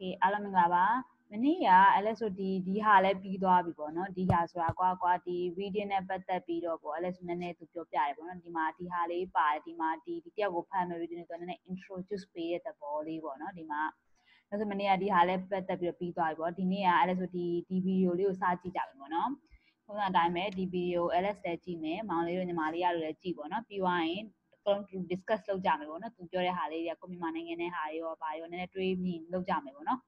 ကဲအားလုံးမင်္ဂလာပါမနေ့ကအဲ့လဲဆိုဒီဒီဟာလည်းပြီးသွားပြီပေါ့နော်ဒီဟာဆိုတာကွာကွာဒီ reading နဲ့ပတ်သက်ပြီးတော့ပေါ့အဲ့လဲဆိုနည်းနည်းသူပြောပြတယ်ပေါ့နော်ဒီမှာဒီဟာလေးပါတယ်ဒီမှာဒီဒီတယောက်ကိုဖတ်မယ် reading နဲ့သူနည်းနည်း introduce ပေးတဲ့သဘောလေးပေါ့နော်ဒီမှာအဲ့ဆိုမနေ့ကဒီဟာလည်းပတ်သက်ပြီးတော့ပြီးသွားပြီပေါ့ဒီနေ့ကအဲ့လဲဆိုဒီဒီ video လေးကိုစကြည့်ကြပြီပေါ့နော်ပုံစံအတိုင်းပဲဒီ video LS လည်းကြည့်မယ်မောင်လေးတို့ညီမလေးရတို့လည်းကြည့်ပေါ့နော်ပြီးသွားရင် အကုန် discuss လုပ်ကြမယ်ပေါ့နော်သူပြောတဲ့ဟာလေးတွေကကိုမြန်မာနိုင်ငံနဲ့ဟာတွေရောဘာရောနည်းနည်းတွေးမြင်လုပ်ကြမယ်ပေါ့နော်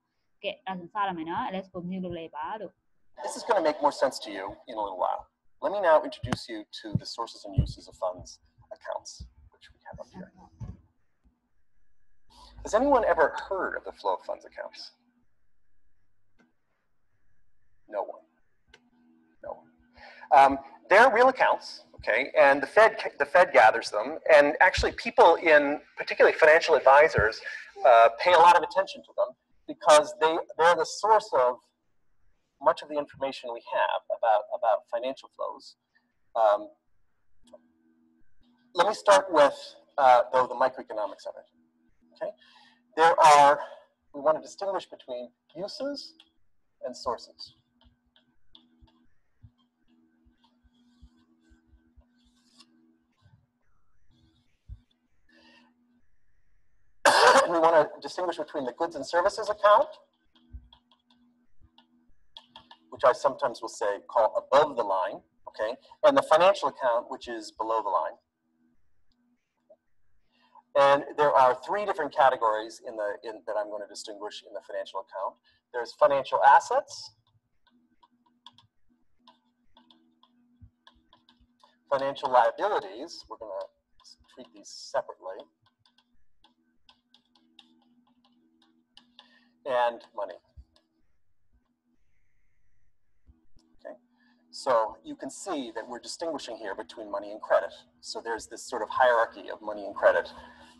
ကဲအဲ့ဒါဆိုစရမယ်နော် LS ကို mute လုပ်လိုက်ပါလို့ This is going to make more sense to you in a little while. Let me now introduce you to the sources and uses of funds accounts, which we have up here. Has anyone ever heard of the flow of funds accounts? No one. No one. Um, they're real accounts, okay, and the Fed the Fed gathers them, and actually people in particularly financial advisors uh, pay a lot of attention to them because they they're the source of much of the information we have about about financial flows. Um, let me start with uh, though the microeconomics of it. Okay, there are we want to distinguish between uses and sources. We want to distinguish between the goods and services account, which I sometimes will say call above the line, okay, and the financial account, which is below the line. And there are three different categories in the in, that I'm going to distinguish in the financial account. There's financial assets, financial liabilities. We're going to treat these separately. And money. Okay, so you can see that we're distinguishing here between money and credit. So there's this sort of hierarchy of money and credit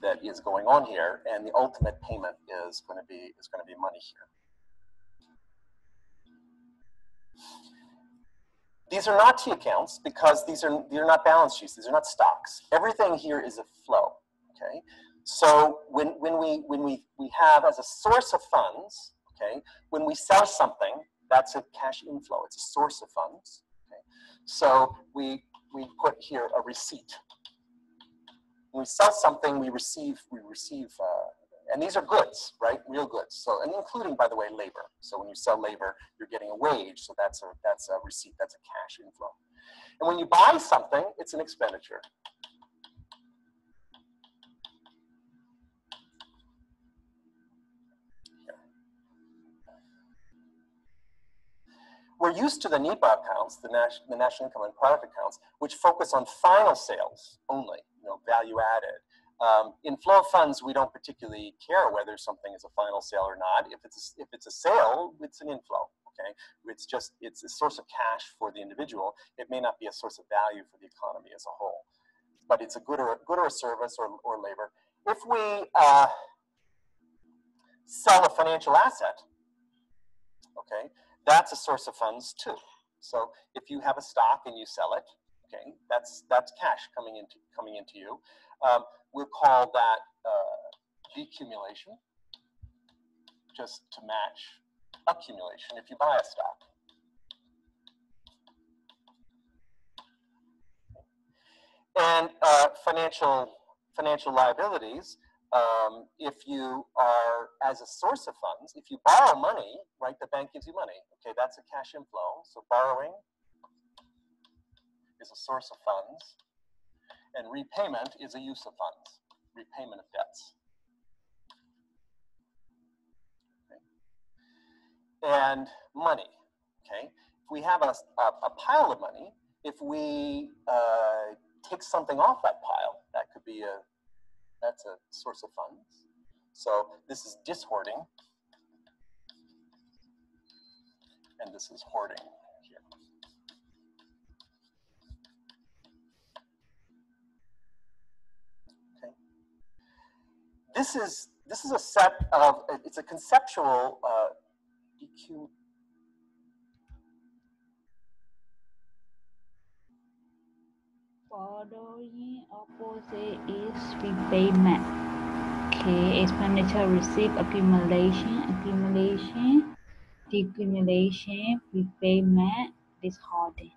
that is going on here, and the ultimate payment is going to be is going to be money here. These are not T accounts because these are these are not balance sheets. These are not stocks. Everything here is a flow. Okay, so when, when, we, when we, we have as a source of funds, okay, when we sell something, that's a cash inflow. It's a source of funds. Okay? So we, we put here a receipt. When we sell something, we receive, we receive, uh, and these are goods, right? Real goods. So, and including, by the way, labor. So when you sell labor, you're getting a wage. So that's a, that's a receipt. That's a cash inflow. And when you buy something, it's an expenditure. We're used to the NEPA accounts, the, the National Income and Product accounts, which focus on final sales only, you know, value added. Um, in flow of funds, we don't particularly care whether something is a final sale or not. If it's a, if it's a sale, it's an inflow. Okay, it's just it's a source of cash for the individual. It may not be a source of value for the economy as a whole, but it's a good or good or a service or, or labor. If we uh, sell a financial asset, okay, that's a source of funds too. So if you have a stock and you sell it, okay, that's that's cash coming into coming into you. Um, we'll call that uh, decumulation, just to match accumulation if you buy a stock. And uh, financial financial liabilities um, if you are as a source of funds, if you borrow money, right, the bank gives you money. Okay, that's a cash inflow. So borrowing is a source of funds, and repayment is a use of funds, repayment of debts. Okay. And money. Okay, if we have a, a, a pile of money, if we uh, take something off that pile, that could be a that's a source of funds. So this is dishoarding. And this is hoarding here. Okay. This is this is a set of it's a conceptual uh, Following opposite is repayment. okay expenditure receipt accumulation accumulation decumulation prepayment disholding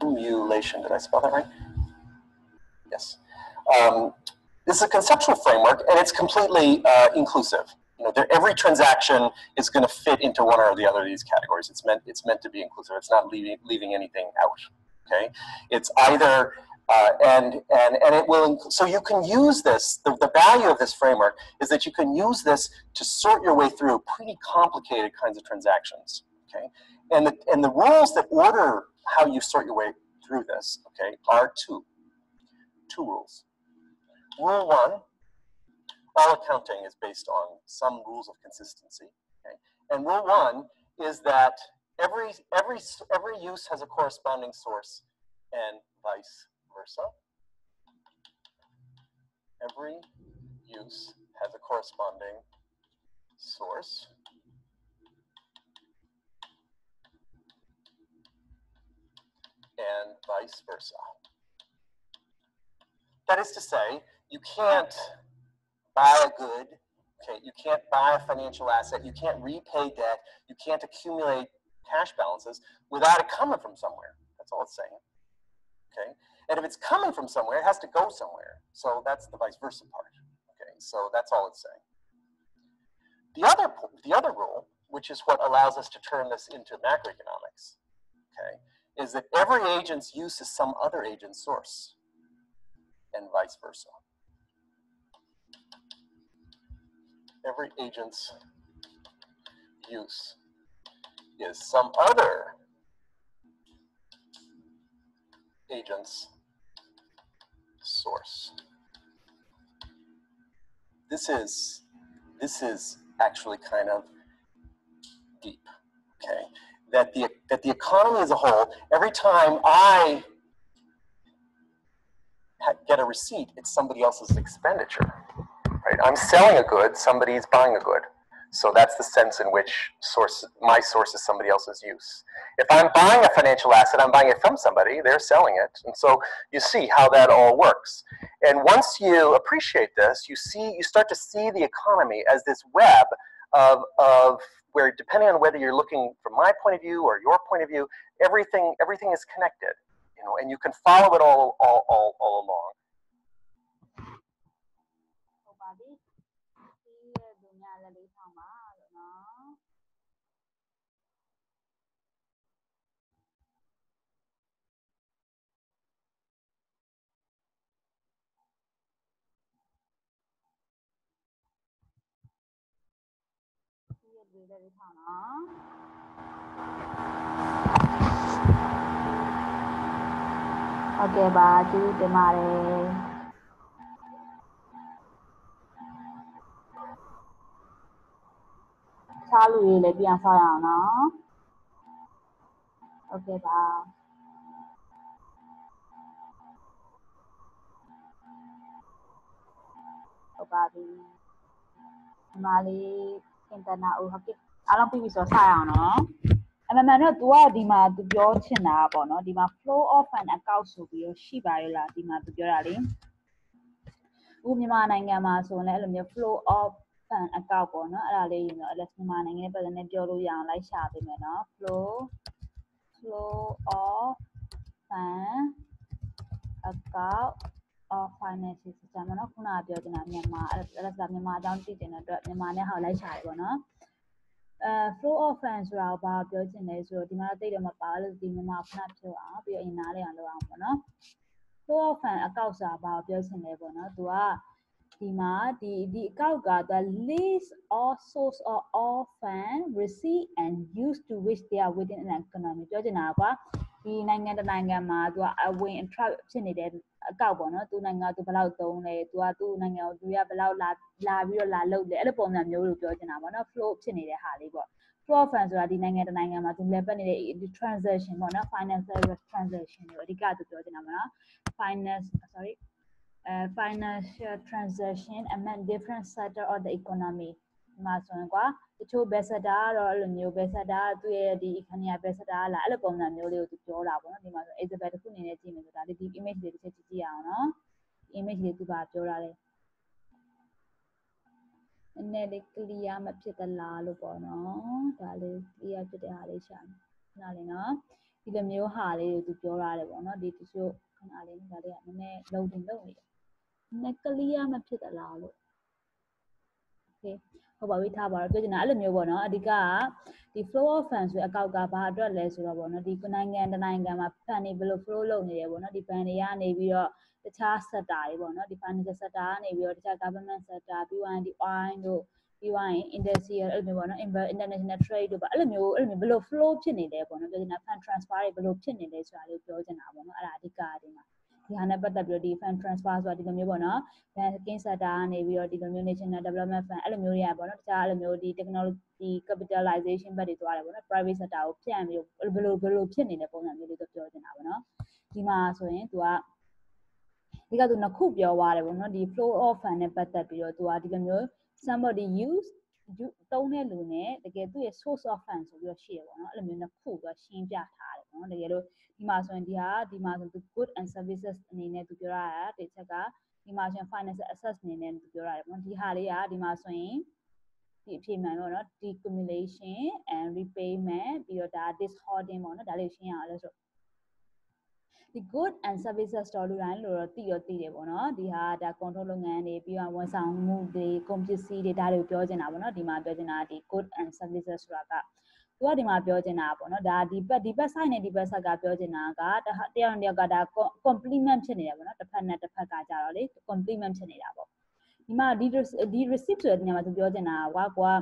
accumulation. Did I spell that right? Yes. Um, this is a conceptual framework, and it's completely uh, inclusive. You know, every transaction is going to fit into one or the other of these categories. It's meant it's meant to be inclusive. It's not leaving leaving anything out. Okay, it's either uh, and and and it will. So you can use this. The, the value of this framework is that you can use this to sort your way through pretty complicated kinds of transactions. Okay, and the and the rules that order how you sort your way through this. Okay, are two two rules. Rule one, all accounting is based on some rules of consistency. Okay? And rule one is that every, every, every use has a corresponding source and vice versa. Every use has a corresponding source. And vice versa. That is to say, you can't buy a good, okay, you can't buy a financial asset, you can't repay debt, you can't accumulate cash balances without it coming from somewhere. That's all it's saying. Okay? And if it's coming from somewhere, it has to go somewhere. So that's the vice versa part. Okay, so that's all it's saying. The other, the other rule, which is what allows us to turn this into macroeconomics, okay, is that every agent's use is some other agent's source, and vice versa. Every agent's use is some other agent's source. This is this is actually kind of deep, okay? That the that the economy as a whole, every time I get a receipt, it's somebody else's expenditure right? I'm selling a good, somebody's buying a good. So that's the sense in which source, my source is somebody else's use. If I'm buying a financial asset, I'm buying it from somebody, they're selling it. And so you see how that all works. And once you appreciate this, you see, you start to see the economy as this web of, of where depending on whether you're looking from my point of view or your point of view, everything, everything is connected, you know, and you can follow it all, all, all, all along. ရေလက်လေးထောင်းနော်ဟုတ်ကဲ့ပါကျေးဇူးတင်ပါတယ်ချားလူရေးလည်းပြန်ဆောက်ရအောင်နော်ဟုတ်ကဲ့ပါဟုတ်ပါပြီဒီမှာလေး အင်တာနက်ဟုတ်ကဲ့အားလုံးပြီးပြီဆိုတော့စရအောင်နော်အမှန်မှန်တော့ तू ကဒီမှာ तू ပြောချင်တာပေါ့နော်ဒီမှာ flow of fund account ဆိုပြီးတော့ရှိပါရဲ့လားဒီမှာ तू ပြောတာလေဥမြန်မာနိုင်ငံမှာဆိုရင်လည်းအဲ့လိုမျိုး flow of ဖန်အကောက်ပေါ့နော်အဲ့ဒါလေးရင်တော့ LS မြန်မာနိုင်ငံရဲ့ပတ်သက်နဲ့ပြောလို့ရအောင်လိုက်ရှာပေးမယ်နော် flow flow of fund account of financial system နော်ခုနကပြောချင်တာမြန်မာအဲ့ဒါကမြန်မာအကြောင်းသိချင်တဲ့အတွက်မြန်မာနဲ့ဟောလိုက်ရှာတယ်ပေါ့နော်အဲ flow of fund ဆိုတာကိုဘာပြောချင်လဲဆိုတော့ဒီမှာသိတယ်မပါလို့ဒီမြန်မာခဏဖြုတ်အောင်ပြီးတော့အရင်နားလေးအောင်လုပ်အောင်ပေါ့နော် flow of fund အကောက်ဆိုတာဘာပြောချင်လဲပေါ့နော်သူကဒီမှာဒီဒီအကောက်က the list or source of all fund receipt and use to which they are within an economy ပြောချင်တာကွာ ဒီနိုင်ငံတနိုင်ငံမှာသူကအဝင် attract ဖြစ်နေတဲ့အကောက်ပေါ့နော်သူနိုင်ငံသူဘယ်လောက်သုံးလဲသူကသူ့နိုင်ငံကိုသူကဘယ်လောက်လာလာပြီးတော့လာလုပ်လဲအဲ့လိုပုံစံမျိုးလို့ပြောချင်တာပေါ့နော် flow ဖြစ်နေတဲ့ဟာလေးပေါ့ flow of fund ဆိုတာဒီနိုင်ငံတနိုင်ငံမှာသူလည်းပတ်နေတဲ့ transaction ပေါ့နော် financial transaction ကိုအဓိကသူပြောချင်တာပေါ့နော် finance sorry uh, financial transaction among different sector of the economy ဒီမှာဆိုရင်ကွာတချို့ best setter ကတော့အဲ့လိုမျိုး best setter ကသူ့ရဲ့ဒီခဏရ best setter လားအဲ့လိုပုံစံမျိုးလေးကိုသူပြောတာပေါ့နော်ဒီမှာဆို Isabel တစ်ခုအနေနဲ့ကြည့်မယ်ဆိုတာဒီ image လေးတစ်ချက်ကြည့်ကြည့်အောင်နော် image လေးသူကပြောတာလေနည်းနည်းလေး clear မဖြစ်သလားလို့ပေါ့နော်ဒါလေး clear ဖြစ်တဲ့ဟာလေးရှာနားလေနော်ဒီလိုမျိုးဟာလေးကိုသူပြောရတယ်ပေါ့နော်ဒီတချို့ခဏလေးဒါလေးကနည်းနည်း loading လုပ်နေတယ်နည်းနည်း clear မဖြစ်သလားလို့ okay ဟုတ်ပါပြီထားပါတော့ပြောချင်တာအဲ့လိုမျိုးပေါ့နော်အဓိကကဒီ flow of funds ဆိုအကောက်ကဘာအတွက်လဲဆိုတော့ပေါ့နော်ဒီနိုင်ငံတနိုင်ငံမှာ fund တွေဘယ်လို flow လုပ်နေရပေါ့နော်ဒီ fund တွေကနေပြီးတော့တခြား sector တွေပေါ့နော်ဒီ financial sector ကနေပြီးတော့တခြား government sector ပြီးသွားရင်ဒီ oil တို့ပြီးသွားရင် industry အဲ့လိုမျိုးပေါ့နော် international trade တို့ပေါ့အဲ့လိုမျိုးအဲ့လိုမျိုးဘယ်လို flow ဖြစ်နေလဲပေါ့နော်ပြောချင်တာ fund transfer တွေဘယ်လိုဖြစ်နေလဲဆိုတာလေးပြောချင်တာပေါ့နော်အဲ့ဒါအဓိကဒီမှာ ဒီဟာနဲ့ပတ်သက်ပြီးတော့ဒီ fund transfer ဆိုတာဒီလိုမျိုးပေါ့နော် banking sector ကနေပြီးတော့ဒီလိုမျိုး national development fund အဲ့လိုမျိုးတွေကပေါ့နော်တခြားအဲ့လိုမျိုးဒီ technology capitalization ဘက်တွေသွားတယ်ပေါ့နော် private sector ကိုဖြန့်ပြီးဘယ်လိုဘယ်လိုဖြစ်နေတဲ့ပုံစံမျိုးလေး都ပြောချင်တာပေါ့နော်ဒီမှာဆိုရင် तू ကဒီကသူနှစ်ခုပြောသွားတယ်ပေါ့နော်ဒီ flow of fund နဲ့ပတ်သက်ပြီးတော့ तू ကဒီလိုမျိုး somebody use တုံးတဲ့လူနဲ့တကယ်သူ့ရဲ့ source of fund ဆိုပြီးတော့ရှိရပေါ့နော်အဲ့လိုမျိုးနှစ်ခုသူရှင်းပြထားတယ်ပေါ့နော်တကယ်လို့ ဒီမှာဆိုရင်ဒီဟာဒီမှာဆိုသူ good and services အနေနဲ့သူပြောရတာတစ်ချက်ကဒီမှာဆိုရင် financial access အနေနဲ့သူပြောရတယ်ပေါ့နော်ဒီဟာလေးကဒီမှာဆိုရင်ဒီအဖြစ်မှန်ပေါ့နော် decumulation and repayment ပြီးတော့ဒါ dishoarding ပေါ့နော်ဒါလေးရှင်းရအောင်လို့ဆိုဒီ good and services store လူတိုင်းလို့တော့သိရောသိတယ်ပေါ့နော်ဒီဟာဒါ control လုပ်ငန်းတွေပြီးတော့ဝန်ဆောင်မှုတွေကုန်ပစ္စည်းတွေဒါတွေကိုပြောချင်တာပေါ့နော်ဒီမှာပြောချင်တာဒီ good and services ဆိုတာက သူကဒီမှာပြောချင်တာပေါ့နော်ဒါဒီဘက်ဒီဘက် side နဲ့ဒီဘက် side ကပြောချင်တာကတယောက်နဲ့တယောက်ကဒါ complement ဖြစ်နေတယ်ပေါ့နော်တစ်ဖက်နဲ့တစ်ဖက်ကကြတော့လေ complement ဖြစ်နေတာပေါ့ဒီမှာဒီဒီ receipt ဆိုတဲ့ညမှာသူပြောချင်တာကွာကွာ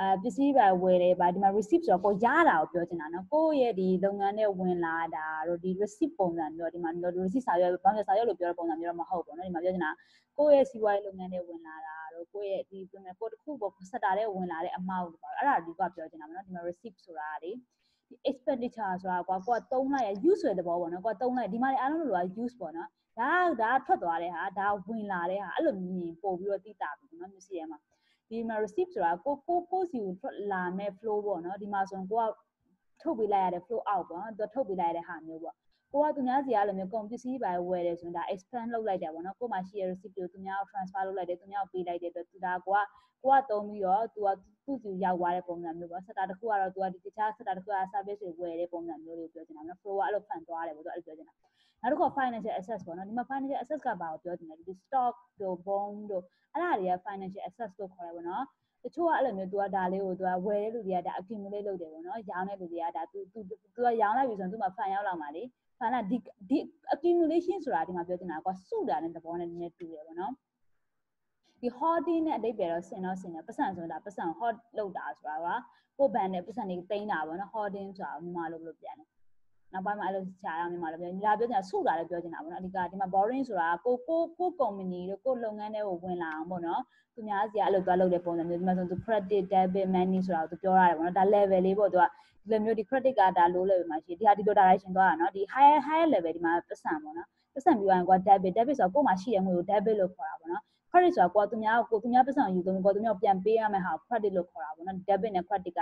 အဲပစ္စည်းပဲဝယ်တယ်ဗာဒီမှာ receipt ဆိုတော့ကိုရတာကိုပြောချင်တာနော်ကိုရဲ့ဒီလုပ်ငန်းနဲ့ဝင်လာတာတို့ဒီ receipt ပုံစံမျိုးဒီမှာ receipt စာရွက်ဘောင်းစာရွက်လို့ပြောတဲ့ပုံစံမျိုးတော့မဟုတ်ဘူးနော်ဒီမှာပြောချင်တာကိုရဲ့စီးပွားရေးလုပ်ငန်းနဲ့ဝင်လာတာ တို့ကိုရဲ့ဒီကိုတစ်ခုကိုစက်တာတဲ့ဝင်လာတဲ့အမောက်တို့ပါအဲ့ဒါဒီကပြောချင်တာပေါ့နော်ဒီမှာ receipt ဆိုတာလေဒီ expenditure ဆိုတာကွာကိုကတုံးလိုက်ရ use ဆိုတဲ့သဘောပေါ့နော်ကိုကတုံးလိုက်ဒီမှာအားလုံးလိုက use ပေါ့နော်ဒါဒါထွက်သွားတဲ့ဟာဒါဝင်လာတဲ့ဟာအဲ့လိုမြင်ပို့ပြီးတော့သိတာပြီနော်မျိုးစီထဲမှာဒီမှာ receipt ဆိုတာကိုကိုကိုစီကိုထွက်လာမဲ့ flow ပေါ့နော်ဒီမှာဆိုရင်ကိုကထုတ်ပေးလိုက်ရတဲ့ flow out ပေါ့နော်သူထုတ်ပေးလိုက်ရတဲ့ဟာမျိုးပေါ့ ကိုကသူများစီကလည်းမျိုးကုန်ပစ္စည်းပဲဝယ်တယ်ဆိုရင်ဒါ expand လုပ်လိုက်တယ်ပေါ့နော်ကိုမှရှိရ receipt ကိုသူများကို transfer လုပ်လိုက်တယ်သူများကိုပေးလိုက်တဲ့အတွက်သူဒါကိုကကိုကတုံးပြီးတော့သူကသူ့စီရောက်သွားတဲ့ပုံစံမျိုးပေါ့စတာတစ်ခုကတော့သူကဒီတခြားစတာတစ်ခုက service တွေဝယ်တဲ့ပုံစံမျိုးလေးကိုပြောချင်တာနော် flow ကအဲ့လိုဖန်သွားတယ်ပေါ့သူအဲ့လိုပြောချင်တာနောက်တစ်ခု financial access ပေါ့နော်ဒီမှာ financial access ကဘာကိုပြောချင်လဲဒီ stock တို့ bond တို့အဲ့ဒါတွေက financial access လို့ခေါ်တယ်ပေါ့နော်တချို့ကအဲ့လိုမျိုး तू ကဒါလေးကို तू ကဝယ်တဲ့လူတွေကဒါ accumulate လုပ်တယ်ပေါ့နော်ရောင်းတဲ့လူတွေကဒါ तू तू तू ကရောင်းလိုက်ပြီဆိုရင် तू မှာ fan ရောက်လာမှာလေ fan ကဒီဒီ accumulation ဆိုတာဒီမှာပြောချင်တာကွာစုတာနဲ့သဘောနဲ့နည်းနည်းတူတယ်ပေါ့နော်ဒီ hoarding နဲ့အတိတ်ပဲတော့ဆင်တော့ဆင်တယ်ပတ်စံဆိုတာပတ်စံ hoard လုပ်တာဆိုတာကကိုဘန်နဲ့ပတ်စံတွေတိန်းတာပေါ့နော် hoarding ဆိုတာမြန်မာလိုဘယ်လိုပြန်လဲ နောက်ပိုင်းမှာအဲ့လိုကြာတာမျိုးမှာလည်းပြောလာပြောနေတာဆုတာလည်းပြောနေတာပေါ့နော်အဓိကဒီမှာ boring ဆိုတာကိုကိုကို company တို့ကိုလုပ်ငန်းတွေကိုဝင်လာအောင်ပေါ့နော်သူများစီကအဲ့လိုသွားလုပ်တဲ့ပုံစံမျိုးဒီမှာဆိုသူ credit debit money ဆိုတာကိုသူပြောရတယ်ပေါ့နော်ဒါ level လေးပေါ့သူကဒီလိုမျိုးဒီ credit ကဒါ low level မှာရှိဒီဟာဒီလို direction သွားတာနော်ဒီ higher higher level ဒီမှာပတ်စံပေါ့နော်ပတ်စံပြီးရင်ကွာ debit debit ဆိုတာကိုယ်မှာရှိတဲ့ငွေကို debit လို့ခေါ်တာပေါ့နော် credit ဆိုတာကိုယ်သူများကိုယ်သူများပတ်စံယူသုံးကိုယ်သူများပြန်ပေးရမယ့်ဟာ credit လို့ခေါ်တာပေါ့နော် debit နဲ့ credit က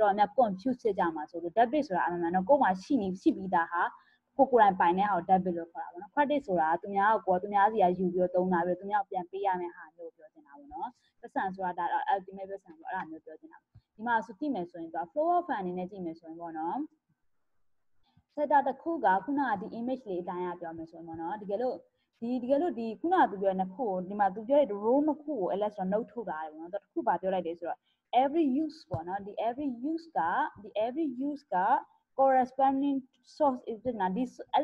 တော်တော်များ confuse ဖြစ်ကြမှာဆိုလို့ debit ဆိုတာအမှန်မှန်တော့ကိုယ်မှာရှိနေရှိပြီးသားဟာကိုကိုယ်တိုင်ပိုင်တဲ့ဟာကို debit လို့ခေါ်တာပေါ့နော် credit ဆိုတာသူများကိုသူများစီကယူပြီးတော့သုံးတာပြီးတော့သူများပြန်ပေးရမယ့်ဟာမျိုးပြောချင်တာပေါ့နော်ပတ်စံဆိုတာဒါ ultimate ပတ်စံပေါ့အဲ့ဒါမျိုးပြောချင်တာဒီမှာဆိုကြည့်မယ်ဆိုရင်သူက flow of fund အနေနဲ့ကြည့်မယ်ဆိုရင်ပေါ့နော် sector တစ်ခုကခုနကဒီ image လေးအတိုင်းအပြောမယ်ဆိုရင်ပေါ့နော်တကယ်လို့ဒီတကယ်လို့ဒီခုနကသူပြောတဲ့နှစ်ခုကိုဒီမှာသူပြောတဲ့ row နှစ်ခုကို ls တော့ note ထုတ်ထားတယ်ပေါ့နော်တစ်ခုပါပြောလိုက်တယ်ဆိုတော့ every use ပေါ့နော်ဒီ every use ကဒီ every use က corresponding source is နာဒီအဲ့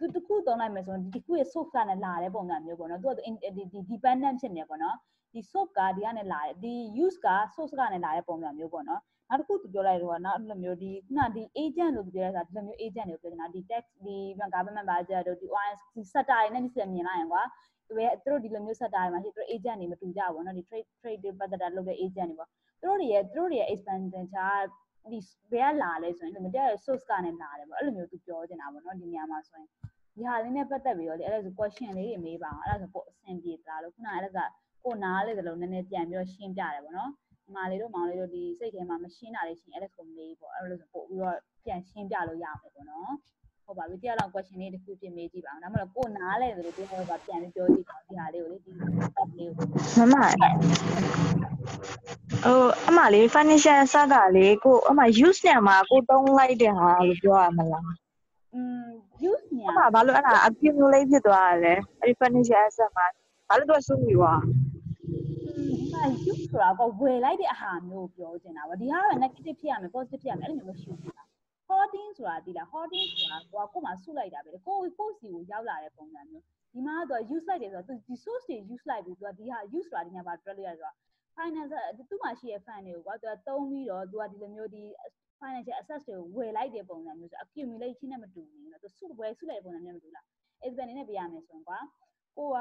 ဒီတခုသုံးလိုက်မယ်ဆိုရင်ဒီတခုရဲ့ source ကလည်းလာတဲ့ပုံစံမျိုးပေါ့နော်သူကဒီ dependent ဖြစ်နေပေါ့နော်ဒီ source ကဒီကနေလာတယ်ဒီ use က source ကနေလာတဲ့ပုံစံမျိုးပေါ့နော်နောက်တစ်ခုသူပြောလိုက်တော့နောက်လိုမျိုးဒီခုနဒီ agent လို့ပြောရတာဒီလိုမျိုး agent တွေကိုပြောနေတာဒီ tax ဒီ government budget တို့ဒီ OIS ဒီ sector တွေနဲ့ဒီစမြင်လိုက်ရင်ကွာ သူရဲ့သူတို့ဒီလိုမျိုး sector တွေမှာရှိသူတို့ agent တွေမတူကြဘူးเนาะဒီ trade trade တွေပတ်သက်တာလုပ်တဲ့ agent တွေပေါ့သူတို့တွေရဲ့သူတို့တွေရဲ့ expenditure ဒီဘယ်ကလာလဲဆိုရင်ဒီမတရား source ကနေလာတယ်ပေါ့အဲ့လိုမျိုးသူပြောနေတာပေါ့เนาะဒီနေရာမှာဆိုရင်ဒီဟာလေးနဲ့ပတ်သက်ပြီးတော့လေအဲ့ဒါဆို question လေးတွေမေးပါအောင်အဲ့ဒါဆိုပို့အဆင်ပြေသလားလို့ခုနအဲ့ဒါကကိုနားလေသလိုနည်းနည်းပြန်ပြီးတော့ရှင်းပြတယ်ပေါ့နော် ညီမလေးတို့မောင်လေးတို့ဒီစိတ်ထဲမှာမရှင်းတာလေးရှင်း Alex ကိုမေးပေါ့အဲ့လိုဆိုပို့ပြီးတော့ပြန်ရှင်းပြလို့ရမယ်ပေါ့နော် ဟုတ်ပါပြီတရားလောက် question လေးတစ်ခုပြင်မေးကြည့်ပါအောင်ဒါမှမဟုတ်ကိုနားလဲဆိုလို့ဒီဟောကပြန်ပြီးပြောကြည့်ပါဒီဟာလေးကိုလေဒီ step လေးကိုမမဟိုအမလေး financial စတာလေးကိုအမ use နေမှာကိုတုံးလိုက်တဲ့ဟာလို့ပြောရမလားอืม use ညာအမဘာလို့အဲ့ဒါ accumulate ဖြစ်သွားရလဲအဲ့ဒီ financial asset မှာဘာလို့တော့ဆုံးပြီွာဒီမှာ use ဆိုတာကဝယ်လိုက်တဲ့အဟာမျိုးကိုပြောချင်တာပါဒီဟာက negative ဖြစ်ရမယ် positive ဖြစ်ရမယ်အဲ့လိုမျိုးမရှိဘူးလား hoarding ဆိုတာဒီလား hoarding ဆိုတာကိုကကိုယ်မှစုလိုက်တာပဲလေကိုယ်ကိုယ်စီကိုရောက်လာတဲ့ပုံစံမျိုးဒီမှာကတော့ use လိုက်တယ်ဆိုတော့ဒီ source တွေ use လိုက်ပြီးသူကဒီဟာ use ဆိုတာဒီညာဘာတွက်လို့ရဆိုတော့ finance သူ့မှာရှိတဲ့ fund တွေကိုကွာသူကတုံးပြီးတော့သူကဒီလိုမျိုးဒီ financial assets တွေကိုဝယ်လိုက်တဲ့ပုံစံမျိုးဆို accumulate ချင်းနဲ့မတူဘူးနော်သူစုဝယ်စုလိုက်တဲ့ပုံစံမျိုးမတူလား is အနေနဲ့ပြရမယ်ဆိုရင်ကွာကိုက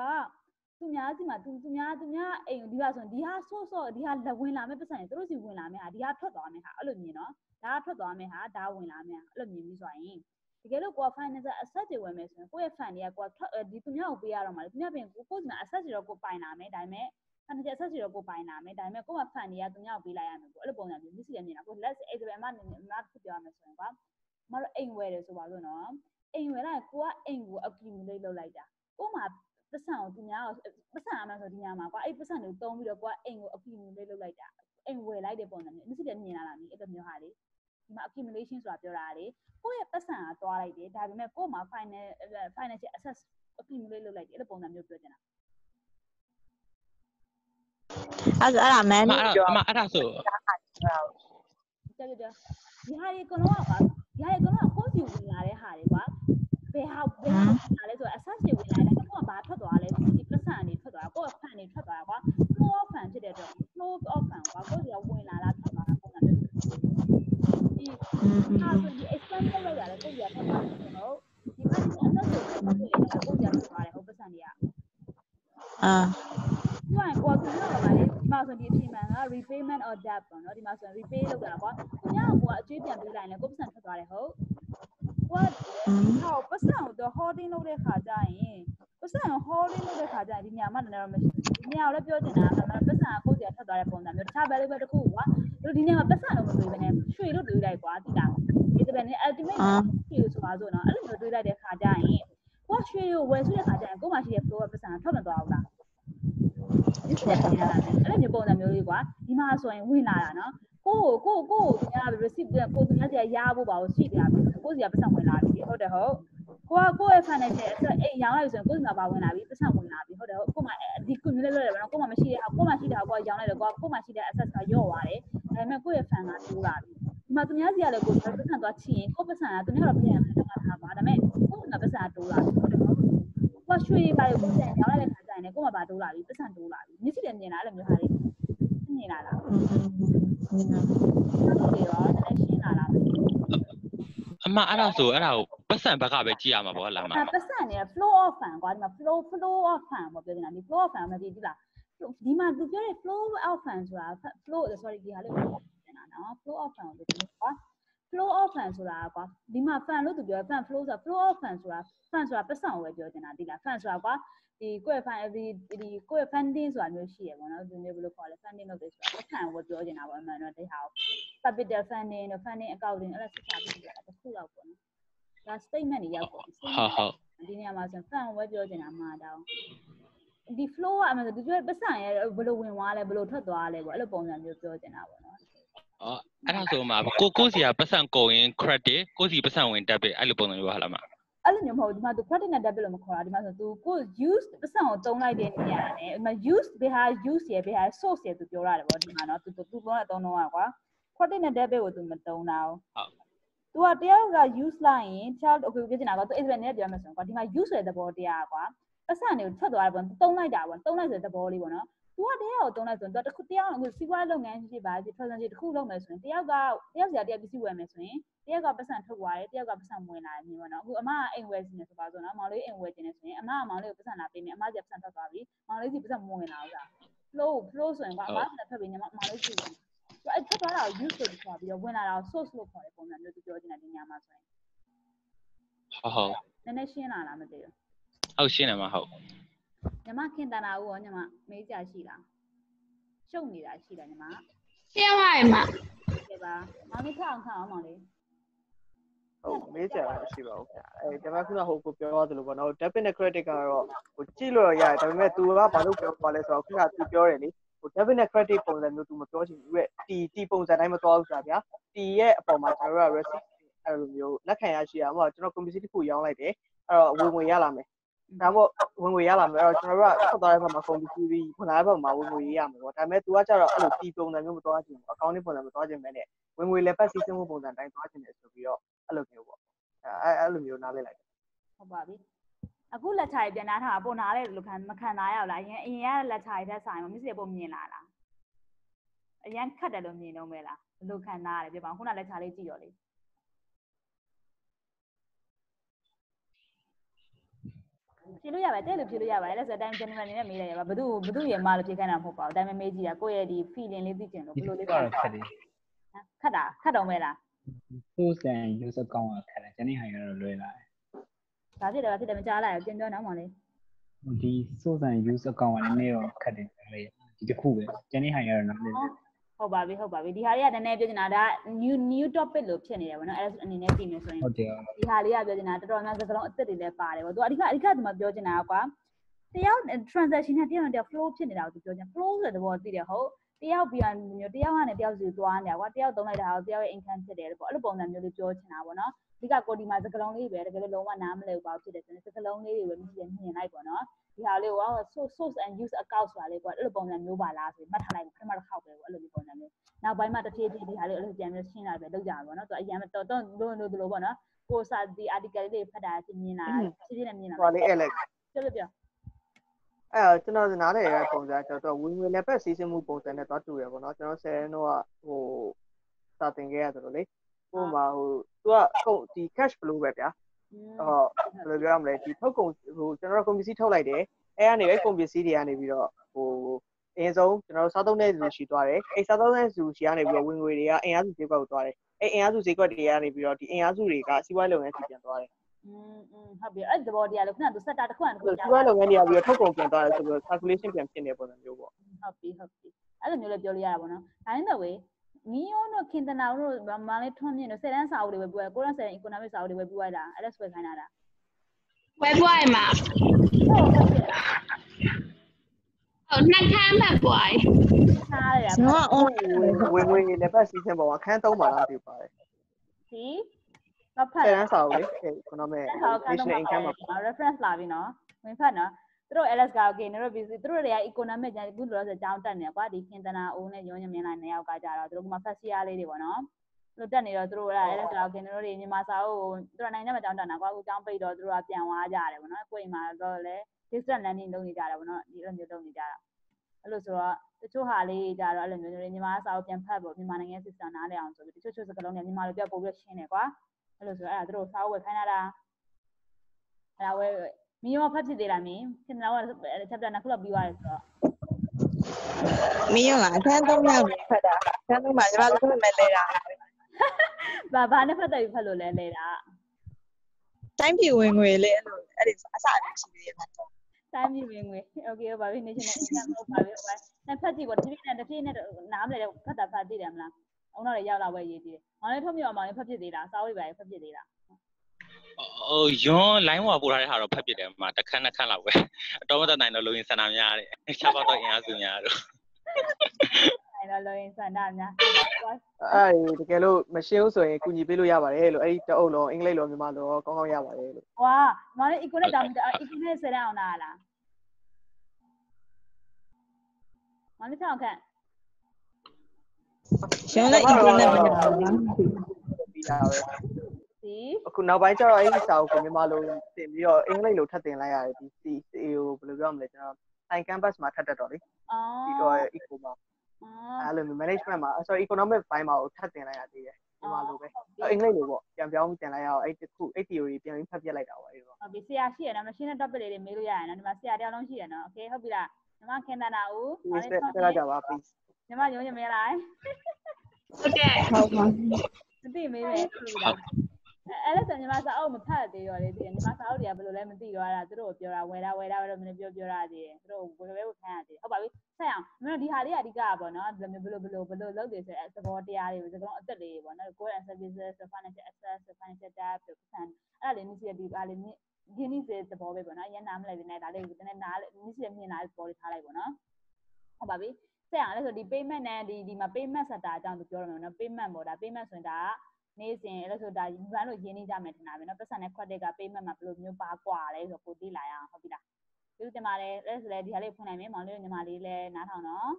သူများစီမှာသူသူများသူများအိမ်ဒီပါဆိုရင်ဒီဟာဆော့ဆော့ဒီဟာလက်ဝင်လာမဲ့ပတ်စံတွေသူတို့စီဝင်လာမဲ့ဟာဒီဟာထွက်သွားမဲ့ဟာအဲ့လိုမြင်နော်ဒါကထွက်သွားမဲ့ဟာဒါဝင်လာမဲ့ဟာအဲ့လိုမြင်ပြီးဆိုရင်တကယ်လို့ကိုက financial asset တွေဝယ်မယ်ဆိုရင်ကိုယ့်ရဲ့ fund တွေကကိုကထွက်ဒီသူများကိုပေးရတော့မှာလေသူများပြင်ကိုကိုယ်စီမှာ asset တွေတော့ကိုပိုင်လာမယ်ဒါပေမဲ့ financial asset တွေတော့ကိုပိုင်လာမယ်ဒါပေမဲ့ကိုယ့်မှာ fund တွေကသူများကိုပေးလိုက်ရမယ်ပေါ့အဲ့လိုပုံစံမျိုးမျိုးစီရမြင်တာကို let's say အဲ့ဒါမှနေမဖြစ်ပြောရမယ်ဆိုရင်ကွာမတို့အိမ်ဝယ်တယ်ဆိုပါလို့နော်အိမ်ဝယ်လိုက်ကိုကအိမ်ကို accumulate လုပ်လိုက်တာကို့မှာ ပတ်စံကိုသူများပတ်စံအမှဆိုဒီညမှာကွာအဲ့ပတ်စံတွေကိုတုံးပြီးတော့ကိုကအိမ်ကို accumulate လုပ်လိုက်တာအိမ်ဝယ်လိုက်တဲ့ပုံစံမျိုးမျိုးစီရမြင်လာတာမျိုးအဲ့လိုမျိုးဟာလေဒီမှာ accumulation ဆိုတာပြောတာလေကိုယ့်ရဲ့ပတ်စံကသွားလိုက်တယ်ဒါပေမဲ့ကို့မှာ final financial assets accumulate လုပ်လိုက်တယ်အဲ့လိုပုံစံမျိုးပြောချင်တာအဲ့ဒါအဲ့ဒါ man အမအဲ့ဒါအမအဲ့ဒါဆိုကြကြကြဒီဟာတွေအကုန်လုံးကပါဒီဟာတွေအကုန်လုံးကကိုယ့်စီဝင်လာတဲ့ဟာတွေကွာဘယ်ဟာဘယ်ဟာဝင်လာလဲဆိုတော့ assess တွေဝင်လာတယ် ကိုကဘာထွက်သွားလဲဒီပတ်စံတွေထွက်သွားကိုယ့် fan တွေထွက်သွားကွာ flow of fan ဖြစ်တဲ့အတွက် flow of fan ကွာကိုယ့်စီကဝင်လာလားထွက်သွားတာပုံစံမျိုးဒီဟာဆိုဒီ expand လုပ်လိုက်ရတယ်ကိုယ့်စီကထွက်သွားတယ်ဆိုတော့ဒီမှာ assess တွေထွက်သွားတယ်ကိုယ့်စီကထွက်သွားတယ်ဟုတ်ပတ်စံတွေကအာသူကကိုကသူကပါလေဒီမှာဆိုဒီအချိန်မှန်က repayment or debt ပေါ့နော်ဒီမှာဆိုရင် repay လုပ်တာကွာသူကကိုကအကျွေးပြန်ပေးလိုက်ရင်ကိုပတ်စံထွက်သွားတယ်ဟုတ်ကိုကဟောပတ်စံကိုတော့ holding လုပ်တဲ့ခါကျရင် ပတ်စံကို holding လုပ်တဲ့ခါကျရင်ဒီညမှာလည်းတော့မရှိဘူးဒီညကိုလည်းပြောချင်တာကပတ်စံကိုကိုယ်စီထွက်သွားတဲ့ပုံစံမျိုးတခြား value တစ်ခုကွာဒီညမှာပတ်စံလို့မတွေးဘဲနဲ့ရွှေလို့တွေးလိုက်ကွာတိတာဒီတပည့်နဲ့ ultimate ရွှေလို့ဆိုပါစို့နော်အဲ့လိုမျိုးတွေးလိုက်တဲ့ခါကျရင်ကိုရွှေကိုဝယ်ဆွတဲ့ခါကျရင်ကိုမှရှိတဲ့ flow ကပတ်စံထွက်မသွားဘူးလားဒီစက်တင်လာတယ်အဲ့လိုမျိုးပုံစံမျိုးလေးကွာဒီမှာဆိုရင်ဝင်လာတာနော်ကိုကိုကိုကိုညာ receipt ကိုသူများစီရဖို့ပါလို့ရှိကြတာကိုစီကပတ်စံဝင်လာပြီဟုတ်တယ်ဟုတ် ကိုကကိုရဲ့ financial asset အိမ်ရောင်းလိုက်ဆိုရင်ကိုစီကပါဝင်လာပြီပတ်စံဝင်လာပြီဟုတ်တယ်ဟုတ်ကိုမှဒီ cumulate လုပ်ရတယ်နော်ကိုမှမရှိတဲ့ဟာကိုမှရှိတဲ့ဟာကိုရောင်းလိုက်တယ်ကိုကကိုမှရှိတဲ့ asset ကရော့သွားတယ်ဒါပေမဲ့ကိုရဲ့ fan ကတိုးလာပြီဒီမှာသူများစီကလည်းကိုပတ်စံသွားချင်ကိုပတ်စံကသူများတော့ပြန်ပြန်ထားတာပါဒါပေမဲ့ကိုကပတ်စံတိုးလာပြီဟုတ်တယ်ဟုတ်ကိုရွှေပါလို့ပတ်စံရောင်းလိုက်တဲ့ခါကျရင်ကိုမှပါတိုးလာပြီပတ်စံတိုးလာပြီမျက်စိလည်းမြင်လာအဲ့လိုမျိုးဟာလေးမြင်လာလားဟုတ်တယ်ရောတကယ်ရှင်းလာလား အမအဲ့ဒါဆိုအဲ့ဒါကိုပတ်စံဘက်ကပဲကြည့်ရမှာပေါ့လားအမအဲ့ပတ်စံနေ flow of fan ကွာဒီမှာ flow flow of fan ပေါ့ပြောနေတာဒီ flow of fan မကြည့်ဘူးလားဒီမှာသူပြောတဲ့ flow of fan ဆိုတာ flow sorry ဒီဟာလေးကိုပြောနေတာနော် flow of fan ကိုပြောနေတာကွာ flow of fan ဆိုတာကွာဒီမှာ fan လို့သူပြော fan flow ဆိုတာ flow of fan ဆိုတာ fan ဆိုတာပတ်စံကိုပဲပြောနေတာဒီလား fan ဆိုတာကွာ ဒီကိုယ့် fan ဒီဒီကိုယ့် funding ဆိုတာမျိုးရှိရပေါ့နော်ဒီမျိုးဘယ်လိုခေါ်လဲ funding လုပ်တယ်ဆိုတာပတ်စံကိုပြောနေတာပေါ့အမှန်တော့ဒီဟာကို capital funding တို့ funding accounting အဲ့ဒါစစ်စားပြီးတာတစ်ခုလောက်ပေါ့နော်ဒါ statement တွေရောက်ပေါ့ဟုတ်ဟုတ်ဒီနေရာမှာဆိုရင် fan ဝယ်ပြောနေတာမှာတောင်းဒီ flow ကအမှန်ဆိုဒီပြောပတ်စံရဲ့ဘယ်လိုဝင်သွားလဲဘယ်လိုထွက်သွားလဲပေါ့အဲ့လိုပုံစံမျိုးပြောနေတာပေါ့နော်အော်အဲ့ဒါဆိုမှကိုကိုစီကပတ်စံကုန်ရင် credit ကိုစီပတ်စံဝင် debit အဲ့လိုပုံစံမျိုးပါလားမ အဲ့လိုမျိုးမဟုတ်ဘူးဒီမှာသူ credit နဲ့ debit လို့မခေါ်တာဒီမှာဆိုသူကို use ပတ်စံကိုတုံးလိုက်တဲ့နေရာနဲ့ဒီမှာ use ဘယ်ဟာ use ရယ်ဘယ်ဟာ source ရယ်သူပြောရတယ်ပေါ့ဒီမှာနော်သူသူပြောတဲ့အတုံးတော့ကွာ credit နဲ့ debit ကိုသူမတုံးတာဘူးဟုတ်သူကတယောက်က use လိုက်ရင် child okay ပြချင်တာကသူ Israel နဲ့ပြောမယ်ဆိုရင်ကွာဒီမှာ use ဆိုတဲ့သဘောတရားကွာပတ်စံတွေကိုထွက်သွားတယ်ပေါ့တုံးလိုက်တာပေါ့တုံးလိုက်ဆိုတဲ့သဘောလေးပေါ့နော် သူကတရားကိုတုံးလိုက်ဆိုရင်သူကတစ်ခုတရားအခုစီးပွားလုပ်ငန်းရှိပါစီ present တစ်ခုလုပ်မယ်ဆိုရင်တယောက်ကတယောက်စီကတယောက်ပစ္စည်းဝယ်မယ်ဆိုရင်တယောက်ကပတ်စံထုတ်သွားတယ်တယောက်ကပတ်စံဝင်လာတယ်မျိုးပေါ့နော်အခုအမကအိမ်ဝယ်စီနေဆိုပါဆိုနော်မောင်လေးအိမ်ဝယ်ခြင်းနေဆိုရင်အမကမောင်လေးကိုပတ်စံလာပေးမယ်အမစီကပတ်စံထွက်သွားပြီမောင်လေးစီပတ်စံမဝင်လာဘူးလား flow flow ဆိုရင်ကွာအမကထွက်ပြီးညီမမောင်လေးစီဝင်အဲ့ထွက်သွားတာကို use လို့ခေါ်ပြီးတော့ဝင်လာတာကို source လို့ခေါ်တဲ့ပုံစံမျိုးသူပြောချင်တယ်ဒီညမှာဆိုရင်ဟုတ်ဟုတ်နည်းနည်းရှင်းလာလားမသိဘူးဟုတ်ရှင်းတယ်မဟုတ် ညီမခင်တနာဦးရောညီမမေးကြရှိလားရှုပ်နေတာရှိလားညီမ ရှင်းသွားရမှာ ကဲပါမောင်လေးခက်အောင်ခက်အောင်မောင်လေး ဟုတ်မေးကြတာမရှိပါဘူးခင်ဗျအဲဒါပေမဲ့ခုနဟိုကိုပြောရသလိုပေါ့နော် debit နဲ့ credit ကတော့ဟိုကြည့်လို့ရတယ်ဒါပေမဲ့ तू ကဘာလို့ပြောပါလဲဆိုတော့ခုနက तू ပြောတယ်လေဟို debit နဲ့ credit ပုံစံမျိုး तू မပြောချင်ဘူးရဲ့တီတီပုံစံတိုင်းမသွားဘူးဆိုတာဗျာတီရဲ့အပေါ်မှာကျွန်တော်တို့က receipt အဲ့လိုမျိုးလက်ခံရရှိရမှာကျွန်တော် community တစ်ခုရောင်းလိုက်တယ်အဲ့တော့ဝင်ဝင်ရလာမယ် ဒါမို့ဝင်ဝင်ရလာမယ်အဲ့တော့ကျွန်တော်တို့ကထွက်သွားတဲ့ဘက်မှာ community ပြီးဝင်လာတဲ့ဘက်မှာဝင်ဝင်ရရမယ်ပေါ့ဒါပေမဲ့ तू ကကြတော့အဲ့လိုတီပုံစံမျိုးမသွားချင်ဘူး account ပုံစံမသွားချင်ပဲနဲ့ဝင်ဝင်လက်ပတ်စီစဉ်မှုပုံစံတိုင်းသွားချင်တယ်ဆိုပြီးတော့အဲ့လိုမျိုးပေါ့အဲအဲ့လိုမျိုးနားလည်လိုက်ဟုတ်ပါပြီအခုလက်ချာကြီးပြန်နားထားပုံနားလဲလို့ခံမခံစားရဘူးလားအရင်အရင်ကလက်ချာကြီးတက်ဆိုင်မမစ္စည်းပုံမြင်လာလားအရင်ခတ်တယ်လို့မြင်တော့မဲလားဘယ်လိုခံစားရလဲပြပါခုနလက်ချာလေးကြည့်တော့လေ ဖြေလို့ရပါတဲ့လို့ဖြေလို့ရပါတယ်လဲဆိုတော့ time gentleman အနေနဲ့မေးလိုက်ရပါဘသူဘသူရေမလို့ဖြေခိုင်းတာမဟုတ်ပါဘူးဒါပေမဲ့မေးကြည့်တာကိုယ့်ရဲ့ဒီ feeling လေးသိချင်လို့ဘယ်လိုလေးကတော့ခက်တယ်ခတ်တာခတ်တော့မဲလား source and user account ကခက်တယ်ကျန်တဲ့ဟာတွေကတော့လွယ်လာတယ်ဒါဖြစ်တယ်ဒါဖြစ်တယ်မကြားလိုက်ဘူးပြန်ပြောနော်မောင်လေးဒီ source and user account ကလည်းနည်းတော့ခက်တယ်လေဒီတစ်ခုပဲကျန်တဲ့ဟာတွေကတော့နားလည်တယ် ဟုတ်ပါပြီဟုတ်ပါပြီဒီဟာလေးကနည်းနည်းပြောချင်တာဒါ new new topic လို့ဖြစ်နေတယ်ဗောနော်အဲ့ဒါအနေနဲ့ပြင်နေဆိုရင်ဟုတ်တယ်ဒီဟာလေးကပြောချင်တာတော်တော်များစကားလုံးအစ်စ်တွေလည်းပါတယ်ဗောသူအဓိကအဓိကဒီမှာပြောချင်တာကွာတယောက် transaction နဲ့တယောက်နဲ့တယောက် flow ဖြစ်နေတာကိုသူပြောချင် flow ဆိုတဲ့သဘောသိတယ်ဟုတ်တယောက်ပြန်မျိုးတယောက်ကနေတယောက်စီသွားနေတာကွာတယောက်သုံးလိုက်တာကိုတယောက်ရဲ့ income ဖြစ်တယ်ပေါ့အဲ့လိုပုံစံမျိုးလေးပြောချင်တာဗောနော် အဓိကကိုဒီမှာစကားလုံးလေးပဲတကယ်လို့လုံးဝနားမလည်ဘူးပေါ့ဖြစ်တယ်ဆိုရင်စကားလုံးလေးတွေပဲမြင်မြင်လိုက်ပေါ့နော်ဒီဟာလေးကို source source and use account ဆိုတာလေးကွာအဲ့လိုပုံစံမျိုးပါလားဆိုမှတ်ထားလိုက်ပထမတစ်ခေါက်ပဲပေါ့အဲ့လိုမျိုးပုံစံမျိုးနောက်ပိုင်းမှာတစ်ဖြည်းဖြည်းဒီဟာလေးအဲ့လိုပြန်ပြီးရှင်းလာပဲလောက်ကြပါဘောနော်သူအရင်တော့တော့လို့လို့လို့ပေါ့နော်ကိုစာဒီ article လေးဖတ်တာချင်းမြင်လာဖြည်းဖြည်းနဲ့မြင်လာဟိုလေး Alex ပြောပြောပြောအဲ့တော့ကျွန်တော်နားလည်ရတဲ့ပုံစံကျွန်တော်ဝင်ဝင်လက်ပတ်စီစဉ်မှုပုံစံနဲ့သွားတူရပေါ့နော်ကျွန်တော်ဆယ်တော့ဟိုစာတင်ခဲ့ရတယ်လို့လေ ဟိုမှာဟိုသူကဒီ cash flow ပဲဗျာဟောဘယ်လိုပြောရမလဲဒီထုတ်ကုန်ဟိုကျွန်တော်တို့ကုန်ပစ္စည်းထုတ်လိုက်တယ်အဲကနေပဲကုန်ပစ္စည်းတွေကနေပြီးတော့ဟိုအရင်ဆုံးကျွန်တော်တို့စားသုံးတဲ့လူရှိသွားတယ်အဲစားသုံးတဲ့လူရှိကနေပြီးတော့ဝင်ငွေတွေကအင်အားစုဈေးကွက်ကိုသွားတယ်အဲအင်အားစုဈေးကွက်တွေကနေပြီးတော့ဒီအင်အားစုတွေကစီးပွားလုပ်ငန်းစီပြန်သွားတယ်ဟုတ်ပြီအဲ့ဒီဘောတရားလို့ခုနကသူစက်တာတစ်ခုအန်တစ်ခုကြာတယ်ဒီကလုပ်ငန်းတွေကပြီးတော့ထုတ်ကုန်ပြန်သွားတယ်ဆိုတော့ calculation ပြန်ဖြစ်နေပုံစံမျိုးပေါ့ဟုတ်ပြီဟုတ်ပြီအဲ့လိုမျိုးလည်းပြောလို့ရတာပေါ့နော်ဒါနဲ့တော့ ဝေမီယိုတို့ခင်တနာတို့မလေးထွန်းမြင့်တို့ဆယ်တန်းစာအုပ်တွေပဲပြရကိုရန်ဆယ်တန်း economic စာအုပ်တွေပဲပြရတာအဲ့ဒါဆွဲခိုင်းတာလားဝယ်ပွားရမှာဟုတ်ဟုတ်ပြီဟုတ်နှက်ခမ်းဘက်ပွားရထားရတာကျွန်တော်က online ဝင်ဝင်လက်ပတ်စီစဉ်ပေါ်မှာခန်းသုံးပါလားပြပါတယ်ဒီတော့ဖတ်ဆယ်တန်းစာအုပ်လေးကျွန်တော်မဲ့ဆောက်ကန်တော့ national income မှာ reference လာပြီနော်ဝင်ဖတ်နော်သူ တို့ LS က okay နေတော့ busy သူတို့တွေက economic ကျအခုလောလောဆယ်ကြောင်းတက်နေကွာဒီခင်တနာအိုးနဲ့ရုံးညမြင်လိုက်နေရောက်ကကြတော့သူတို့ကမှ first year လေးတွေပေါ့နော်သူတို့တက်နေတော့သူတို့က LS က okay နေတို့တွေမြန်မာစာအုပ်ကိုသူတို့နိုင်ငံမှာကြောင်းတက်တာကွာအခုကြောင်းပိတ်တော့သူတို့ကပြန်သွားကြတယ်ပေါ့နော်ကိုယ်အိမ်မှာတော့လေ distance learning လုပ်နေကြတာပေါ့နော်ဒီလိုမျိုးလုပ်နေကြတာအဲ့လိုဆိုတော့တချို့ဟာလေးကြတော့အဲ့လိုမျိုးတွေမြန်မာစာအုပ်ပြန်ဖတ်ဖို့မြန်မာနိုင်ငံ system နားလည်အောင်ဆိုပြီးတချို့ချို့စကားလုံးတွေမြန်မာလိုပြောပို့ပြီးရှင်းတယ်ကွာအဲ့လိုဆိုတော့အဲ့ဒါသူတို့စာအုပ်ဝယ်ခိုင်းလာတာအဲ့ဒါဝယ် မီယောဖတ်ဖြစ်သေးလားမင်းခင်ဗျားက chapter နှစ်ခုလောက်ပြီးသွားတယ်ဆိုတော့မင်းရောလားအခန်းသုံးရောက်နေဖတ်တာအခန်းသုံးမှာညီမတို့ဖတ်မယ်လဲတာဘာဘာနဲ့ဖတ်တယ်ဖတ်လို့လဲလဲတာတိုင်းပြည်ဝင်ငွေလေးအဲ့လိုအဲ့ဒီအစအလေးရှိသေးတယ်ဖတ်တော့တိုင်းပြည်ဝင်ငွေ okay ဟုတ်ပါပြီ national income ဟုတ်ပါပြီဟုတ်ပါနဲ့ဖတ်ကြည့်ပေါ့တစ်ပြည့်နဲ့တစ်ပြည့်နဲ့နားမလဲတဲ့ဖတ်တာဖတ်သိတယ်မလားအောင်တော့ရောက်လာပဲရေးကြည့်တယ်မောင်လေးထုတ်မြောက်မောင်လေးဖတ်ဖြစ်သေးလားစာအုပ်တွေပါဖတ်ဖြစ်သေးလား ဟိုယွန်း line ဝါပို့ထားတဲ့ဟာတော့ဖတ်ပြတယ်မှာတစ်ခန်းနှစ်ခန်းလောက်ပဲအတော်မတတ်နိုင်တော့လိုရင်းစန္ဒများတယ်ချပါတော့အင်အားစုများတော့အဲ့တော့လောရင်စန္ဒများအဲ့ဒီတကယ်လို့မရှင်းဘူးဆိုရင်ကူညီပေးလို့ရပါတယ်လို့အဲ့ဒီတအုပ်လုံးအင်္ဂလိပ်လိုမြန်မာလိုကောင်းကောင်းရပါတယ်လို့ဝါမောင်လေး economic တောင်း economic ဆယ်တန်းအောင်လားလားမောင်လေးဆောင်ခန့်ရှင်လည်း internet မရဘူးလားပြီးတာပဲ ဒီအခုနောက်ပိုင်းကျတော့အဲ့ဒီစာအုပ်ကိုမြန်မာလိုတင်ပြီးတော့အင်္ဂလိပ်လိုထပ်တင်လိုက်ရတယ်ဒီ C C ကိုဘယ်လိုပြောမလဲကျွန်တော် science campus မှာထပ်တက်တော့လေအော်ပြီးတော့ eco မှာအော်အဲ့လိုမျိုး management မှာ sorry economic ဘိုင်းမှာကိုထပ်တင်လိုက်ရသေးတယ်မြန်မာလိုပဲအင်္ဂလိပ်လိုပေါ့ပြန်ပြောင်းတင်လိုက်ရအောင်အဲ့ဒီခုအဲ့ theory ပြန်ပြီးဖတ်ပြလိုက်တာပေါ့အဲ့တော့ဟုတ်ပြီဆရာရှိရနော်မရှင်းတဲ့ topic လေးတွေမေးလို့ရရင်နော်ဒီမှာဆရာတယောက်လုံးရှိရနော် okay ဟုတ်ပြီလားညီမခင်တနာဦးဒီစက်တက်ကြပါ please ညီမရုံးရမဲလားဟုတ်ကဲ့ဟုတ်ပါမသိမေးမယ်ဟုတ်ပြီလား အဲ့ဒါဆိုညီမစာအုပ်မဖတ်သေးတော့လေဒီညီမစာအုပ်တွေကဘယ်လိုလဲမသိတော့အဲ့ဒါသူတို့ကိုပြောတာဝယ်တာဝယ်တာဝယ်တော့မင်းပြောပြောရသေးတယ်သူတို့ကိုဘယ်လိုပဲဝယ်ခံရသေးတယ်ဟုတ်ပါပြီဆက်အောင်မင်းတို့ဒီဟာလေးကအဓိကပါနော်ဒီလိုမျိုးဘယ်လိုဘယ်လိုဘယ်လိုလုပ်တယ်ဆိုတဲ့သဘောတရားတွေစကားလုံးအသက်လေးပေါ့နော် goal and services financial access financial debt ပတ်စံအဲ့ဒါလေးမြစ်စီဒီပါလေးမြင်းနေစေသဘောပဲပေါ့နော်ရန်နာမလိုက်နေဒါလေးကိုတနေ့နားမြစ်စီမြင်လာတဲ့သဘောလေးထားလိုက်ပေါ့နော်ဟုတ်ပါပြီဆက်အောင်လဲဆိုဒီ payment နဲ့ဒီဒီမှာ payment sector အကြောင်းသူပြောရမှာနော် payment ပေါ့ဒါ payment ဆိုရင်ဒါက နေ့စဉ်အဲ့လိုဆိုဒါဘန်လို့ရင်းနှီးကြမယ်ထင်တာပဲเนาะပတ်စံနဲ့ credit က payment မှာဘယ်လိုမျိုးပါကွာလဲဆိုတော့ကိုသိလာရအောင်ဟုတ်ပြီလားဒီတင်ပါတယ်အဲ့ဆိုလဲဒီဟာလေးဖွင့်နိုင်မယ်မောင်လေးညီမလေးလည်းနားထောင်နော်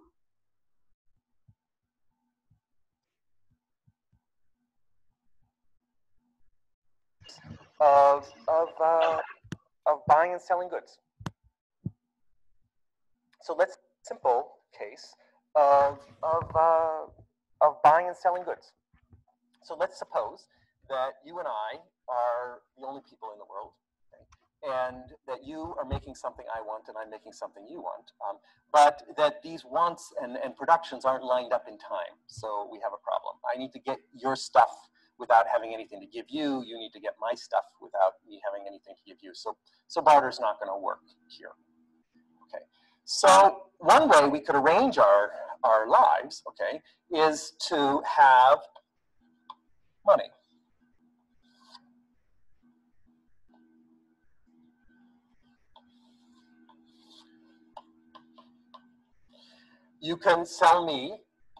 of of uh, of buying and selling goods. So let's simple case of of uh, of buying and selling goods. So let's suppose that you and I are the only people in the world, and that you are making something I want and I'm making something you want, um, but that these wants and, and productions aren't lined up in time. So we have a problem. I need to get your stuff without having anything to give you. You need to get my stuff without me having anything to give you. So, so barter's not going to work here. Okay. So one way we could arrange our, our lives, okay, is to have money. You can sell me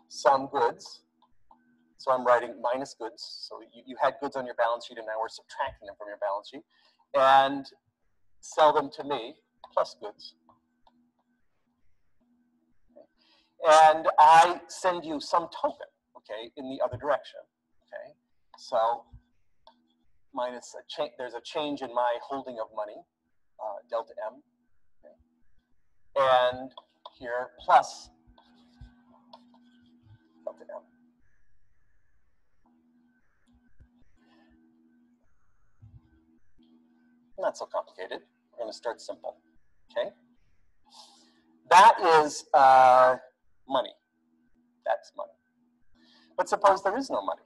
some goods so I'm writing minus goods. So you, you had goods on your balance sheet and now we're subtracting them from your balance sheet. And sell them to me plus goods. And I send you some token, okay, in the other direction, So minus a change, there's a change in my holding of money, uh, delta M? And here plus delta M. Not so complicated. We're going to start simple. Okay? That is uh, money. That's money. But suppose there is no money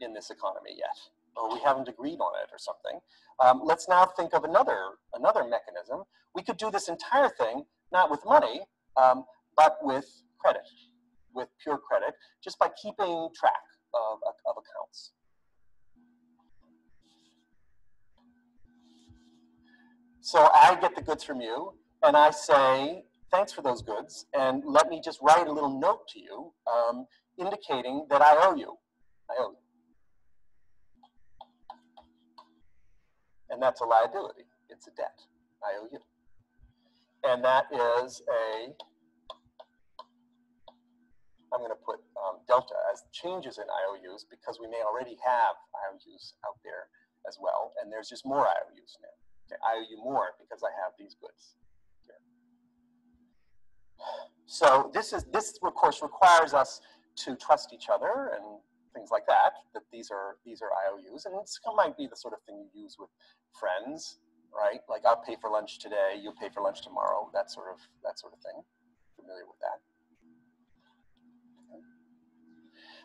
in this economy yet, or we haven't agreed on it or something. Um, let's now think of another, another mechanism. We could do this entire thing not with money, um, but with credit, with pure credit, just by keeping track of, of accounts. So I get the goods from you, and I say, thanks for those goods, and let me just write a little note to you um, indicating that I owe you. I owe you. And that's a liability. It's a debt. I owe you. And that is a, I'm going to put um, delta as changes in IOUs because we may already have IOUs out there as well, and there's just more IOUs now. Okay, I owe you more because I have these goods. Here. So this is this of course requires us to trust each other and things like that. That these are these are IOUs, and this might be the sort of thing you use with friends, right? Like I'll pay for lunch today, you'll pay for lunch tomorrow. That sort of that sort of thing. Familiar with that.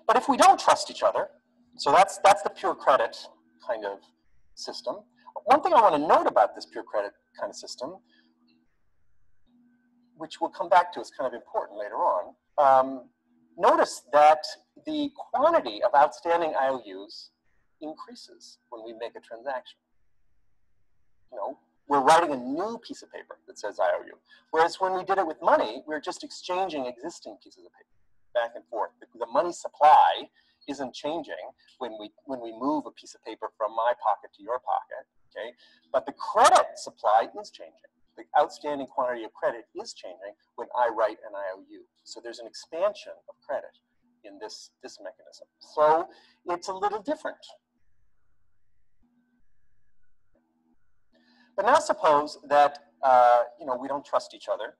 But if we don't trust each other, so that's that's the pure credit kind of system. One thing I want to note about this pure credit kind of system, which we'll come back to is kind of important later on, um, notice that the quantity of outstanding IOUs increases when we make a transaction. You know, we're writing a new piece of paper that says IOU. Whereas when we did it with money, we are just exchanging existing pieces of paper back and forth. The, the money supply isn't changing when we when we move a piece of paper from my pocket to your pocket okay? But the credit supply is changing. The outstanding quantity of credit is changing when I write an IOU. So there's an expansion of credit in this, this mechanism. So it's a little different. But now suppose that uh, you know we don't trust each other.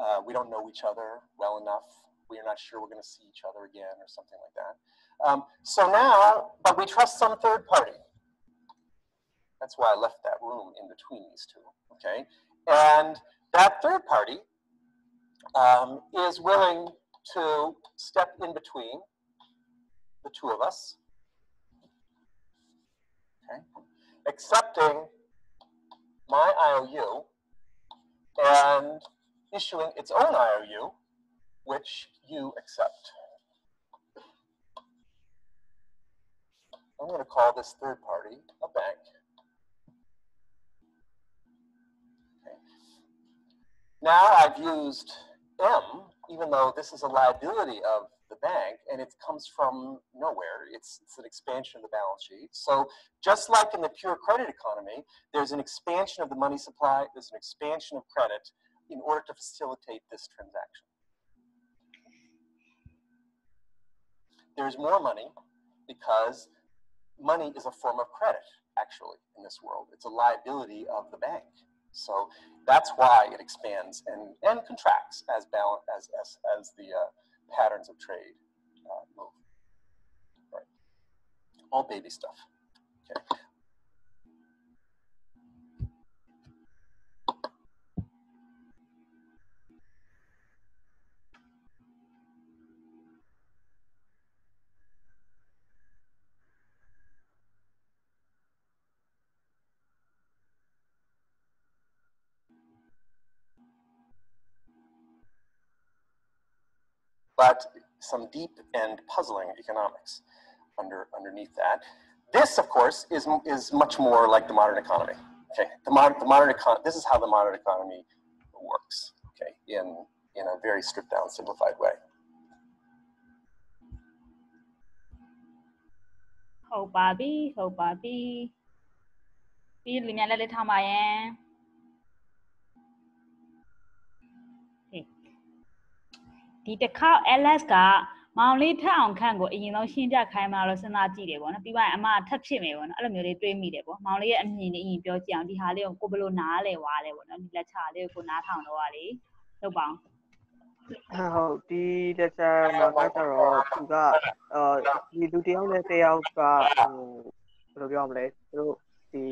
Uh, we don't know each other well enough. We're not sure we're going to see each other again or something like that. Um, so now, but we trust some third party. That's why I left that room in between these two, okay? And that third party um, is willing to step in between the two of us okay? accepting my IOU and issuing its own IOU, which you accept. I'm going to call this third party a bank. Now I've used M, even though this is a liability of the bank and it comes from nowhere. It's, it's an expansion of the balance sheet. So just like in the pure credit economy, there's an expansion of the money supply, there's an expansion of credit in order to facilitate this transaction. There's more money because money is a form of credit, actually, in this world. It's a liability of the bank. So that's why it expands and, and contracts as, balance, as, as, as the uh, patterns of trade uh, move. Right. All baby stuff. Okay. but some deep and puzzling economics under, underneath that. This, of course, is, is much more like the modern economy. Okay, the modern, the modern econ- this is how the modern economy works. Okay, in, in a very stripped down, simplified way. ဟုတ်ပါပြီဟုတ်ပါပြီပြီးလူများလက်လေးထားပါယံဟေး ဒီတစ်ခေါက် LS ကမောင်လေးထက်အောင်ခန့်ကိုအရင်ဆုံးရှင်းပြခိုင်းမှာလို့စဉ်းစားကြည့်တယ်ပေါ့နော်ပြီးမှအမထပ်ဖြစ်မယ်ပေါ့နော်အဲ့လိုမျိုးလေးတွေးမိတယ်ပေါ့မောင်လေးရဲ့အမြင်လေးအရင်ပြောကြည့်အောင်ဒီဟာလေးကိုကိုဘယ်လိုနားလဲွားလဲပေါ့နော်ဒီလက်ချာလေးကိုကိုနားထောင်တော့ပါလေဟုတ်ပါအောင်ဟုတ်ဒီလက်ချာမှာကကျတော့သူကအာဒီလူတယောက်နဲ့တယောက်ကဟိုဘယ်လိုပြောမလဲသူတို့ဒီ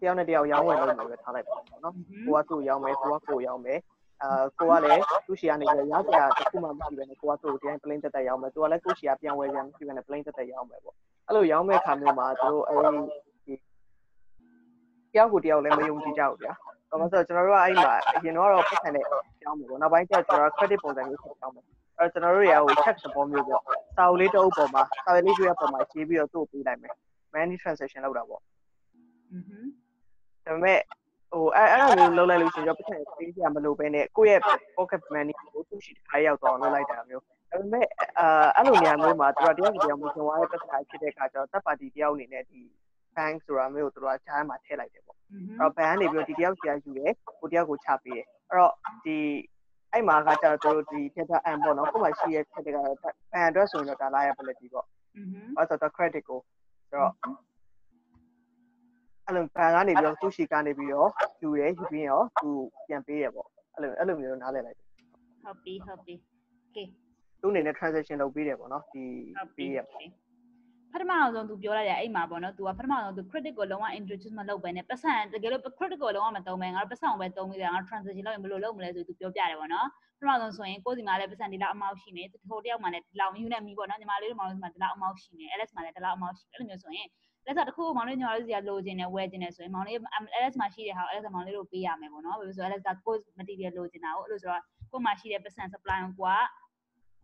တယောက်နဲ့တယောက်ရောင်းဝယ်လုပ်နေပဲထားလိုက်ပါတော့နော်ကိုကသူ့ရောင်းမယ်ကိုကကိုရောင်းမယ် အာကိုကလည်းသူ့ရှီကနေရရတာတစ်ခုမှမရှိပဲနဲ့ကိုကသူ့ကိုတိုင်း plane တက်တက်ရောက်မယ်သူကလည်းကို့ရှီကပြန်ဝယ်ပြန်မရှိပဲနဲ့ plane တက်တက်ရောက်မယ်ပေါ့အဲ့လိုရောက်မဲ့ခါမျိုးမှာသူတို့အဲဒီတယောက်ကိုတယောက်လည်းမယုံကြည်ကြဘူးဗျာဘာလို့ဆိုတော့ကျွန်တော်တို့ကအဲ့မှာအရင်တော့ပတ်စံနဲ့ကြောင်းမယ်ပေါ့နောက်ပိုင်းကျတော့ကျွန်တော် credit ပုံစံမျိုးဖြတ်ကြောင်းမယ်အဲ့တော့ကျွန်တော်တို့တွေကဟို check သဘောမျိုးပေါ့စာအုပ်လေးတစ်အုပ်ပေါ်မှာစာအုပ်လေးတစ်အုပ်ပေါ်မှာရေးပြီးတော့သူ့ကိုပေးလိုက်မယ် money transaction လောက်တာပေါ့อือဒါပေမဲ့ ဟိုအဲ့အဲ့လိုမျိုးလုံးလိုက်လို့ရှိရင်တော့ပတ်သက်ပေးစရာမလိုပဲနဲ့ကိုယ့်ရဲ့ pocket money ကိုသူ့ရှိတစ်ခါရောက်တော့လုံးလိုက်တာမျိုးဒါပေမဲ့အာအဲ့လိုနေရာမျိုးမှာသူတို့တယောက်တစ်ယောက်မရှင်သွားတဲ့ပတ်သက်ဖြစ်တဲ့အခါကျတော့တပ်ပါတီတယောက်အနေနဲ့ဒီ bank ဆိုတာမျိုးကိုသူတို့ကချားမှာထည့်လိုက်တယ်ပေါ့အဲ့တော့ bank နေပြီးတော့ဒီတယောက်ကြာယူတယ်ကိုတယောက်ကိုချပေးတယ်အဲ့တော့ဒီအဲ့မှာကကျတော့တို့ဒီ data m ပေါ့နော်ခုမှရှိရဲ့ခက်တဲ့ကတော့ bank အတွက်ဆိုရင်တော့ dollar liability ပေါ့အဲ့ဆိုတော့ credit ကိုဆိုတော့ အဲ့လို ban ကနေပြီးတော့သူ့ရှိကနေပြီးတော့ယူတယ်ယူပြီးတော့သူပြန်ပေးရပေါ့အဲ့လိုအဲ့လိုမျိုးနားလည်လိုက်တယ် ဟုတ်ပြီဟုတ်ပြီ okay သူ့အနေနဲ့ transaction လုပ်ပေးတယ်ပေါ့နော်ဒီ ဟုတ်ပြီ ပေးရ ပထမအောင်ဆုံး तू ပြောလိုက်တယ်အဲ့မှာပေါ့နော် तू ကပထမအောင်ဆုံး तू credit ကိုလုံးဝ introduce မလုပ်ဘဲနဲ့ပတ်စံတကယ်လို့ credit ကိုလုံးဝမသုံးဘဲငါတို့ပတ်စံကိုပဲသုံးပြီးတယ်ငါတို့ transaction လုပ်ရင်ဘယ်လိုလုပ်မလဲဆို तू ပြောပြတယ်ပေါ့နော်ပထမဆုံးဆိုရင်ကိုယ်စီမှာလည်းပတ်စံဒီလောက်အမောက်ရှိနေဟိုတယောက်မှာလည်းဒီလောက်ယူနေမီပေါ့နော်ညီမလေးတို့မောင်လေးစီမှာဒီလောက်အမောက်ရှိနေ LS မှာလည်းဒီလောက်အမောက်ရှိတယ်အဲ့လိုမျိုးဆိုရင် လက်စားတစ်ခုမောင်လေးညီမလေးစီကလိုချင်တယ်ဝယ်ချင်တယ်ဆိုရင်မောင်လေး LS မှာရှိတဲ့ဟာ LS မောင်လေးတို့ပေးရမယ်ပေါ့နော်ဘာလို့ဆို LS ကကိုယ် material လိုချင်တာကိုအဲ့လိုဆိုတော့ကိုယ်မှာရှိတဲ့ပတ်စံ supply ကိုက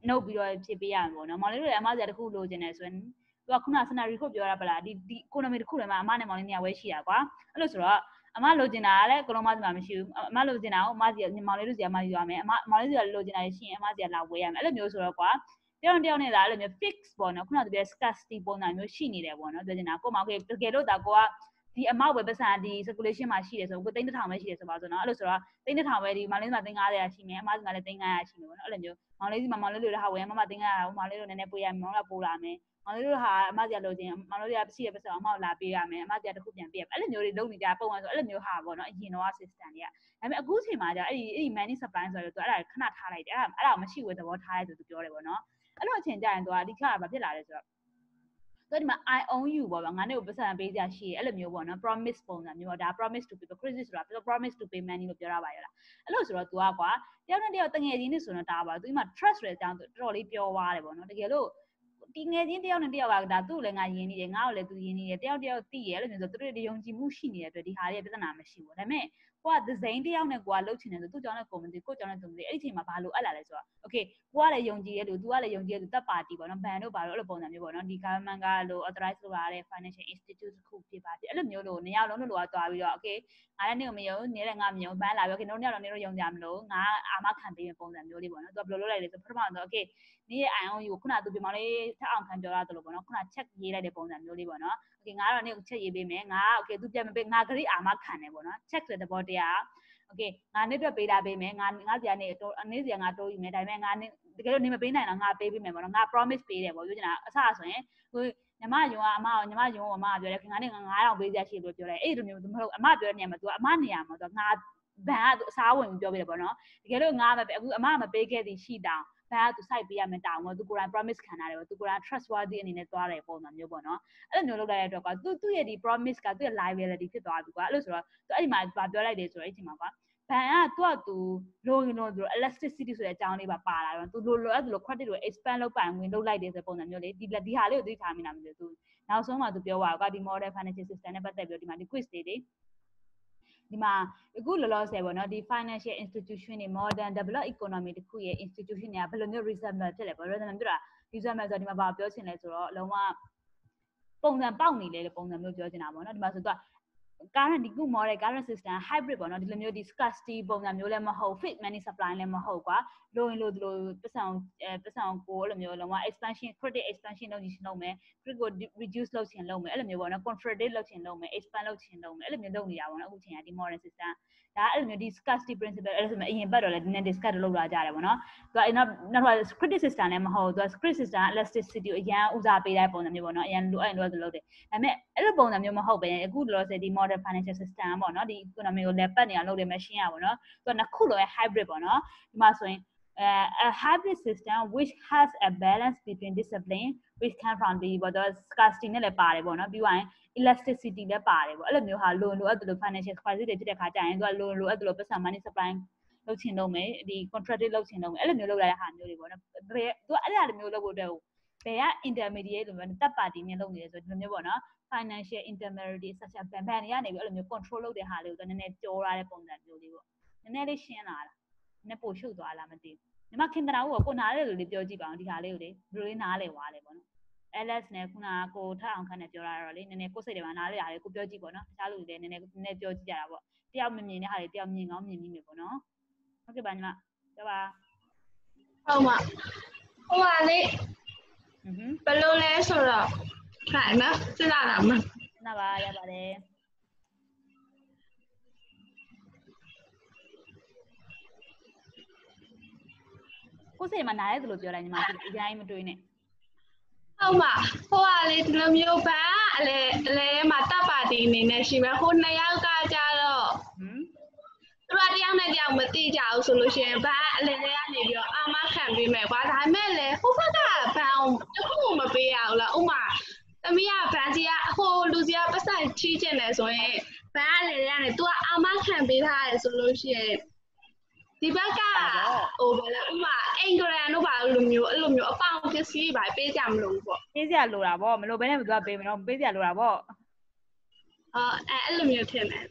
နှုတ်ပြီးတော့ဖြစ်ပေးရမယ်ပေါ့နော်မောင်လေးတို့လည်းအမစီတစ်ခုလိုချင်တယ်ဆိုရင်သူကခုနစနရီခုပြောရပါလားဒီဒီ economy တစ်ခုထဲမှာအမနဲ့မောင်လေးနေရာဝဲရှိတာကွာအဲ့လိုဆိုတော့အမလိုချင်တာကလည်းကလုံးမစီမှာမရှိဘူးအမလိုချင်တာကိုအမစီမောင်လေးတို့စီကမယူရမယ်အမမောင်လေးစီကလိုချင်တာရှိရင်အမစီကလာဝဲရမယ်အဲ့လိုမျိုးဆိုတော့ကွာ တယောက်တယောက်နဲ့ဒါအဲ့လိုမျိုး fix ပေါ့နော်ခုနကပြော scarcity ပုံစံမျိုးရှိနေတယ်ပေါ့နော်ပြောချင်တာကိုမောင်ကြီးတကယ်လို့ဒါကိုကဒီအမောက်ပဲပတ်စံဒီ circulation မှာရှိတယ်ဆိုကိုသိန်းတစ်ထောင်ပဲရှိတယ်ဆိုပါဆိုတော့အဲ့လိုဆိုတော့သိန်းတစ်ထောင်ပဲဒီမောင်လေးစီမှာသိန်း90ရာရှိမယ်အမစီမှာလည်းသိန်း900ရှိမယ်ပေါ့နော်အဲ့လိုမျိုးမောင်လေးစီမှာမောင်လေးတို့လည်းဟာဝယ်မမသိန်း900မောင်လေးတို့နည်းနည်းပို့ရမယ်မောင်လေးပို့လာမယ်မောင်လေးတို့ဟာအမကြီးလိုချင်မောင်လေးတို့ကရှိရပတ်စံအမောက်လာပေးရမယ်အမကြီးတစ်ခုပြန်ပေးရမယ်အဲ့လိုမျိုးတွေလုပ်နေကြပုံမှန်ဆိုအဲ့လိုမျိုးဟာပေါ့နော်အရင်တော့ system တွေကဒါပေမဲ့အခုချိန်မှာじゃအဲ့ဒီအဲ့ဒီ money supply ဆိုတော့သူအဲ့ဒါခဏထားလိုက်တယ်အဲ့ဒါအဲ့ဒါမရှိဝယ်သဘောထားတယ်ဆိုသူပြောတယ်ပေါ့နော် အဲ့လိုအချိန်ကျရင်သူကဒီခါကဘာဖြစ်လာလဲဆိုတော့သူဒီမှာ I own you ပေါ့ဗျာငါနဲ့ကိုပတ်စံပေးကြရှိရအဲ့လိုမျိုးပေါ့နော် promise ပုံစံမျိုးပေါ့ဒါ promise to pay credit ဆိုတာ promise to pay money လို့ပြောရပါရလားအဲ့လိုဆိုတော့ तू ကကွာတယောက်နဲ့တယောက်တငယ်ချင်းနေဆိုတော့ဒါပါ तू ဒီမှာ trust ရတဲ့အကြောင်းတော်တော်လေးပြောသွားတယ်ပေါ့နော်တကယ်လို့ဒီငယ်ချင်းတယောက်နဲ့တယောက်ကဒါသူ့ကိုလည်းငါယဉ်နေတယ်ငါ့ကိုလည်းသူယဉ်နေတယ်တယောက်တယောက်သိရအဲ့လိုမျိုးဆိုသူတို့တွေယုံကြည်မှုရှိနေတဲ့အတွက်ဒီဟာတွေကပြဿနာမရှိဘူးဒါပေမဲ့ ကိုကသစိမ်းတယောက်နဲ့ကိုကလှုပ်ချင်တယ်ဆိုသူ့ကြောင့်လည်းကိုမသိကိုကြောင့်လည်းသူမသိအဲ့ဒီအချိန်မှာဘာလို့အပ်လာလဲဆိုတော့ okay ကိုကလည်းယုံကြည်ရဲ့လူ तू ကလည်းယုံကြည်ရဲ့လူတပ်ပါတီပေါ့နော်ဘဏ်တို့ဘာလို့အဲ့လိုပုံစံမျိုးပေါ့နော်ဒီ government ကလို့ authorize လုပ်လာတဲ့ financial institute တစ်ခုဖြစ်ပါဖြစ်အဲ့လိုမျိုးလို့နေရာလုံးလို့လိုသွားပြီးတော့ okay ငါလည်းနေကိုမယုံနေလည်းငါမယုံဘဏ်လာပြီး okay တို့နေရာလုံးနေတို့ယုံကြမလို့ငါအာမခံပေးမယ့်ပုံစံမျိုးလေးပေါ့နော် तू ကဘယ်လိုလုပ်လိုက်လဲဆိုပထမတော့ okay နေရဲ့ IOU ကိုခုနကသူပြမောင်းလေးထအောင်ခံပြောရတယ်လို့ပေါ့နော်ခုန check ရေးလိုက်တဲ့ပုံစံမျိုးလေးပေါ့နော်โอเคငါကတော့နေ့ကိုချက်ရေးပေးမယ်ငါโอเคသူပြန်မပေးငါဂရိအာမခံတယ်ပေါ့နော် check ဆိုတဲ့သဘောတရားโอเคငါနေ့အတွက်ပေးတာပေးမယ်ငါငါဇာနေ့တော့နေ့ဇာငါတိုးယူမယ်ဒါပေမဲ့ငါနေ့တကယ်လို့နေမပေးနိုင်တော့ငါပေးပေးမယ်ပေါ့နော်ငါ promise ပေးတယ်ပေါ့ပြောချင်တာအဆအဆိုရင်ဟိုညီမယုံကအမကညီမယုံကအမကပြောတယ်ခင်ဗျာနေ့ငါ9000ပေးကြရှိလို့ပြောတယ်အဲ့ဒီလိုမျိုးသူမဟုတ်အမပြောတဲ့နေရာမှာသူကအမနေရာမှာသူကငါဘန်ကသူအစားဝင်ပြောပေးတယ်ပေါ့နော်တကယ်လို့ငါမပေးအခုအမမပေးခဲ့သည်ရှိတောင် ဘက်ကသူ site ပေးရမယ်တာဝန်သူကိုယ်တိုင် promise ခံရတယ်ပေါ့သူကိုယ်တိုင် trustworthy အနေနဲ့သွားတယ်ပုံစံမျိုးပေါ့နော်အဲ့လိုမျိုးလုပ်လိုက်တဲ့အတွက်ကသူသူ့ရဲ့ဒီ promise ကသူ့ရဲ့ liability ဖြစ်သွားပြီကွာအဲ့လိုဆိုတော့သူအဲ့ဒီမှာဘာပြောလိုက်တယ်ဆိုတော့အဲ့ဒီမှာကွာဘန်ကသူ့အတူလိုရင်လိုသူ elasticity ဆိုတဲ့အကြောင်းလေးပါပါလာတော့သူလိုလိုအဲ့လို credit ကို expand လုပ်ပိုင်ဝင်လုပ်လိုက်တယ်ဆိုတဲ့ပုံစံမျိုးလေဒီဒီဟာလေးကိုသိထားမိတာမျိုးသူနောက်ဆုံးမှသူပြောသွားတာကဒီ model financial system နဲ့ပတ်သက်ပြီးတော့ဒီမှာဒီ quiz တွေတွေ ဒီမှာအခုလောလောဆယ်ပေါ့နော်ဒီ financial institution တွေ modern develop economy တခုရဲ့ institution တွေကဘယ်လိုမျိုး resemble ဖြစ်လဲပေါ့ resemble ပြောတာ resemble ဆိုတော့ဒီမှာဘာပြောချင်လဲဆိုတော့လုံးဝပုံစံပေါက်နေလေပုံစံမျိုးပြောချင်တာပေါ့နော်ဒီမှာဆိုတော့ current ဒီခု model current system hybrid ပေါ့နော်ဒီလိုမျိုး scarcity ပုံစံမျိုးလည်းမဟုတ် fixed money supply လည်းမဟုတ်ကွာလိုရင်လိုဒီလိုပတ်စံအဲပတ်စံကိုအဲ့လိုမျိုးလုံးဝ expansion credit expansion လုပ်ချင်လုပ်မယ် credit ကို reduce လုပ်ချင်လုပ်မယ်အဲ့လိုမျိုးပေါ့နော် contradict လုပ်ချင်လုပ်မယ် expand လုပ်ချင်လုပ်မယ်အဲ့လိုမျိုးလုပ်နေတာပေါ့နော်အခုချိန်ကဒီ modern system ဒါအဲ့လိုမျိုးဒီ scarcity principle အဲ့လိုဆိုရင်အရင်ဘက်တော့လည်းဒီနေ့ discuss လုပ်လာကြတယ်ပေါ့နော်သူကနောက်နောက် credit system လည်းမဟုတ်သူက credit system elasticity ကိုအရင်ဦးစားပေးတဲ့ပုံစံမျိုးပေါ့နော်အရင်လိုအဲ့လိုလုပ်တယ်ဒါပေမဲ့အဲ့လိုပုံစံမျိုးမဟုတ်ပဲအခုလောဆယ်ဒီ modern financial system ပေါ့နော်ဒီ economy ကိုလည်းပတ်နေအောင်လုပ်တဲ့ machine อ่ะပေါ့နော်သူကနှစ်ခုလုံး hybrid ပေါ့နော်ဒီမှာဆိုရင် uh, a hybrid system which has a balance between discipline which come from the ဘာတော့ scarcity နဲ့လည်းပါတယ်ပေါ့နော်ပြီးသွားရင် elasticity လည်းပါတယ်ပေါ့အဲ့လိုမျိုးဟာလိုလိုအဲ့လို financial crisis တွေဖြစ်တဲ့ခါကျရင်သူကလိုလိုအဲ့လိုပတ်စံ money supply လုပ်ချင်လုပ်မယ်ဒီ contract လုပ်ချင်လုပ်မယ်အဲ့လိုမျိုးလုပ်လာတဲ့ဟာမျိုးတွေပေါ့နော်ဘယ်သူကအဲ့လိုမျိုးလုပ်ဖို့အတွက်ဘယ်က intermediate လို့ပြောတပ်ပါတီနဲ့လုပ်နေတယ်ဆိုဒီလိုမျိုးပေါ့နော် financial intermediary ဆက်ချက်ဘန်ဘန်တွေကနေပြီးအဲ့လိုမျိုး control လုပ်တဲ့ဟာလေးကိုနည်းနည်းကြောရတဲ့ပုံစံမျိုးလေးပေါ့နည်းနည်းလေးရှင်းလာတာ နည်းနည်းပို့ရှုပ်သွားလားမသိဘူးညီမခင်တရာဦးကကိုနားလေလို့လေးပြောကြည့်ပါအောင်ဒီဟာလေးကိုလေဘယ်လိုလေးနားလဲွားလဲပေါ့နော် LS နဲ့ခုနကကိုထအောင်ခန့်နဲ့ပြောရတော့လေနည်းနည်းကိုယ်စိတ်တွေမှာနားလေရတယ်ကိုပြောကြည့်ပေါ့နော်တခြားလူတွေလည်းနည်းနည်းနည်းနည်းပြောကြည့်ကြတာပေါ့တယောက်မမြင်တဲ့ဟာတွေတယောက်မြင်ကောင်းမြင်မိမယ်ပေါ့နော်ဟုတ်ကဲ့ပါညီမပြောပါဟုတ်ပါဟိုပါလေอือဟึဘယ်လိုလဲဆိုတော့ခိုင်နော်စဉ်းစားတာမနားပါရပါတယ် ကိုယ်စိတ်မှာနားရဲသလိုပြောလိုက်ညီမဒီအရင်မတွေးနဲ့ဟုတ်ပါဟိုပါလေဒီလိုမျိုးဘာအလဲအလဲမှာတပ်ပါတီအနေနဲ့ရှိမယ်ဟိုနှစ်ယောက်ကကြတော့ဟမ်သူတို့တယောက်နဲ့တယောက်မသိကြဘူးဆိုလို့ရှိရင်ဘာအလဲလဲကနေပြီးတော့အာမခံပေးမယ်ကွာဒါပေမဲ့လေဟိုဘက်ကဘန်အောင်တစ်ခုမပေးရဘူးလားဥမာသမီးကဘန်စီကဟိုလူစီကပတ်စံချီးကျင်တယ်ဆိုရင်ဘန်အလဲလဲကနေ तू ကအာမခံပေးထားတယ်ဆိုလို့ရှိရင် ဒီဘက်ကဟိုဘယ်လဲဥမာအင်္ဂရန်တို့ပါလို့မျိုးအဲ့လိုမျိုးအပေါင်ပစ္စည်းပါပေးကြမလို့ပေါ့ပေးစရာလိုတာပေါ့မလိုဘဲနဲ့ဘယ်သူကပေးမလို့ပေးစရာလိုတာပေါ့အော်အဲအဲ့လိုမျိုးထင်တယ်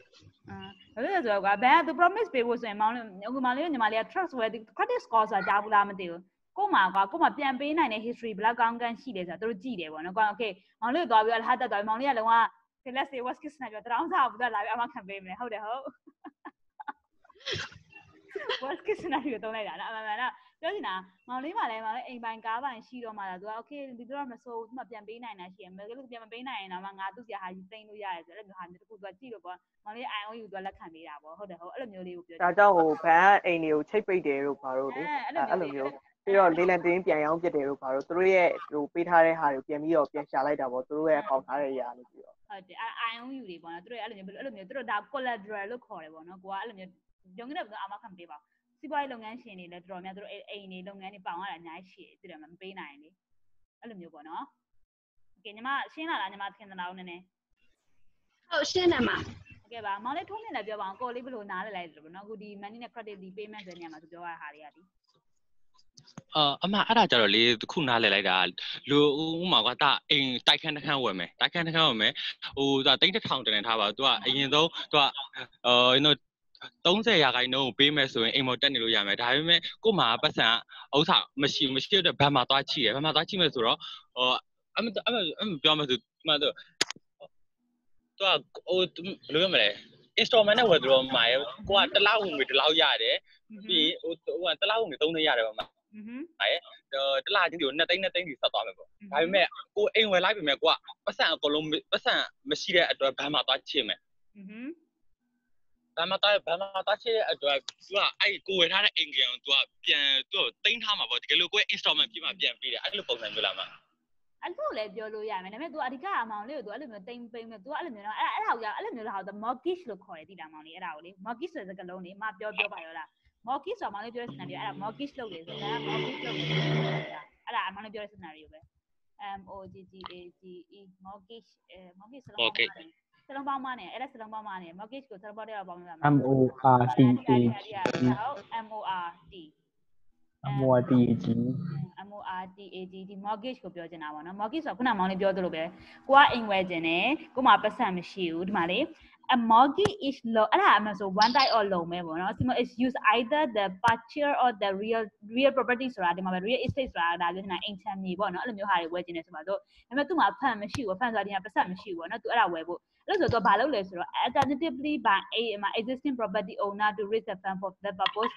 အာဘာလို့လဲဆိုတော့ကွာဘန်ကသူ promise ပေးဖို့ဆိုရင်မောင်လေးအခုမောင်လေးကညီမလေးက trust ဝယ် credit score ဆိုတာကြားဘူးလားမသိဘူးကို့မှာကွာကို့မှာပြန်ပေးနိုင်တဲ့ history ဘယ်လောက်ကောင်းကန်းရှိလဲဆိုတာသူတို့ကြည့်တယ်ပေါ့နော်ကွာ okay မောင်လေးကိုသွားပြီးတော့ဟာတက်သွားပြီးမောင်လေးကလုံးဝ say let's say what's kiss နဲ့ပြောတရောင်းစားဘူးသူကလာပြီးအမခံပေးမယ်ဟုတ်တယ်ဟုတ် what's kiss နဲ့ပြောတော့လိုက်တာနော်အမှန်မှန်တော့ပြောချင်တာမောင်လေးမှလည်းမောင်လေးအိမ်ပိုင်ကားပိုင်ရှိတော့မှလားသူက okay ဒီတော့မစိုးဘူးသူမှပြန်ပေးနိုင်တာရှိရမယ်ကလေးပြန်မပေးနိုင်ရင်တော့မှငါသူ့စီဟာကြီးသိမ်းလို့ရတယ်ဆိုတော့အဲ့လိုမျိုးဟာမျိုးတစ်ခုသူကကြည့်လို့ပေါ့မောင်လေး IOU သူကလက်ခံပေးတာပေါ့ဟုတ်တယ်ဟုတ်အဲ့လိုမျိုးလေးကိုပြောချင်ဒါကြောင့်ဟိုဘန်အိမ်တွေကိုချိတ်ပိတ်တယ်လို့ဘာလို့လေအဲအဲ့အဲ့လိုလိုမျိုးမျိုးပြီးတော့လေးလံတင်းပြန်ရောင်းပြစ်တယ်လို့ဘာလို့သူတို့ရဲ့ဟိုပေးထားတဲ့ဟာတွေကိုပြန်ပြီးတော့ပြန်ရှာလိုက်တာပေါ့သူတို့ရဲ့ပေါက်ထားတဲ့ຢာလို့ပြီးတော့ဟုတ်တယ်အဲ့ IOU တွေပေါ့နော်သူတို့အဲ့လိုမျိုးအဲ့လိုမျိုးသူတို့ဒါ collateral လို့ခေါ်တယ်ပေါ့နော်ကိုကအဲ့လိုမျိုး ရုံးကနေတော့အာမခံပေးပါစီးပွားရေးလုပ်ငန်းရှင်တွေလည်းတော်တော်များသူတို့အိမ်တွေလုပ်ငန်းတွေပေါင်ရတာအများကြီးရှိတယ်သူတို့မပေးနိုင်လေအဲ့လိုမျိုးပေါ့နော်โอเคညီမရှင်းလာလားညီမသခင်သနာဦးနည်းနည်း ဟုတ်ရှင်းတယ်မှာ โอเคပါမောင်လေးထုံးနေလည်းပြောပါအောင်ကိုလေးဘယ်လိုနားလဲလိုက်တယ်ပေါ့နော်အခုဒီ money နဲ့ credit ဒီ payment ဆိုတဲ့နေရာမှာသူပြောရတဲ့ဟာတွေကဒီ အာအမအဲ့ဒါကြတော့လေတခုနားလဲလိုက်တာလူဥမာကွာဒါအိမ်တိုက်ခန်းတစ်ခန်းဝယ်မယ်တိုက်ခန်းတစ်ခန်းဝယ်မယ်ဟိုဒါတိတ်တစ်ထောင်တင်နေထားပါသူကအရင်ဆုံးသူကအာyou know 30ရာခိုင်နှုန်းကိုပေးမယ်ဆိုရင်အိမ်မော်တက်နေလို့ရမယ်ဒါပေမဲ့ကို့မှာပတ်စံဥစ္စာမရှိမရှိတဲ့ဘန်မှာသွားချိတယ်ဘန်မှာသွားချိမယ်ဆိုတော့ဟိုအမအမအမပြောမှဆိုဒီမှာတော့သူကဟိုဘယ်လိုရမလဲ installment နဲ့ဝယ်တော့မှာကိုကတစ်လောက်ဝင်ငွေတစ်လောက်ရတယ်ပြီးဟိုဟိုကတစ်လောက်ဝင်ငွေ3သိန်းရတယ်ပါမှာ อือฮึ တလားချင်းဒီကို2သိန်း2သိန်းစီဆက်သွားမယ်ပေါ့ဒါပေမဲ့ကိုအိမ်ဝယ်လိုက်ပြီမဲ့ကိုကပတ်စံအကုန်လုံးပတ်စံမရှိတဲ့အတွက်ဘန်မှာသွားချစ်မယ် อือฮึ ဘန်မှာသွားဘန်မှာသွားချစ်တဲ့အတွက်သူကအဲ့ကိုဝယ်ထားတဲ့အိမ်ကန်ကိုသူကပြန်သူ့တိန်းထားမှာပေါ့တကယ်လို့ကို installment ပြမှပြန်ပေးတယ်အဲ့လိုပုံစံမျိုးလာမှာ အဲ့လိုလည်းပြောလို့ရမယ်ဒါပေမဲ့ तू အဓိကအမောင်လေးကို तू အဲ့လိုမျိုးတိမ်ပိမ့်မဲ့ तू အဲ့လိုမျိုးတော့အဲ့အဲ့ဒါကိုအဲ့လိုမျိုးတော့ဟာ mortgage လို့ခေါ်တယ်တိတာမောင်လေးအဲ့ဒါကိုလေ mortgage ဆိုတဲ့စကားလုံးလေးမပြောပြောပါရောလား mortgage ဆိုတော့မောင်လေးပြောတဲ့ scenario အဲ့ဒါ mortgage လုပ်တယ်ဆိုတာ mortgage လုပ်တယ်အဲ့ဒါအမောင်လေးပြောတဲ့ scenario ပဲ M O G G A G E mortgage အဲ mortgage စလုံးပေါင်းပါတယ် စလုံးပေါင်းမနဲ့အဲ့ဒါစလုံးပေါင်းမနဲ့ mortgage ကိုစလုံးပေါင်းတဲ့ပေါင်းလို့ရမှာ M O R T A G M O R T M O R T A G M O R T A G ဒီ mortgage ကိုပြောချင်တာပေါ့နော် mortgage ဆိုတော့ခုနမောင်လေးပြောသလိုပဲကိုကအိမ်ဝယ်ခြင်းနဲ့ကိုမှပတ်စံမရှိဘူးဒီမှာလေ a mortgage is loan အဲ့ဒါအမှဆို one type or loan ပဲပေါ့နော်ဒီမှာ is use either the purchase or the real real property ဆိုတာဒီမှာပဲ real estate ဆိုတာဒါပြောချင်တာအိမ်ချမ်းမြေပေါ့နော်အဲ့လိုမျိုးဟာတွေဝယ်ခြင်းနဲ့ဆိုပါတော့ဒါပေမဲ့သူ့မှာဖန်မရှိဘူးဖန်ဆိုတာဒီမှာပတ်စံမရှိဘူးပေါ့နော်သူအဲ့ဒါဝယ်ဖို့ အဲ့လိုဆိုတော့ဘာလုပ်လဲဆိုတော့ alternatively by a existing property owner to raise the fund for the purpose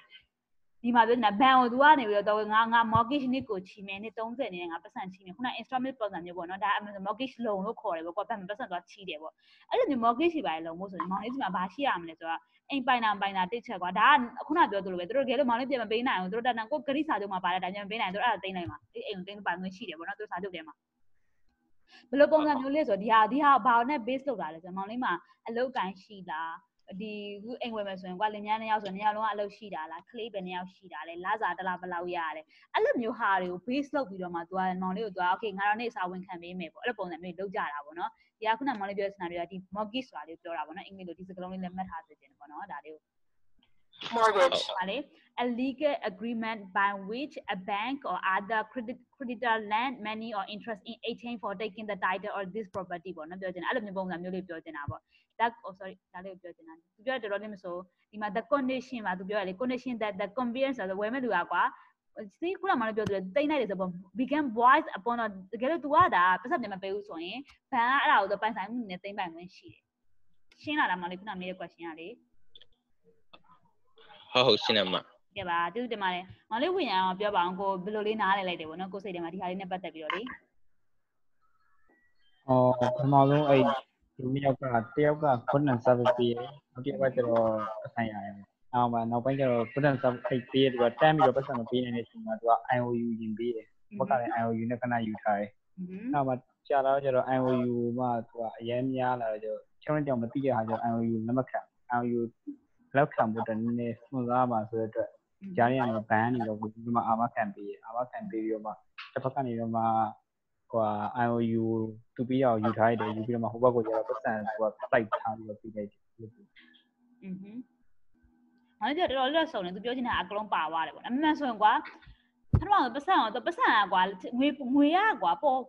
ဒီမှာပြောနေတာဘန်ကိုသူကနေပြီးတော့ငါငါ mortgage နစ်ကိုချီမယ်နှစ်30နဲ့ငါပတ်စံချီမယ်ခုန installment ပုံစံမျိုးပေါ့နော်ဒါအမှ mortgage loan လို့ခေါ်တယ်ပေါ့ကွာဘန်ပတ်စံသွားချီတယ်ပေါ့အဲ့လိုမျိုး mortgage ရှိပါတယ်လုံးမို့ဆိုရင်မောင်လေးဒီမှာဘာရှိရမလဲဆိုတော့အိမ်ပိုင်တာပိုင်တာတိတ်ချက်ကွာဒါကခုနပြောသလိုပဲသူတို့ကဲလို့မောင်လေးပြန်မပေးနိုင်ဘူးသူတို့တန်တန်ကိုဂရိစာချုပ်မှာပါတယ်ဒါပြန်မပေးနိုင်သူတို့အဲ့ဒါတိမ့်လိုက်မှာဒီအိမ်ကိုတိမ့်ပိုင်ခွင့်ရှိတယ်ပေါ့နော်သူတို့စာချုပ်ထဲမှာ ဘယ်လိုပုံစံမျိုးလဲဆိုတော့ဒီဟာဒီဟာဘာနဲ့ base လုပ်တာလဲဆိုတော့မောင်လေးမှာအလုတ်ကန်ရှိလားဒီခုအိမ်ဝယ်မယ်ဆိုရင်ကွာလင်မြန်းနှစ်ယောက်ဆိုနှစ်ယောက်လုံးကအလုပ်ရှိတာလားကလေးပဲနှစ်ယောက်ရှိတာလဲလစာတစ်လားဘယ်လောက်ရရလဲအဲ့လိုမျိုးဟာတွေကို base လုပ်ပြီးတော့မှ तू ကမောင်လေးကို तू က okay ငါတော့နေ့စာဝင်ခံပေးမယ်ပေါ့အဲ့လိုပုံစံမျိုးလုပ်ကြတာပေါ့နော်ဒီကခုနမောင်လေးပြောတဲ့ scenario ကဒီ mortgage ဆိုတာလေးပြောတာပေါ့နော်အင်္ဂလိပ်လိုဒီစကားလုံးလေးလည်းမှတ်ထားစေချင်တယ်ပေါ့နော်ဒါလေးကို Mortgage. ပါလေ a legal agreement by which a bank or other credit creditor lend money or interest in exchange for taking the title or this property ပေါ့နော်ပြောချင်တာအဲ့လိုမျိုးပုံစံမျိုးလေးပြောချင်တာပေါ့ that oh sorry ဒါလေးကိုပြောချင်တာသူပြောတယ်တော်တော်လေးမဆိုဒီမှာ the condition ပါသူပြောရလေ condition that the conveyance ဆိုတော့ဝယ်မဲ့လူကကွာစီခုနမှလည်းပြောတယ်တိတ်လိုက်တယ်ဆိုတော့ began voice upon တော့တကယ်လို့ तू ကဒါပတ်စပ်ပြန်မပေးဘူးဆိုရင်ဘန်ကအဲ့ဒါကိုတော့ပိုင်ဆိုင်မှုနဲ့တိမ့်ပိုင်ခွင့်ရှိတယ်ရှင်းလာတာမှလေခုနမေးတဲ့ question ကလေ ဟုတ်ဟုတ်ရှင်းတယ်မကဲပါတူတင်ပါတယ်မောင်လေးဝင်ရအောင်ပြောပါအောင်ကိုဘယ်လိုလေးနားလဲလိုက်တယ်ဗောနော်ကိုစိတ်ထဲမှာဒီဟာလေးနဲ့ပတ်သက်ပြီးတော့လေ။အော်ပထမဆုံးအဲ့ဒီမြောက်ကတယောက်က content service ပေးတယ်။နောက်တစ်ယောက်ကကျတော့အဆိုင်ရတယ်။အော်မှာနောက်ပိုင်းကျတော့ content service အဲ့ပေးတယ်သူကတန်းပြီးတော့ပတ်စံမပေးနိုင်တဲ့အချိန်မှာသူက IOU ရင်ပေးတယ်။ဘက်ကလည်း IOU နဲ့ခဏယူထားတယ်อืม။နောက်မှာကြာလာတော့ကျတော့ IOU မှသူကအရင်များလာတော့ကျတော့ကျွန်တော်ကြောင့်မသိတဲ့ဟာကျတော့ IOU လက်မခံ IOU လက်ခံဖို့တနည်းနည်းစွန့်စားမှာဆိုတဲ့အတွက်ကြားရရင်ဘန်နေတော့ဒီမှာအာမခံပေးရအာမခံပေးပြီးတော့မှတစ်ဖက်ကနေတော့မှဟို IOU သူပြီးတော့ယူထားရတယ်ယူပြီးတော့မှဟိုဘက်ကိုကျတော့ပတ်စံသူက flight ထားပြီးတော့ပြီးလိုက်တယ်อืมဟမ်မောင်လေးပြောတော်တော်လေးတော့စုံတယ်သူပြောချင်တာအကလုံးပါသွားတယ်ဗောနော်အမှန်ဆိုရင်ကွာပ ထမဆုံးပတ်စံတော့ပတ်စံကကွာငွေငွေရကွာပေါ်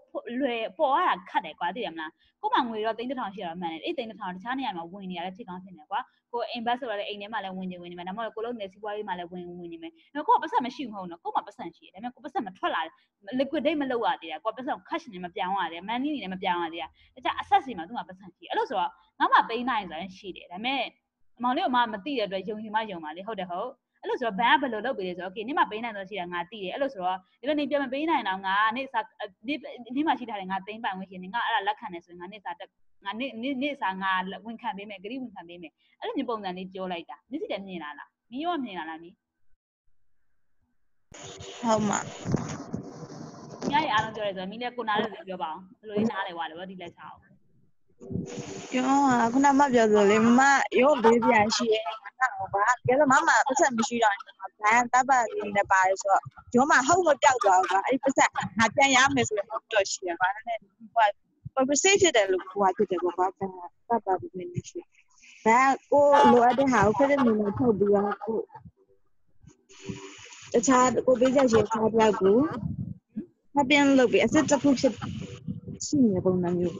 လွယ်ပေါ်ရတာခတ်တယ်ကွာသိရမလားကို့မှာငွေတော့3000ရှိရတော့မှန်တယ်အဲ့3000တခြားနေရာမှာဝင်နေရတဲ့ဖြစ်ကောင်းဖြစ်နေကွာကို invest ဆိုတော့လေအိမ်ထဲမှာလည်းဝင်နေဝင်နေမယ်ဒါမှမဟုတ်ကိုလုံးနေစီးပွားရေးမှာလည်းဝင်ဝင်နေမယ်ဒါကိုကပတ်စံမရှိဘူးမဟုတ်နော်ကို့မှာပတ်စံရှိတယ်ဒါပေမဲ့ကိုပတ်စံမထွက်လာ liquidate မလုပ်ရသေးတာကိုပတ်စံ cash နဲ့မပြောင်းရသေး money နဲ့မပြောင်းရသေးတာတခြား asset စီမှာသူ့မှာပတ်စံရှိတယ်အဲ့လိုဆိုတော့ငါမှပေးနိုင်ဆိုရင်ရှိတယ်ဒါပေမဲ့အမောင်လေးကမှမသိတဲ့အတွက်ယုံကြည်မှယုံပါလေဟုတ်တယ်ဟုတ် အဲ့လိုဆိုတော့ဘန်ကဘယ်လိုလုပ်ပေးလဲဆိုတော့ okay နေ့မှပေးနိုင်တော့ရှိတာငါသိတယ်အဲ့လိုဆိုတော့ဒီလိုနေပြန်မပေးနိုင်တော့ငါနေ့စာနေ့နေ့မှရှိထားတယ်ငါသိမ်းပိုင်ဝင်ရှင်နေငါအဲ့ဒါလက်ခံနေဆိုရင်ငါနေ့စာတက်ငါနေ့နေ့နေ့စာငါဝင်ခံပေးမယ်ဂရိဝင်ခံပေးမယ်အဲ့လိုမျိုးပုံစံလေးပြောလိုက်တာနေ့စီတယ်မြင်လာလားမင်းရောမြင်လာလားမင်းဟုတ်မှာညရအားလုံးပြောရဲဆိုတော့မင်းလည်းကိုနားလည်းပြောပါအောင်ဘယ်လိုလေးနားလဲွားလဲဗောဒီလက်ချအောင် ပြောတာခုနမပြောသလိုလေမမရုပ်ဘေးပြန်ရှိရဲ့ဟောပါကဲတော့မမပတ်စံမရှိတော့ဘန်တပ်ပါလေးနဲ့ပါတယ်ဆိုတော့ရုံးမှာဟုတ်မပြောက်သွားဘူးကွာအဲ့ဒီပတ်စံငါပြန်ရမယ်ဆိုရင်ဟုတ်တော့ရှိရပါနဲ့ဟိုက purpose ဖြစ်တယ်လို့ဟိုကဖြစ်တယ်ပေါ့ကွာဘန်တပ်ပါလေးနဲ့ရှိဘန်ကိုလိုအပ်တဲ့ဟာကို credit နေနဲ့ထုတ်ပြီးတော့ကိုတခြားကိုပေးချက်ရှင်ထားပြောက်ကိုဖတ်ပြန်လုပ်ပြီးအစစ်တစ်ခုဖြစ် ရှိနေပုံစံမျိုး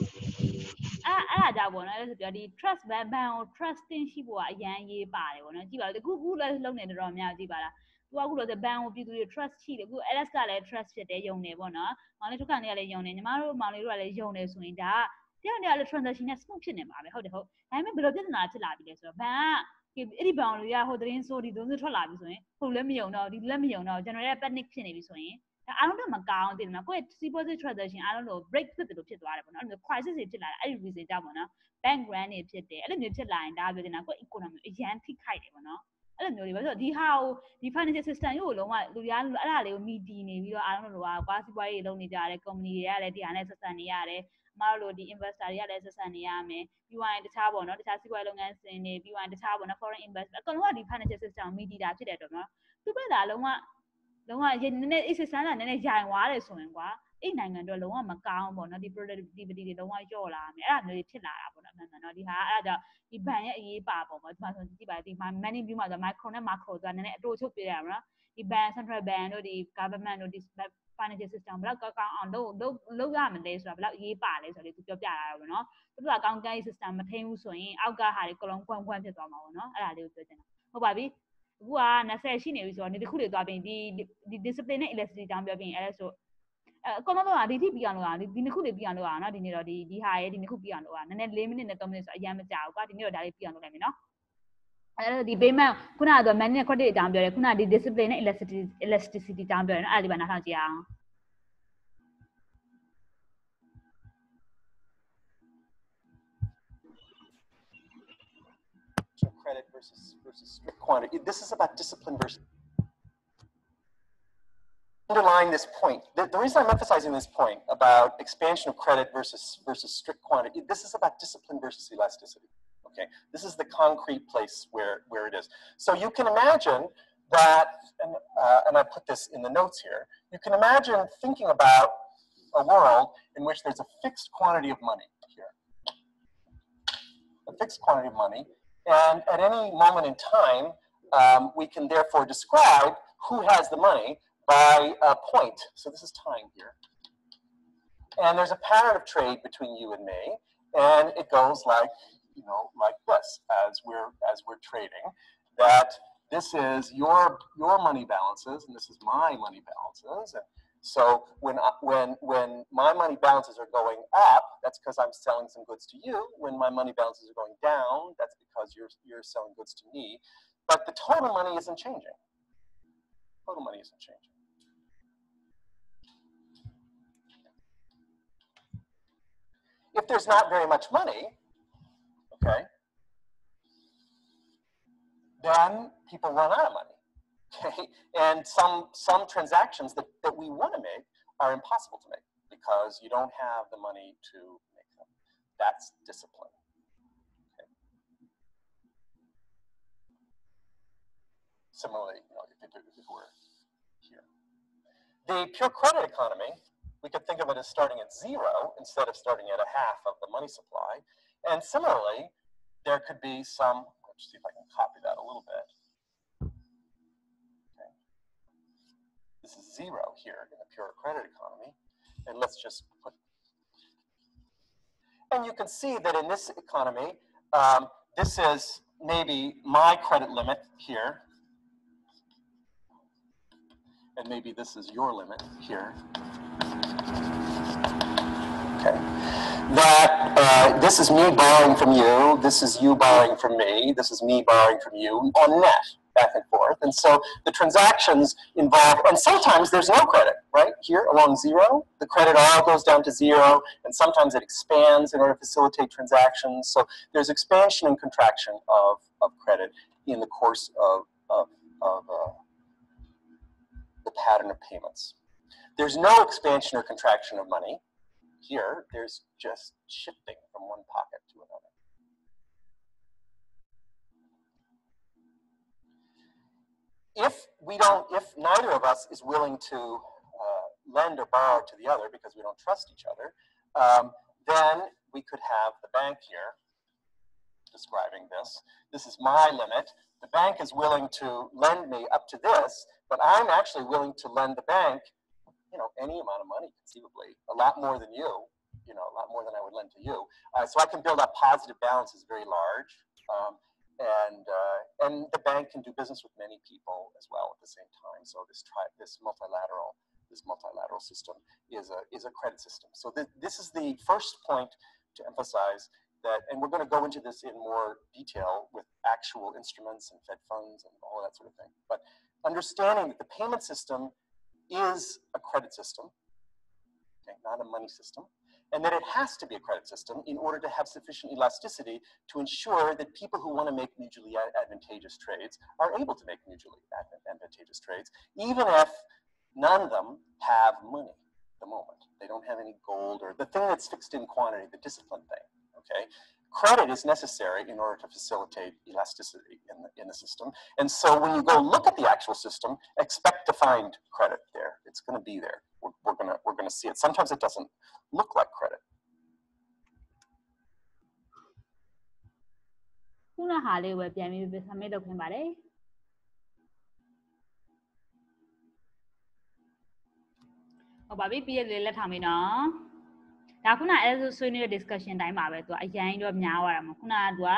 အဲ့အဲ့ဒါကြောင့်ပေါ့နော်အဲ့ဒါဆိုပြောဒီ trust ဘန်ဘန်ကို trusting ရှိဖို့ကအရန်ရေးပါတယ်ပေါ့နော်ကြည့်ပါဦးတခုခုလည်းလုံနေတော်တော်များကြည့်ပါလားသူကအခုလို့ဘန်ကိုပြည်သူတွေ trust ရှိတယ်အခု LS ကလည်း trust ဖြစ်တယ်ယုံတယ်ပေါ့နော်မောင်လေးဒုက္ခနေကလည်းယုံတယ်ညီမတို့မောင်လေးတို့ကလည်းယုံတယ်ဆိုရင်ဒါကတယောက်တယောက်လည်း transaction နဲ့ smooth ဖြစ်နေမှာပဲဟုတ်တယ်ဟုတ်ဒါပေမဲ့ဘယ်လိုပြဿနာဖြစ်လာပြီလဲဆိုတော့ဘန်ကအဲ့ဒီဘန်တွေကဟိုသတင်းဆိုဒီသုံးစထွက်လာပြီဆိုရင်ဟိုလည်းမယုံတော့ဒီလည်းမယုံတော့ general panic ဖြစ်နေပြီဆိုရင်ဒါ အားလုံးတော့မကောင်းသေးဘူးနော်ကိုယ့်ရဲ့ deposit transaction အားလုံးလို့ break ဖြစ်တယ်လို့ဖြစ်သွားတယ်ပေါ့နော်အဲ့လို crisis တွေဖြစ်လာတယ်အဲ့ဒီ reason ကြောင့်ပေါ့နော် bank run တွေဖြစ်တယ်အဲ့လိုမျိုးဖြစ်လာရင်ဒါပြောနေတာကိုယ့် economy အရန်ထိခိုက်တယ်ပေါ့နော်အဲ့လိုမျိုးတွေပဲဆိုတော့ဒီဟာကိုဒီ financial system ကိုလုံးဝလူများအဲ့ဒါလေးကိုမီတီနေပြီးတော့အားလုံးလိုကကွာစီးပွားရေးလုပ်နေကြတယ် company တွေကလည်းဒီဟာနဲ့ဆက်ဆံနေရတယ်အမတို့လိုဒီ investor တွေကလည်းဆက်ဆံနေရမယ်ပြီးသွားရင်တခြားပေါ့နော်တခြားစီးပွားရေးလုပ်ငန်းစဉ်တွေပြီးသွားရင်တခြားပေါ့နော် foreign investment အကုန်လုံးကဒီ financial system မီတီတာဖြစ်တယ်တော့နော်သူပဲဒါလုံးဝ လုံးဝနည်းနည်း access ဆန်းတာနည်းနည်းရိုင်သွားတယ်ဆိုရင်ကွာအဲ့နိုင်ငံတော့လုံးဝမကောင်းပေါ့နော်ဒီ productivity တွေလုံးဝလျော့လာမယ်အဲ့ဒါမျိုးတွေဖြစ်လာတာပေါ့နော်အမှန်မှန်တော့ဒီဟာအဲ့ဒါကြောင့်ဒီဘဏ်ရဲ့အရေးပါပေါ့ပေါ့ဒီမှာဆိုကြည့်ပါဒီ money view မှာဆို micro နဲ့ macro ဆိုတာနည်းနည်းအတူချုပ်ပြရမှာနော်ဒီ bank central bank တို့ဒီ government တို့ဒီ financial system ဘယ်လောက်ကောင်းကောင်းအောင်လုပ်လုပ်လုပ်ရမလဲဆိုတာဘယ်လောက်အရေးပါလဲဆိုတော့လေသူပြောပြတာတော့နော်သူကကောင်းကန်း system မထိန်ဘူးဆိုရင်အောက်ကဟာတွေကလုံးကွန့်ကွန့်ဖြစ်သွားမှာပေါ့နော်အဲ့ဒါလေးကိုပြောချင်တာဟုတ်ပါပြီ အခုက20ရှိနေပြီဆိုတော့ဒီတစ်ခုတွေသွားပြင်ဒီဒီ discipline နဲ့ elasticity တောင်းပြောပြင်အဲ့ဒါဆိုအကောင်တော့ဒီထိပြီးအောင်လို့ကဒီနှစ်ခုတွေပြီးအောင်လို့ကနော်ဒီနေ့တော့ဒီဒီဟာရဲ့ဒီနှစ်ခုပြီးအောင်လို့ကနည်းနည်း၄မိနစ်နဲ့၃မိနစ်ဆိုအရင်မကြဘူးကွာဒီနေ့တော့ဒါလေးပြီးအောင်လုပ်လိုက်မယ်နော်အဲ့တော့ဒီ payment ခုနကတော့ manual credit အကြောင်းပြောတယ်ခုနကဒီ discipline နဲ့ elasticity elasticity အကြောင်းပြောတယ်နော်အဲ့ဒါဒီပါနားထောင်ကြည့်အောင် credit versus versus strict quantity. This is about discipline versus underlying this point. The, the reason I'm emphasizing this point about expansion of credit versus versus strict quantity, this is about discipline versus elasticity. Okay, this is the concrete place where where it is. So you can imagine that, and uh, and I put this in the notes here. You can imagine thinking about a world in which there's a fixed quantity of money here, a fixed quantity of money, and at any moment in time, um, we can therefore describe who has the money by a point. So this is time here. And there's a pattern of trade between you and me, and it goes like, you know, like this as we're as we're trading. That this is your your money balances, and this is my money balances. And so when when when my money balances are going up, that's because I'm selling some goods to you. When my money balances are going down, that's because you're you're selling goods to me. But the total money isn't changing. Total money isn't changing. If there's not very much money, okay, then people run out of money. Okay, and some some transactions that, that we want to make are impossible to make because you don't have the money to make them. That's discipline. Okay. Similarly, you know, if, if were here. The pure credit economy, we could think of it as starting at zero instead of starting at a half of the money supply. And similarly, there could be some, let's see if I can copy that a little bit. This is zero here in the pure credit economy. And let's just put, and you can see that in this economy, um, this is maybe my credit limit here. And maybe this is your limit here. Okay. That uh, this is me borrowing from you, this is you borrowing from me, this is me borrowing from you on net, back and forth. And so the transactions involve, and sometimes there's no credit, right? Here along zero, the credit all goes down to zero, and sometimes it expands in order to facilitate transactions. So there's expansion and contraction of, of credit in the course of, of, of uh, the pattern of payments. There's no expansion or contraction of money. Here, there's just shifting from one pocket to another. If we don't, if neither of us is willing to uh, lend or borrow to the other because we don't trust each other, um, then we could have the bank here describing this. This is my limit. The bank is willing to lend me up to this, But I'm actually willing to lend the bank, you know, any amount of money conceivably, a lot more than you, you know, a lot more than I would lend to you. Uh, so I can build up positive balances very large. Um, and uh, and the bank can do business with many people as well at the same time. So this tri- this multilateral this multilateral system is a is a credit system. So th- this is the first point to emphasize that, and we're going to go into this in more detail with actual instruments and Fed funds and all that sort of thing. But understanding that the payment system is a credit system, okay, not a money system, and that it has to be a credit system in order to have sufficient elasticity to ensure that people who want to make mutually advantageous trades are able to make mutually advantageous trades, even if none of them have money at the moment. They don't have any gold or the thing that's fixed in quantity, the discipline thing. Okay, credit is necessary in order to facilitate elasticity in the, in the system. And so when you go look at the actual system, expect to find credit there. It's going to be there. We're, we're going we're going to see it. Sometimes it doesn't look like credit. Well, ဒါခုနအဲဆိုဆွေးနွေးတဲ့ discussion တိုင်းပါပဲသူကအရင်တော့များသွားတာမဟုတ်ခုနကသူက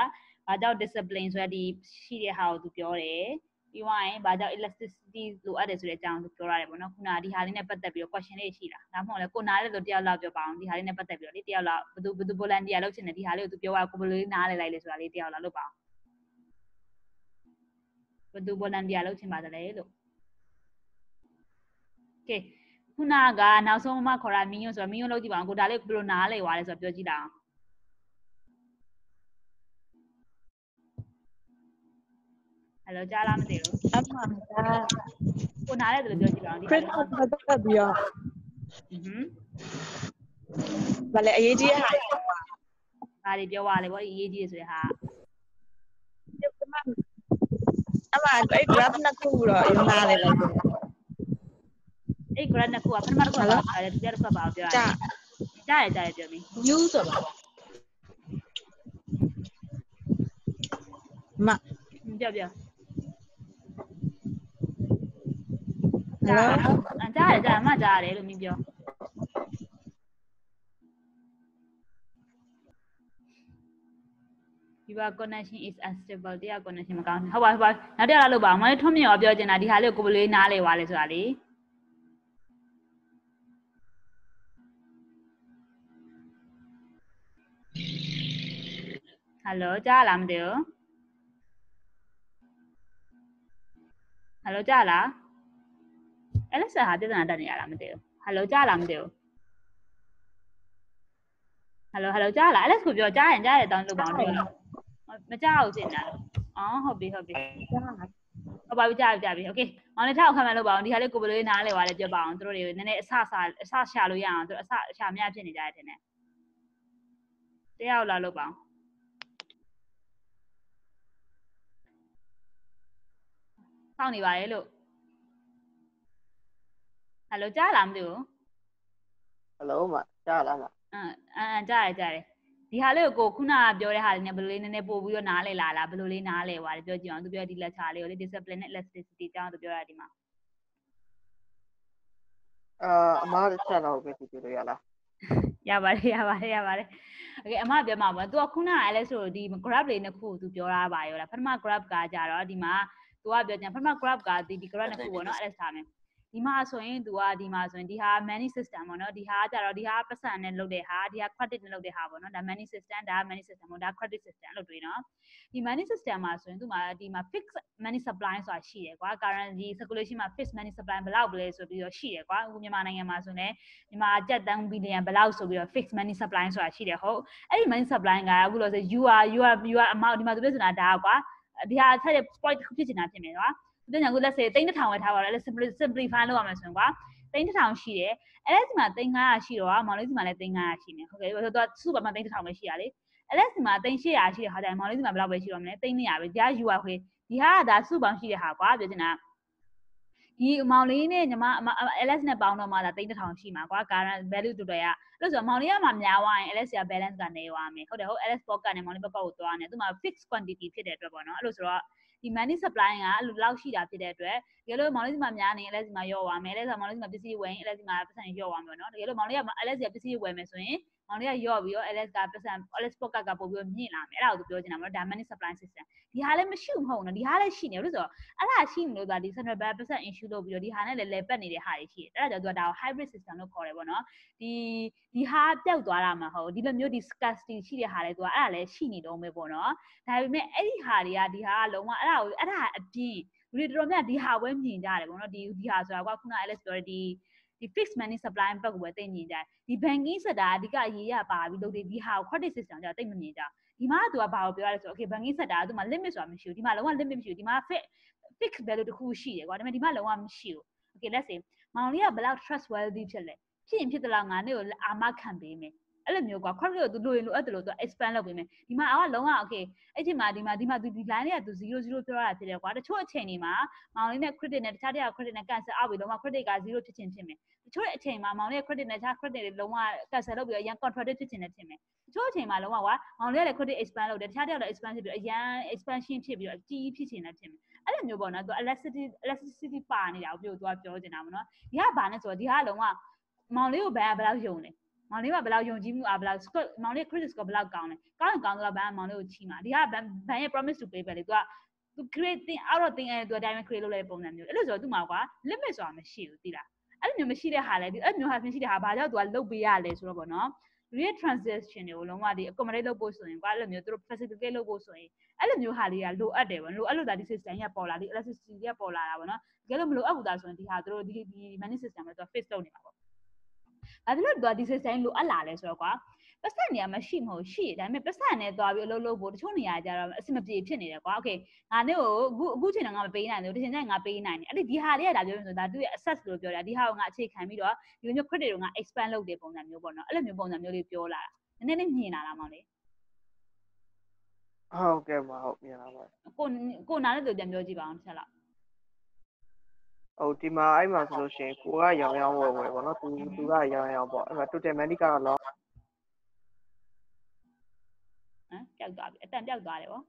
ဘာကြောင့် discipline ဆိုတဲ့ဒီရှိတဲ့ဟာကိုသူပြောတယ်ပြီးသွားရင်ဘာကြောင့် elasticity လိုအပ်တယ်ဆိုတဲ့အကြောင်းသူပြောရတယ်ပေါ့နော်ခုနကဒီဟာလေးနဲ့ပတ်သက်ပြီးတော့ question လေးရှိတာဒါမှမဟုတ်လေကိုနားလေလို့တယောက်လောက်ပြောပါအောင်ဒီဟာလေးနဲ့ပတ်သက်ပြီးတော့လေတယောက်လောက်ဘယ်သူဘယ်သူ volunteer လုပ်ချင်တယ်ဒီဟာလေးကိုသူပြောရကိုဘယ်လိုလေးနားလေလိုက်လေဆိုတာလေးတယောက်လောက်လုပ်ပါအောင်ဘယ်သူ volunteer လုပ်ချင်ပါတယ်လို့ Okay ခုနကနောက်ဆုံးမှခေါ်တာမင်းယွန်းဆိုတော့မင်းယွန်းလုပ်ကြည့်ပါအောင်ကိုဒါလေးဘယ်လိုနားလေသွားလဲဆိုတော့ပြောကြည့်လိုက်အောင်ဟယ်လိုကြားလားမသိဘူးအမှန်ကကိုနားလေတယ်လို့ပြောကြည့်ပါအောင်ဒီ credit ပတ်သက်ပြီးတော့ဟွန်းဗာလေအရေးကြီးတဲ့ဟာတွေဒါတွေပြောပါလေဗောအရေးကြီးရဆိုတဲ့ဟာအမှအဲ့ graph နှစ်ခုတော့ယူနာလေလိုက်တယ် အဲ့ grad နှစ်ခုကပထမတစ်ခုကဘာလဲဒုတိယတစ်ခုကဘာကိုပြောရကြာလဲကြားရကြားရပြောပြီ new ဆိုပါမပြောပြော hello အကြားရကြားအမကြားရတယ်လို့မင်းပြောဒီပါ connection is unstable တရား connection မကောင်းဘူးဟုတ်ပါဟုတ်ပါနောက်တစ်ယောက်လောက်လုပ်ပါအောင်မလေးထွန်းမြင့်ရောပြောချင်တာဒီဟာလေးကိုကိုယ်လေးနားလေသွားလေဆိုတာလေ ဟယ်လိုကြားလားမသိဘူးဟယ်လိုကြားလားအဲ့လက်ဆက်ဟာပြဿနာတက်နေရလားမသိဘူးဟယ်လိုကြားလားမသိဘူးဟယ်လိုဟယ်လိုကြားလားအဲ့လက်ကိုပြောကြားရင်ကြားတယ်တောင်းလို့ပါအောင်ပြောလို့မကြားဘူးစင်တာအော်ဟုတ်ပြီဟုတ်ပြီဟုတ်ပါပြီကြားပြီကြားပြီโอเคမောင်လေးထောက်ခံမယ်လို့ပါအောင်ဒီဟာလေးကိုဘယ်လိုနားလဲပါလဲပြောပါအောင်သူတို့တွေနည်းနည်းအဆဆအဆရှာလို့ရအောင်သူအဆအရှာများဖြစ်နေကြတယ်ထင်တယ်တရားလာလို့ပါအောင် စောင့်နေပါလေလို့ဟယ်လိုကြားလားမသိဘူး hello မကြားလားမ အင်းအင်းကြားတယ်ကြားတယ်ဒီဟာလေးကိုကိုခုနကပြောတဲ့ဟာလေးနဲ့ဘယ်လိုလေးနည်းနည်းပို့ပြီးတော့နားလဲလာလားဘယ်လိုလေးနားလဲသွားတယ်ပြောကြည့်အောင်သူပြောဒီ lecture လေးကိုလေ discipline နဲ့ elasticity တောင်းသူပြောတာဒီမှာ အာအမားတစ်ချက်တော့ပဲကြည့်ပြလို့ရလား ရပါတယ်ရပါတယ်ရပါတယ်โอเคအမပြောမှာပေါ့ तू ကခုနကလည်းဆိုဒီ graph လေးနှစ်ခု तू ပြောတာပါရောလားပထမ graph ကကြတော့ဒီမှာ तू ကပြောချင်ပထမ graph ကဒီဒီ graph နှစ်ခုပေါ့နော်အဲ့ဒါစားမယ်ဒီမှာဆိုရင် तू ကဒီမှာဆိုရင်ဒီဟာ money system ပေါ့နော်ဒီဟာကကြတော့ဒီဟာပတ်စံနဲ့လုပ်တဲ့ဟာဒီဟာ credit နဲ့လုပ်တဲ့ဟာပေါ့နော်ဒါ money system ဒါ money system ပေါ့ဒါ credit system လို့တွေ့နော်ဒီ money system မှာဆိုရင်သူ့မှာဒီမှာ fixed money supply ဆိုတာရှိတယ်ကွာ currency circulation မှာ fixed money supply ဘယ်လောက်ပဲလဲဆိုပြီးတော့ရှိတယ်ကွာအခုမြန်မာနိုင်ငံမှာဆိုရင်ဒီမှာကျပ်တန်းဘီလီယံဘယ်လောက်ဆိုပြီးတော့ fixed money supply ဆိုတာရှိတယ်ဟုတ်အဲ့ဒီ money supply ကအခုလို့ဆို you are you are you are amount ဒီမှာသူပြောနေတာဒါကွာ ဒီဟာဆက်တဲ့ point တစ်ခုဖြစ်နေတာဖြစ်မယ်ကွာဒီညကိုလက်စေ3000ဝယ်ထားပါတော့ simplify လုပ်ရမယ်ဆိုရင်ကွာ3000ရှိတယ်အဲ့ဒီမှာ3500ရှိတော့မောင်လေးစီမှာလည်း3500ရှိနေဟုတ်ကဲ့ဆိုတော့စုပါမှာ3000ပဲရှိရလေအဲ့ဒီမှာ3800ရှိတဲ့ဟာတိုင်းမောင်လေးစီမှာဘယ်လောက်ပဲရှိတော့မလဲ300ပဲဒါ you are ခွေဒီဟာကဒါစုပေါင်းရှိတဲ့ဟာကွာပြောချင်တာ ဒီအမောင်လေးနဲ့ညီမ LS နဲ့ပေါင်းတော့မှဒါ3000ရှိမှာကွာ current value တူတယ်ရအဲ့ဆိုမောင်လေးကမှများသွားရင် LS က balance ကနေသွားမယ်ဟုတ်တယ်ဟုတ် LS pocket နဲ့မောင်လေး pocket ကိုသွားနေသူမှာ fixed quantity ဖြစ်တဲ့အတွက်ပေါ့နော်အဲ့လိုဆိုတော့ဒီဒီ money supply ကအဲ့လိုလောက်ရှိတာဖြစ်တဲ့အတွက်တကယ်လို့မောင်လေးစီမှာများနေအဲ့လက်စီမှာရော့သွားမယ်အဲ့လက်စီမှာမောင်လေးစီမှာပစ္စည်းဝယ်ရင်အဲ့လက်စီမှာပတ်စံရော့သွားမယ်နော်တကယ်လို့မောင်လေးကအဲ့လက်စီကပစ္စည်းဝယ်မယ်ဆိုရင် မောင်လေးကရော့ပြီးတော့ LS ကပတ်စံ LS pocket ကပို့ပြီးတော့မြင့်လာမယ်အဲ့ဒါကိုသူပြောချင်တာမဟုတ်ဒါ money supply system ဒီဟာလည်းမရှိဘူးမဟုတ်ဘူးနော်ဒီဟာလည်းရှိနေလို့ဆိုတော့အဲ့ဒါရှိနေလို့ဒါဒီ central bank ပတ်စံ issue လုပ်ပြီးတော့ဒီဟာနဲ့လည်းလဲပတ်နေတဲ့ဟာတွေရှိတယ်အဲ့ဒါကြောင့်သူကဒါကို hybrid system လို့ခေါ်တယ်ပေါ့နော်ဒီဒီဟာပျောက်သွားတာမှာဟုတ်ဒီလိုမျိုးဒီ scarcity ရှိတဲ့ဟာလည်းသူကအဲ့ဒါလည်းရှိနေတော့မယ်ပေါ့နော်ဒါပေမဲ့အဲ့ဒီဟာတွေကဒီဟာကလုံးဝအဲ့ဒါကိုအဲ့ဒါအပြင်လူတွေတော်တော်များဒီဟာပဲမြင်ကြတယ်ပေါ့နော်ဒီဒီဟာဆိုတာကခုန LS ပြောတဲ့ဒီ ဒီ fixed money supply ဘက်ကိုပဲသိမြင်ကြတယ်ဒီ banking sector အဓိကအရေးရပါပြီးလုပ်တယ်ဒီဟာကို credit system ကြောင့်သိမမြင်ကြဒီမှာကသူကဘာကိုပြောရလဲဆိုတော့ okay banking sector ကသူမှာ limit ဆိုတာမရှိဘူးဒီမှာလုံးဝ limit မရှိဘူးဒီမှာ fix fix value တစ်ခုရှိတယ်ကွာဒါပေမဲ့ဒီမှာလုံးဝမရှိဘူး okay let's say မောင်လေးကဘယ်လောက် trustworthy ဖြစ်လဲဖြစ်ရင်ဖြစ်သလားငါနဲ့ကိုအာမခံပေးမယ် အဲ့လိုမျိုးကွာ credit ကိုသူလိုရင်လိုအပ်တယ်လို့သူ expand လုပ်ပေးမယ်ဒီမှာအောကလုံးဝ okay အဲ့ချိန်မှာဒီမှာဒီမှာသူဒီ line တွေကသူ00ပြောရတာဖြစ်တယ်ကွာတချို့အချိန်တွေမှာမောင်လေးနဲ့ credit နဲ့တခြားတရား credit နဲ့ cancel အောက်ပြီးလုံးဝ credit က0ဖြစ်ချင်းဖြစ်မယ်တချို့အချိန်မှာမောင်လေး credit နဲ့တခြား credit တွေလုံးဝ cancel လုပ်ပြီးတော့ရန် contract ဖြစ်ချင်းနဲ့ဖြစ်မယ်တချို့အချိန်မှာလုံးဝကွာမောင်လေးကလည်း credit expand လုပ်တယ်တခြားတရားလည်း expand ဖြစ်ပြီးတော့အရန် expansion ဖြစ်ပြီးတော့အကြီးဖြစ်ချင်းနဲ့ဖြစ်မယ်အဲ့လိုမျိုးပေါ့နော်သူ electricity electricity ပါနေတာကိုပြောသူကပြောချင်တာပေါ့နော်ဒီကဘာနဲ့ဆိုတော့ဒီကလုံးဝမောင်လေးကိုဘယ်ကဘယ်လောက်ယုံလဲ မောင်လေးကဘယ်လောက်ယုံကြည်မှုအားဘယ်လောက် score မောင်လေး credit score ဘယ်လောက်ကောင်းလဲကောင်းရင်ကောင်းတော့ဘန်မောင်လေးကိုချီမှာဒီကဘန်ဘန်ရဲ့ promise to pay ပဲလေသူကသူ create thing out of thing အဲ့သူအတိုင်းပဲ create လုပ်လိုက်တဲ့ပုံစံမျိုးအဲ့လိုဆိုတော့သူ့မှာကွာ limit ဆိုတာမရှိဘူးသိလားအဲ့လိုမျိုးမရှိတဲ့ဟာလေဒီအဲ့လိုမျိုးဟာမရှိတဲ့ဟာဘာကြောင့်သူကလုတ်ပေးရလဲဆိုတော့ဗောနော်လူရဲ့ transaction တွေကိုလုံးဝဒီ accommodate လုပ်ဖို့ဆိုရင်ကွာအဲ့လိုမျိုးသူတို့ facilitate လုပ်ဖို့ဆိုရင်အဲ့လိုမျိုးဟာလေးကလိုအပ်တယ်ဗောလိုအဲ့လိုဒါဒီ system ကပေါ်လာဒီ electricity ကပေါ်လာတာဗောနော်တကယ်လို့မလိုအပ်ဘူးသားဆိုရင်ဒီဟာသူတို့ဒီဒီ money system နဲ့သူက fix လုပ်နေတာဗော ဘာဖြစ်လို့သူကဒီ system လိုအပ်လာလဲဆိုတော့ကွာပတ်စံနေရာမရှိမဟုတ်ရှိဒါပေမဲ့ပတ်စံနဲ့သွားပြီးအလုပ်လုပ်ဖို့တချို့နေရာကျတော့အဆင်မပြေဖြစ်နေတယ်ကွာโอเคငါနဲ့ကိုအခုအခုချိန်တော့ငါမပေးနိုင်ဘူးဒီချိန်ကျရင်ငါပေးနိုင်တယ်အဲ့ဒီဒီဟာတွေကဒါပြောရင်ဆိုဒါသူ့ရဲ့ access လို့ပြောတာဒီဟာကိုငါအခြေခံပြီးတော့ဒီလိုမျိုး credit ကိုငါ expand လုပ်တဲ့ပုံစံမျိုးပေါ့နော်အဲ့လိုမျိုးပုံစံမျိုးလေးပြောလာတာနည်းနည်းလေးမြင်လာတာမောင်လေး ဟုတ်ကဲ့ပါဟုတ်မြင်လာပါ ကိုကိုနားနဲ့သူပြန်ပြောကြည့်ပါအောင်တစ်ချက်လောက် ဟုတ်ဒီမှာအဲ့မှာဆိုလို့ရှိရင်ကိုကရောင်ရောင်ဝယ်ဝယ်ပေါ့နော်သူသူကရောင်ရောင်ပေါ့အဲ့မှာ total money ကတော့လောဟမ်ပျောက်သွားပြီအတန်ပျောက်သွားတယ်ဗော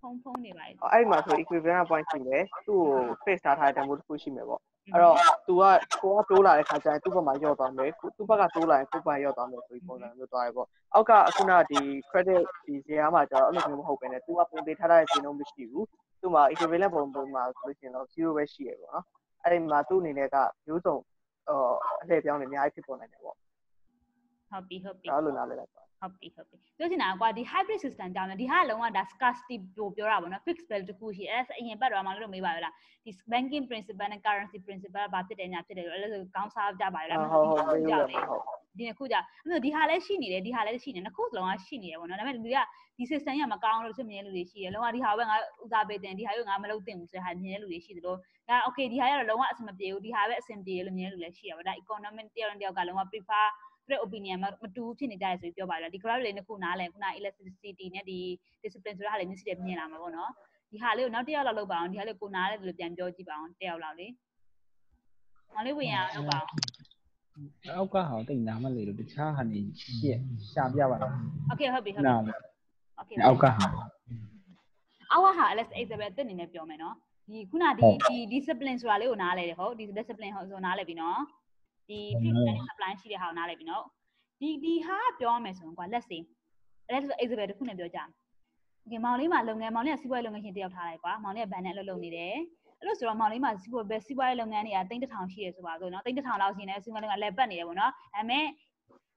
ဖုံးဖုံးနေပါလေအဲ့မှာဆို equivalent point ရှိတယ်သူ့ကို face ထားထားတဲ့ demo တစ်ခုရှိမယ်ပေါ့ အဲ့တော့ तू ကကိုကတိုးလာတဲ့ခါကျရင်သူ့ဘက်မှာရော့သွားမယ်သူ့ဘက်ကတိုးလာရင်ကိုယ့်ဘက်ရော့သွားမယ်ဆိုပြီးပုံစံမျိုးသွားရပေါ့အောက်ကအခုနဒီ credit ဒီဇာတ်မှာကျတော့အဲ့လိုမျိုးမဟုတ်ဘဲနဲ့ तू ကပုံပေးထားတဲ့ဇာတ်နှုန်းမရှိဘူးသူ့မှာ equivalent ပုံပုံမှာဆိုလို့ရှိရင်တော့0ပဲရှိရပေါ့နော်အဲ့ဒီမှာသူ့အနေနဲ့ကမျိုးစုံဟိုအလှည့်ပြောင်းနေအများကြီးဖြစ်ပေါ်နိုင်တယ်ပေါ့ဟုတ်ပြီဟုတ်ပြီအဲ့လိုနားလည်လိုက်ပါ ဟုတ်ပြီဟုတ်ပြီပြောချင်တာကွာဒီ hybrid system ကြောင့်လည်းဒီဟာကလုံးဝဒါ scarcity ကိုပြောတာပေါ့နော် fixed value တခုရှိအဲ့ဒါအရင်ပတ်တော့မှလို့မေးပါရလားဒီ banking principle နဲ့ currency principle ဘာဖြစ်တယ်ညာဖြစ်တယ်လို့အဲ့လိုခေါင်းစားကြပါလားဟုတ်ဟုတ်ဟုတ်ဟုတ်ဟုတ်ဒီနှစ်ခုကြောင့်အဲ့လိုဒီဟာလည်းရှိနေတယ်ဒီဟာလည်းရှိနေတယ်နှစ်ခုစလုံးကရှိနေတယ်ပေါ့နော်ဒါပေမဲ့လူတွေကဒီ system ကမကောင်းလို့ချက်မြင်တဲ့လူတွေရှိတယ်လုံးဝဒီဟာပဲငါဦးစားပေးတယ်ဒီဟာကိုငါမလုပ်သင့်ဘူးဆိုတဲ့ဟာမြင်တဲ့လူတွေရှိတယ်လို့ဒါ okay ဒီဟာကတော့လုံးဝအဆင်မပြေဘူးဒီဟာပဲအဆင်ပြေလို့မြင်တဲ့လူလည်းရှိရပါဒါ economic တယောက်တစ်ယောက်ကလုံးဝ prefer တဲ့ opinion မမတူဖြစ်နေကြရဆိုပြီးပြောပါလားဒီ graph လေးနှစ်ခုနားလဲခုန electricity နဲ့ဒီ discipline ဆိုတဲ့ဟာလေးမျိုးစီတယ်မြင်လာမှာပေါ့နော်ဒီဟာလေးကိုနောက်တစ်ယောက်လောက်လုပ်ပါအောင်ဒီဟာလေးကိုနားလဲလို့ပြန်ပြောကြည့်ပါအောင်တစ်ယောက်လောက်လေးမောင်လေးဝင်ရအောင်လုပ်ပါအောင်အောက်ကဟာတိတ်နားမလေလို့တခြားဟာနေရှက်ရှာပြပါလား okay ဟုတ်ပြီဟုတ်ပြီနား okay အောက်ကဟာအောက်ကဟာ LS example အစ်အနေနဲ့ပြောမယ်နော်ဒီခုနဒီဒီ discipline ဆိုတာလေးကိုနားလဲတယ်ဟုတ်ဒီ discipline ဟုတ်ဆိုနားလဲပြီနော် ဒီ fixed and supply ရှိတဲ့ဟာကိုနားလဲပြီနော်ဒီဒီဟာပြောမယ်ဆိုရင်ကွာ let's say let's say example တစ်ခုနဲ့ပြောကြမယ်ဒီမောင်လေးမှာလုပ်ငန်းမောင်လေးကစီးပွားရေးလုပ်ငန်းရှင်တယောက်ထားလိုက်ကွာမောင်လေးကဘန်နဲ့အလုပ်လုပ်နေတယ်အဲ့လိုဆိုတော့မောင်လေးမှာစီးပွားပဲစီးပွားရေးလုပ်ငန်းတွေကတိန်းတစ်ထောင်ရှိတယ်ဆိုပါဆိုနော်တိန်းတစ်ထောင်လောက်ရှိနေစီးပွားရေးလုပ်ငန်းလည်းပတ်နေတယ်ပေါ့နော်ဒါပေမဲ့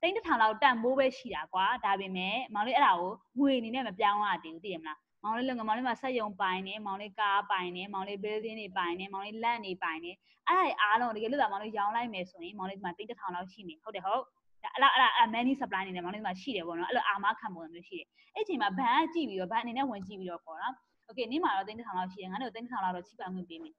တိန်းတစ်ထောင်လောက်တန်မိုးပဲရှိတာကွာဒါပေမဲ့မောင်လေးအဲ့ဒါကိုငွေအနေနဲ့မပြောင်းရသေးဘူးသိရမလား မောင်လေးလုံငမောင်လေးမှာဆက်ယုံပိုင်နေမောင်လေးကားပိုင်နေမောင်လေး building တွေပိုင်နေမောင်လေး land တွေပိုင်နေအဲ့ဒါအားလုံးတကယ်လို့ဒါမောင်လေးရောင်းလိုက်မယ်ဆိုရင်မောင်လေးဒီမှာတိတ်တစ်ထောင်လောက်ရှိနေဟုတ်တယ်ဟုတ်ဒါအဲ့လားအဲ့လား many supply နေတယ်မောင်လေးဒီမှာရှိတယ်ပေါ့နော်အဲ့လိုအာမခံပုံမျိုးရှိတယ်အဲ့ချိန်မှာဘန်ကကြည့်ပြီးတော့ဘန်အနေနဲ့ဝင်ကြည့်ပြီးတော့ခေါ်နော် okay နေ့မှာတော့တိတ်တစ်ထောင်လောက်ရှိတယ်ငါတို့တိတ်တစ်ထောင်လောက်တော့ချိပန်ခွင့်ပေးမယ်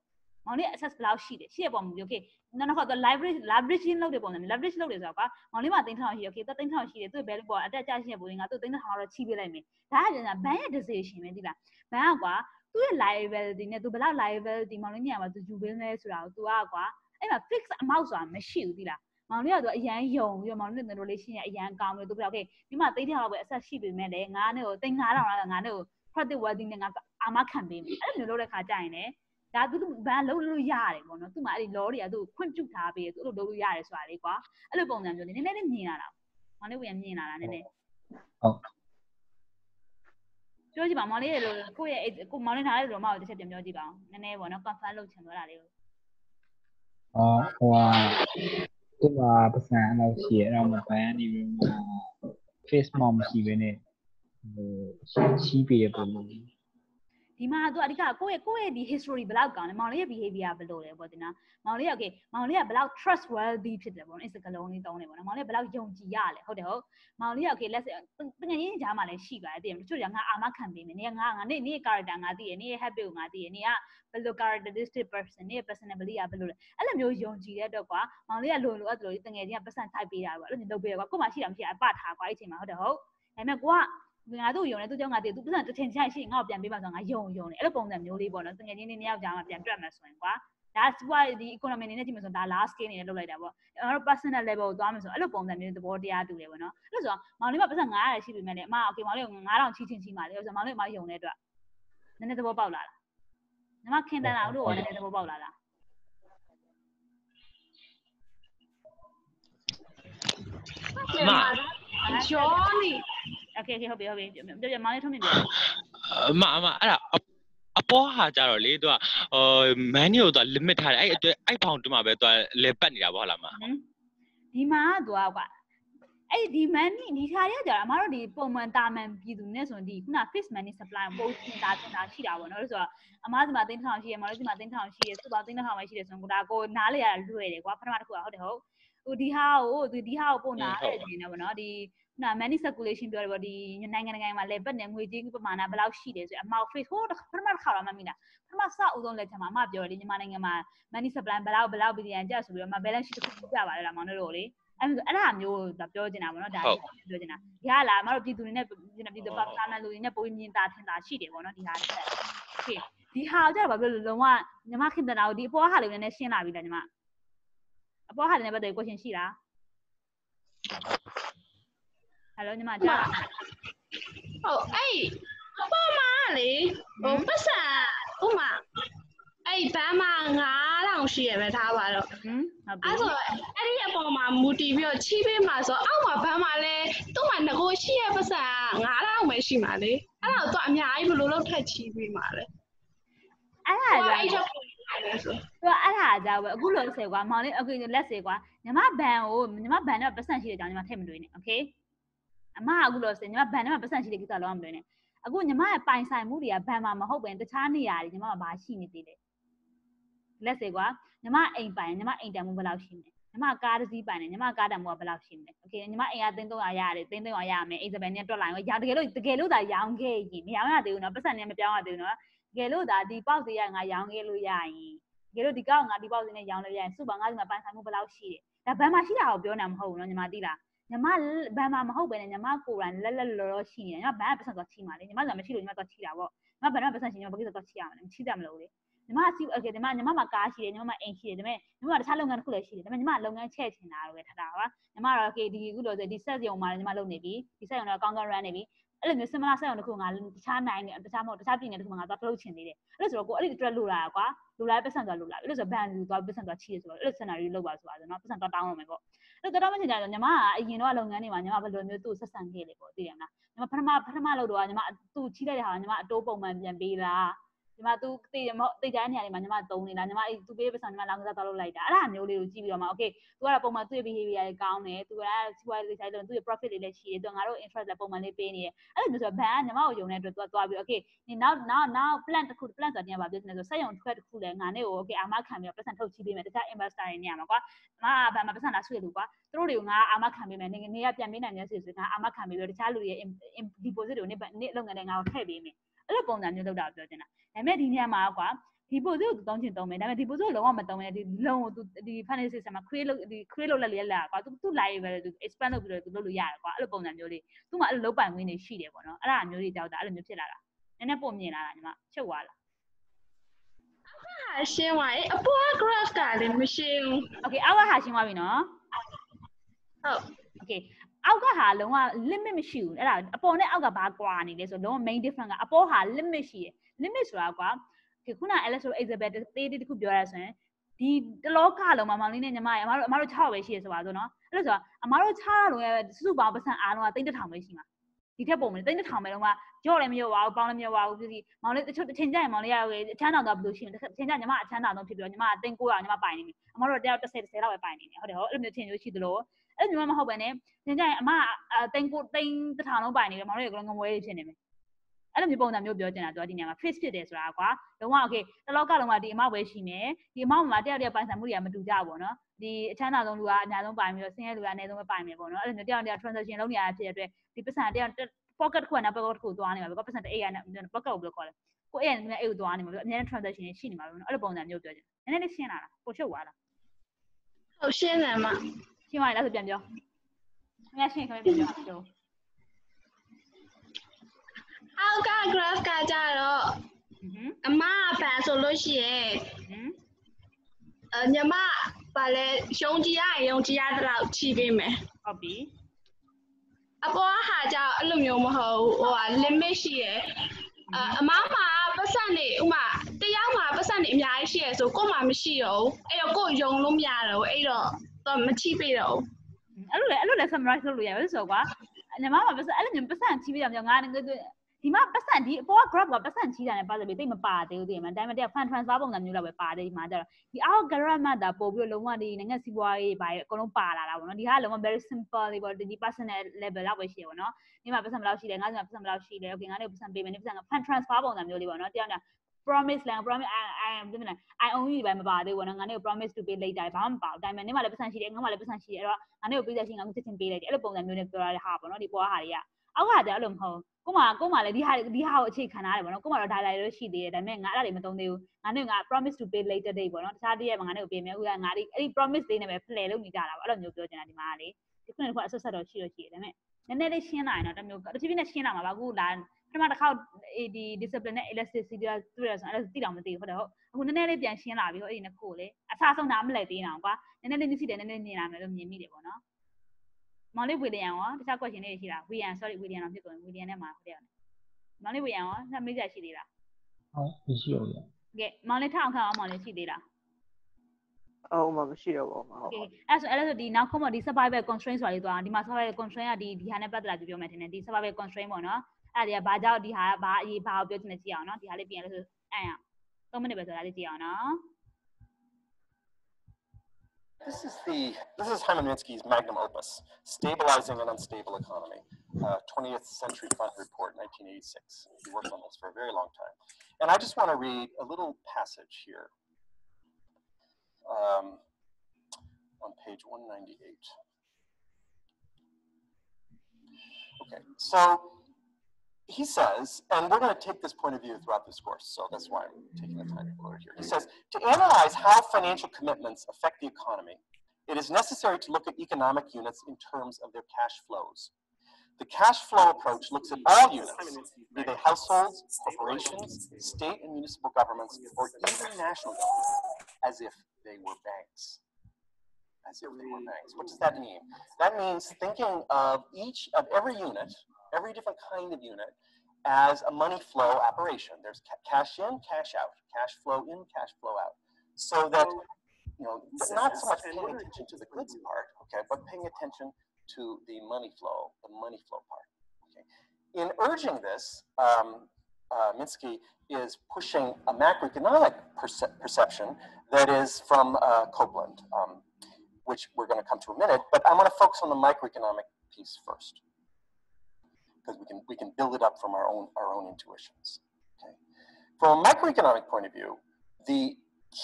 မောင်လေး access ဘယ်လောက်ရှိတယ်ရှိရပုံမျိုး okay နောက်တစ်ခါတော့ leverage leveraging လုပ်တဲ့ပုံစံနဲ့ leverage လုပ်တယ်ဆိုတော့ကွာမောင်လေးမှာတိတ်တစ်ထောင်ရှိ okay သူတိတ်တစ်ထောင်ရှိတယ်သူ value ပေါ်အတက်ကျရှိတဲ့ပုံစံငါသူတိတ်တစ်ထောင်တော့ချိပေးလိုက်မယ်ဒါကပြန်ဘန်ရဲ့ decision ပဲဒီလားဘန်ကကွာသူ့ရဲ့ liability နဲ့သူဘယ်လောက် liability မောင်လေးညမှာသူယူပေးလဲဆိုတာကို तू ကကွာအဲ့မှာ fix amount ဆိုတာမရှိဘူးဒီလားမောင်လေးကသူအရန်ယုံပြီးတော့မောင်လေးနဲ့ relation ရအရန်ကောင်းပြီးသူပြော okay ဒီမှာတိတ်ထောင်လောက်ပဲ asset ရှိပေမဲ့လည်းငါနဲ့ကိုတိတ်9000လောက်ငါနဲ့ကို credit worthy နဲ့ငါအာမခံပေးမယ်အဲ့လိုမျိုးလုပ်တဲ့ခါကြရင်လည်း ဒါသူသူဘာလုံးလို့ရတယ်ပေါ့နော်သူမှအဲ့ဒီ law တွေကသူခွင့်ပြုထားပေးသူအဲ့လိုလုပ်လို့ရတယ်ဆိုတာလေးကွာအဲ့လိုပုံစံမျိုးလေးနည်းနည်းလေးမြင်လာတာမောင်လေးဝင်မြင်လာတာနည်းနည်းဟုတ်ပြောကြည့်ပါမောင်လေးရေလို့ကိုယ့်ရဲ့အဲ့ကိုမောင်လေးထားတဲ့လိုမောင်ကိုတစ်ချက်ပြန်ပြောကြည့်ပါအောင်နည်းနည်းပေါ့နော် confirm လုပ်ချင်သွားတာလေးကိုအော်ဟိုဟာဒီမှာပတ်စံအဲ့လောက်ရှိရအဲ့တော့မဘန်နေပြီးမှ face mom မရှိဘဲနဲ့ဟိုချီးပေးရပုံလို့ ဒီမှာသူအဓိကကိုယ့်ရဲ့ကိုယ့်ရဲ့ဒီ history ဘယ်လောက်ကောင်းလဲမောင်လေးရဲ့ behavior ဘယ်လိုလဲပေါ့ဒီနော်မောင်လေးက okay မောင်လေးကဘယ်လောက် trustworthy ဖြစ်တယ်ပေါ့နော် Instagram လုံးလေးသုံးတယ်ပေါ့နော်မောင်လေးကဘယ်လောက်ယုံကြည်ရလဲဟုတ်တယ်ဟုတ်မောင်လေးက okay let's say တကယ်ကြီးကြားမှာလည်းရှိပါတယ်တည်တယ်တချို့ကငါအာမခံပေးမယ်နေငါငါနေနေ character ငါသိရနေ habit ကိုငါသိရနေကဘယ်လို characteristic person နေ personality ကဘယ်လိုလဲအဲ့လိုမျိုးယုံကြည်တဲ့တော့ကွာမောင်လေးကလိုလိုအဲ့လိုတကယ်ကြီးကပတ်စံ type ပေးတာပေါ့အဲ့လိုမျိုးလုပ်ပေးရကွာကို့မှာရှိတာမရှိတာအပထားကွာအဲ့ချိန်မှာဟုတ်တယ်ဟုတ်ဒါပေမဲ့ကိုက ငါတို့ယုံတယ်သူကြောင့်ငါတည်သူပတ်စံတစ်ထင်ချိုက်ရှိရင်ငါ့ကိုပြန်ပေးပါဆိုတော့ငါယုံယုံတယ်အဲ့လိုပုံစံမျိုးလေးပေါ့နော်တကယ်ချင်းနေနှစ်ယောက်ကြားမှာပြန်တွက်မယ်ဆိုရင်ကွာဒါစီးပွားရေးဒီ economy နေနဲ့ကြည့်မယ်ဆိုတော့ဒါ last scale နေနဲ့လုပ်လိုက်တာပေါ့အဲ့တော့ personal level ကိုသွားမယ်ဆိုတော့အဲ့လိုပုံစံမျိုးသဘောတရားတူတယ်ပေါ့နော်အဲ့လိုဆိုတော့မောင်လေးကပတ်စံ900ရှိပြီမဲ့လေအမ okay မောင်လေးက9000ချီချင်းချီပါလေဆိုတော့မောင်လေးကမယုံတဲ့အတွက်နည်းနည်းသဘောပေါက်လာလားညီမခင်တန်လာတို့ရောနည်းနည်းသဘောပေါက်လာလား အမဂျောနီ okay okay ဟုတ်ပြီဟုတ်ပြီပြောပြမောင်လေးထုံးမြင်ပြောအမအမအဲ့ဒါအအပေါ်ဟာကြတော့လေသူကဟို menu ကိုသူက limit ထားတယ်အဲ့အတွက်အဲ့ဖောင်တူမှာပဲသူကလေပတ်နေတာပေါ့ဟုတ်လားမဟမ်ဒီမှာကသူကကွာအဲ့ဒီ money ဒီခါရကြတာအမတို့ဒီပုံမှန်တာမန်ပြည်သူနဲ့ဆိုရင်ဒီခုန fixed money supply ကိုပို့တင်တာတင်တာရှိတာပေါ့နော်လို့ဆိုတော့အမဒီမှာသိန်းထောင်ရှိရမလို့ဒီမှာသိန်းထောင်ရှိရစုပေါင်းသိန်းထောင်ပဲရှိတယ်ဆိုရင်ကိုဒါကိုနားလေရလွယ်တယ်ကွာပထမတစ်ခုကဟုတ်တယ်ဟုတ်ဟိုဒီဟာကိုဒီဒီဟာကိုပို့နာတဲ့နေနေပေါ့နော်ဒီခု န money circulation ပြောတယ်ပေါ့ဒီနိုင်ငံနိုင်ငံမှာလေပတ်နေငွေကြေးပမာဏဘယ်လောက်ရှိတယ်ဆိုရင်အမောက် face ဟိုပထမတစ်ခါတော့မမိတာပထမစအုပ်ဆုံးလက်ချက်မှာအမပြောတယ်ဒီမြန်မာနိုင်ငံမှာ money supply ဘယ်လောက်ဘယ်လောက်ဘီလီယံကျဆိုပြီးတော့မ balance sheet တစ်ခုပြပါလေလားမောင်တို့လေအဲ့အဲ့ဒါမျိုးဒါပြောချင်တာပေါ့နော်ဒါပြောချင်တာဒီဟာလားအမတို့ပြည်သူတွေနဲ့ပြည်သူပါပါမလူတွေနဲ့ပုံမြင်တာထင်တာရှိတယ်ပေါ့နော်ဒီဟာတက်โอเคဒီဟာကြတော့ဘာဖြစ်လို့လုံးဝညီမခင်တနာကိုဒီအပေါ်ဟာလေးနည်းနည်းရှင်းလာပြီလားညီမအပေါ်ဟာလေးနဲ့ပတ်သက် question ရှိလား ဟယ်လိုညီမကြားလား ဟုတ်အဲ့အပေါ်မှာလေဟိုပတ်စံဥမာအဲ့ဘန်းမှာ9000ရှိရပဲထားပါတော့ ဟမ်ဟုတ်ပြီ အဲ့ဆိုအဲ့ဒီအပေါ်မှာမူတည်ပြီးတော့ချိပေးမှာဆိုအောက်မှာဘန်းမှာလဲသူ့မှာငကိုရှိရပတ်စံ9000ပဲရှိမှာလေအဲ့တော့သူအများကြီးဘယ်လိုလုပ်ထက်ချိပေးမှာလဲ အဲ့ဒါ အဲ့ ကြော အဲ့ င့် ချက်ပုံရတယ်ဆို သူကအဲ့ဒါကြောင့်ပဲအခုလို့ဆယ်ကွာမောင်လေးအခုလက်စေကွာညီမဘန်ကိုညီမဘန်တော့ပတ်စံရှိတဲ့ကြောင့်ညီမထည့်မတွေ့နဲ့โอเค အမကအခုလို့ဆယ်ညီမဘန်တော့ပတ်စံရှိတဲ့ကိစ္စလုံးဝမတွေ့နဲ့အခုညီမရဲ့ပိုင်ဆိုင်မှုတွေကဘန်မှာမဟုတ်ဘဲတခြားနေရာတွေညီမကဘာရှိနေသေးလဲလက်စေကွာညီမအိမ်ပိုင်ညီမအိမ်တန်မှုဘယ်လောက်ရှိမလဲညီမကားတစ်စီးပိုင်တယ်ညီမကားတန်မှုကဘယ်လောက်ရှိမလဲโอเคညီမအိမ်ကသိန်း300ရတယ်သိန်း300ရရမယ်အိမ်စပယ်နဲ့တွက်လိုက်ရောရောင်တကယ်လို့တကယ်လို့သာရောင်းခဲ့ရင်မရောင်းရသေးဘူးနော်ပတ်စံနဲ့မပြောင်းရသေးဘူးနော်တကယ်လို့သာဒီပေါက်သေးရငါရောင်းခဲ့လို့ရရင် တကယ်လို့ဒီကောက်ငါဒီပေါက်စင်းနဲ့ရောင်းလို့ရရင်စုပါငါဒီမှာပိုင်ဆိုင်မှုဘယ်လောက်ရှိတယ်ဒါဘန်မှာရှိတာကိုပြောနေတာမဟုတ်ဘူးเนาะညီမသိလား ညီမဘန်မှာမဟုတ်ပဲねညီမကိုယ်တိုင်လက်လက်လောလောရှိနေတယ်ညီမဘန်ကပတ်စံသွားချိမှာလေညီမကမရှိလို့ညီမသွားချိတာပေါ့ညီမဘန်ကပတ်စံရှိညီမဘာလို့သွားချိရမှာလဲချိတယ်မလို့လေညီမအစီโอเคညီမညီမမှာကားရှိတယ်ညီမမှာအိမ်ရှိတယ်ဒါပေမဲ့ညီမကတခြားလုပ်ငန်းတစ်ခုလည်းရှိတယ်ဒါပေမဲ့ညီမလုပ်ငန်းချဲ့ချင်တာတော့ပဲထားတာပါညီမတော့ okay ဒီအခုလို့ဆိုဒီဆက်ရုံမှာလည်းညီမလုပ်နေပြီဒီဆက်ရုံတော့ကောင်းကောင်း run နေပြီအဲ့လိုမျိုး similar ဆက်ရုံတစ်ခုငါတခြားနိုင်တခြားမဟုတ်တခြားပြည်နယ်တစ်ခုမှာငါသွားလုပ်ချင်သေးတယ်အဲ့လိုဆိုတော့ကိုအဲ့ဒီအတွက်လိုလာကွာ လိုလာပတ်စံသွားလိုလာအဲ့လိုဆိုဘန်လူသွားပတ်စံသွားချီးရဆိုတော့အဲ့လို scenario လောက်ပါဆိုပါဆိုတော့ပတ်စံသွားတောင်းအောင်မယ်ပေါ့အဲ့လိုတောင်းမချင်ကြတော့ညီမကအရင်တော့လုပ်ငန်းတွေမှာညီမဘယ်လိုမျိုးသူ့ဆက်ဆံခဲ့လေပေါ့သိရမလားညီမပထမပထမလုပ်တော့ညီမသူ့ချီးလိုက်တဲ့ဟာညီမအတိုးပုံမှန်ပြန်ပေးလား ညီမသူသိမဟုတ်သိကြတဲ့နေရာတွေမှာညီမတုံးနေတာညီမအဲ့သူပေးပတ်စံညီမလောင်းကစားသွားလုပ်လိုက်တာအဲ့ဒါမျိုးလေးကိုကြည့်ပြီးတော့မှ okay သူကတော့ပုံမှန်သူ့ရဲ့ behavior တွေကောင်းတယ်သူကစီးပွားရေးလေးဆိုင်လို့သူ့ရဲ့ profit တွေလည်းရှိတယ်သူကငါတို့ interest လည်းပုံမှန်လေးပေးနေတယ်အဲ့လိုမျိုးဆိုတော့ဘန်ကညီမကိုယုံတဲ့အတွက်သူကသွားပြီး okay ဒီနောက်နောက်နောက် plan တစ်ခု plan ဆိုတာတင်ပါပြောနေဆိုစက်ရုံတစ်ခွက်တစ်ခုလည်းငါနဲ့ကို okay အာမခံပြီးတော့ပတ်စံထုတ်ချီးပေးမယ်တခြား investor တွေနေရာမှာကွာငါကဘန်မှာပတ်စံလာဆွေးလို့ကွာသူတို့တွေကိုငါအာမခံပေးမယ်နေနေရပြန်ပေးနိုင်တဲ့ဆိုဆိုငါအာမခံပေးပြီးတော့တခြားလူတွေရဲ့ deposit တွေကိုနေနေလုပ်ငန်းတွေငါကိုထည့်ပေးမယ် အဲ့လိုပုံစံမျိုးလုပ်တာပြောချင်တာဒါပေမဲ့ဒီနေရာမှာကွာ deposit ကိုသူတောင်းချင်တောင်းမယ်ဒါပေမဲ့ deposit ကိုလုံးဝမတောင်းနဲ့ဒီ loan ကိုသူဒီ finance system မှာ create လုပ်ဒီ create လုပ်လက်လေးလာကွာသူသူ live ပဲသူ expand လုပ်ပြီးတော့သူလုပ်လို့ရတယ်ကွာအဲ့လိုပုံစံမျိုးလေးသူ့မှာအဲ့လိုလုပ်ပိုင်ခွင့်တွေရှိတယ်ပေါ့နော်အဲ့ဒါမျိုးတွေကြောက်တာအဲ့လိုမျိုးဖြစ်လာတာနည်းနည်းပုံမြင်လာတာညီမချုပ်သွားလားဟာရှင်းသွားရင်အပေါ် graph ကလည်းမရှင်းဘူး okay အောက်ကဟာရှင်းသွားပြီနော်ဟုတ် okay အောက်ကဟာလုံးဝ limit မရှိဘူးအဲ့ဒါအပေါ်နဲ့အောက်ကဘာကွာနေလဲဆိုတော့လုံးဝ main difference ကအပေါ်ဟာ limit ရှိတယ် limit ဆိုတာကွာခုန Alex Isabel တေးတေးတခုပြောရဆိုရင်ဒီတလောကလုံးမှာမောင်လေးနဲ့ညီမရဲ့အမတို့အမတို့6ပဲရှိရဆိုပါဆိုနော်အဲ့လိုဆိုတာအမတို့6လုံးရဲ့စုစုပေါင်းပတ်စံအားလုံးက3000ပဲရှိမှာဒီထက်ပုံမလို့3000ပဲလုံးကကြော့လည်းမရောပါဘူးပေါင်းလည်းမရောပါဘူးပြည်စီမောင်လေးတချို့တစ်ချိန်ကျရင်မောင်လေးရအချမ်းတောင်တော့ဘယ်လိုရှိလဲတစ်ချိန်ကျညီမအချမ်းတောင်တော့ဖြစ်ပြီးတော့ညီမအသိန်း900ညီမပိုင်နေပြီအမတို့တယောက်30 30လောက်ပဲပိုင်နေတယ်ဟုတ်တယ်ဟောအဲ့လိုမျိုးထင်လို့ရှိသလို အဲ့ညီမမဟုတ်ပဲねချိန်ကျရင်အမအသိန်း9သိန်း1000လုံးပိုင်နေတယ်မောင်လေးကလည်းငမွဲလေးဖြစ်နေမယ်အဲ့လိုမျိုးပုံစံမျိုးပြောချင်တာသူကဒီနေရာမှာ face ဖြစ်တယ်ဆိုတာကွာလုံးဝ okay တလောကလုံးကဒီအမောက်ပဲရှိမယ်ဒီအမောက်မှာတယောက်တယောက်ပိုင်ဆိုင်မှုတွေကမတူကြဘူးပေါ့နော်ဒီအချမ်းသာဆုံးလူကအများဆုံးပိုင်ပြီးတော့ဆင်းရဲလူကအနည်းဆုံးပဲပိုင်မယ်ပေါ့နော်အဲ့လိုမျိုးတယောက်တယောက် transaction လုပ်နေရတာဖြစ်တဲ့အတွက်ဒီပတ်စံတယောက် pocket တစ်ခုကနောက် pocket တစ်ခုသွားနေမှာပဲပတ်စံတစ်အိတ်က pocket ကိုဘယ်လိုခေါ်လဲကိုအဲ့ရနေအိတ်ကိုသွားနေမှာပဲအများနဲ့ transaction ရှိနေမှာပဲနော်အဲ့လိုပုံစံမျိုးပြောချင်နည်းနည်းလေးရှင်းလာတာကိုချုပ်သွားတာဟုတ်ရှင်းတယ်မ ရှင်းသွားပြီလားဆိုပြန်ပြောခင်ဗျာရှင်းခင်ဗျာပြန်ပြောပြောအောက်က graph ကကြတော့ဟွန်းအမကဘန်ဆိုလို့ရှိရင်ဟွန်းအညီမပါလဲယုံကြည်ရရင်ယုံကြည်ရတဲ့လောက်ချီပေးမယ်ဟုတ်ပြီအပေါ်ကဟာကြောင့်အဲ့လိုမျိုးမဟုတ်ဘူးဟိုဟာ limit ရှိရယ်အအမမှာပတ်စံနေဥမာတယောက်မှာပတ်စံနေအများကြီးရှိရယ်ဆိုကို့မှာမရှိတော့ဘူးအဲ့တော့ကို့ယုံလို့မရတော့ဘူးအဲ့တော့ တော့မချိပေးတော့ဘူးအဲ့လိုလေအဲ့လိုလေ summarize လုပ်လို့ရတယ်ဆိုတော့ကွာညီမကပတ်စံအဲ့လိုမျိုးပတ်စံချီးပေးတာမျိုးငါငါဒီမှာပတ်စံဒီအပေါ်က grab ကပတ်စံချီးတာနဲ့ပတ်သက်ပြီးတိတ်မပါသေးဘူးတည်မှာဒါပေမဲ့တက fan transfer ပုံစံမျိုးလောက်ပဲပါတယ်ဒီမှာကျတော့ဒီအောက် grab မှဒါပို့ပြီးတော့လုံးဝဒီနိုင်ငံစီးပွားရေးဘာအကုန်လုံးပါလာတာပေါ့နော်ဒီကလုံးဝ very simple လေးပေါ့ဒီ personal level လောက်ပဲရှိရပေါ့နော်ဒီမှာပတ်စံဘယ်လောက်ရှိလဲငါ့စီမှာပတ်စံဘယ်လောက်ရှိလဲ okay ငါလည်းပတ်စံပေးမယ်ဒီပတ်စံက fan transfer ပုံစံမျိုးလေးပေါ့နော်တရားနဲ့ promise လန် promise I I ဒီမှာ I own you ပဲမပါသေးဘူးနော်ငါလည်း promise to pay later ဘာမှမပါဘူးဒါပေမဲ့နေမှာလည်းပတ်စံရှိတယ်ငါမှလည်းပတ်စံရှိတယ်အဲ့တော့ငါလည်းပေးတဲ့ရှိငါချက်ချင်းပေးလိုက်တယ်အဲ့လိုပုံစံမျိုးနဲ့ပြောရတဲ့ဟာပေါ့နော်ဒီပေါ်ဟာတွေကအောက်ကတည်းကအဲ့လိုမဟုတ်ကိုမကိုမလည်းဒီဟာဒီဟာကိုအခြေခံထားတယ်ပေါ့နော်ကိုမတော့ဒါလိုက်လို့ရှိသေးတယ်ဒါပေမဲ့ငါအဲ့ဒါတွေမသုံးသေးဘူးငါနဲ့ငါ promise to pay later date ပေါ့နော်တခြားတည်းရဲ့ငါနဲ့ကိုပေးမယ်အခုကငါဒီအဲ့ဒီ promise လေးနဲ့ပဲ play လုပ်နေကြတာပေါ့အဲ့လိုမျိုးပြောချင်တာဒီမှာလေဒီခုနက access တော့ရှိတော့ရှိတယ်ဒါပေမဲ့နည်းနည်းလေးရှင်းလာရင်တော့တမျိုးတဖြည်းဖြည်းနဲ့ရှင်းလာမှာပါအခုလာ ပထမတစ်ခေါက်ဒီ discipline နဲ့ elasticity တွေတွေ့ရဆိုအဲ့ဒါသိတော့မသိဘူးဟုတ်တယ်ဟုတ်အခုနည်းနည်းလေးပြန်ရှင်းလာပြီဟိုအဲ့ဒီနှစ်ခုလေအစားဆုံးတာမလဲသေးအောင်ကွာနည်းနည်းလေးသိတယ်နည်းနည်းမြင်လာမယ်လို့မြင်မိတယ်ပေါ့နော်မောင်လေးဝီလီယံရောတခြား question တွေရှိလားဝီလီယံ sorry ဝီလီယံတော့ဖြစ်ကုန်ဝီလီယံနဲ့မှာဟုတ်တယ်မောင်လေးဝီလီယံရောဆက်မေးကြရှိသေးလားဟုတ်မရှိဘူးဗျကဲမောင်လေးထအောင်ခန့်အောင်မောင်လေးရှိသေးလားအော်ဟိုမှာမရှိတော့ပါဘူးဟုတ်ကဲအဲ့ဆိုအဲ့ဒါဆိုဒီနောက်ခုမှဒီ survival constraint ဆိုတာလေးသွားဒီမှာ survival constraint ကဒီဒီဟာနဲ့ပတ်သက်လာပြောမယ်ထင်တယ်ဒီ survival constraint ပေါ့နော် အဲ့ဒါကဘာကြောင့်ဒီဟာဘာအရေးဘာကိုပြောချင်လဲကြည့်အောင်နော်ဒီဟာလေးပြင်လို့ဆိုအဲ့ရ3မိနစ်ပဲဆိုတာလေးကြည့်အောင်နော် This is the this is Hyman Minsky's magnum opus, Stabilizing an Unstable Economy, uh, 20th Century Fund Report, 1986. He worked on this for a very long time, and I just want to read a little passage here um, on page 198. Okay, so he says, and we're going to take this point of view throughout this course, so that's why I'm taking the time to quote it here. He says, to analyze how financial commitments affect the economy, it is necessary to look at economic units in terms of their cash flows. The cash flow approach looks at all units, be they households, corporations, state and municipal governments, or even national governments, as if they were banks. As if they were banks. What does that mean? That means thinking of each of every unit, every different kind of unit, as a money flow operation. There's ca- cash in, cash out, cash flow in, cash flow out. So that you know, not so much paying attention to the goods part, okay, but paying attention to the money flow, the money flow part. Okay. In urging this, um, uh, Minsky is pushing a macroeconomic perce- perception that is from uh, Copeland, um, which we're going to come to in a minute. But I want to focus on the microeconomic piece first, because we can we can build it up from our own our own intuitions. Okay. From a macroeconomic point of view, the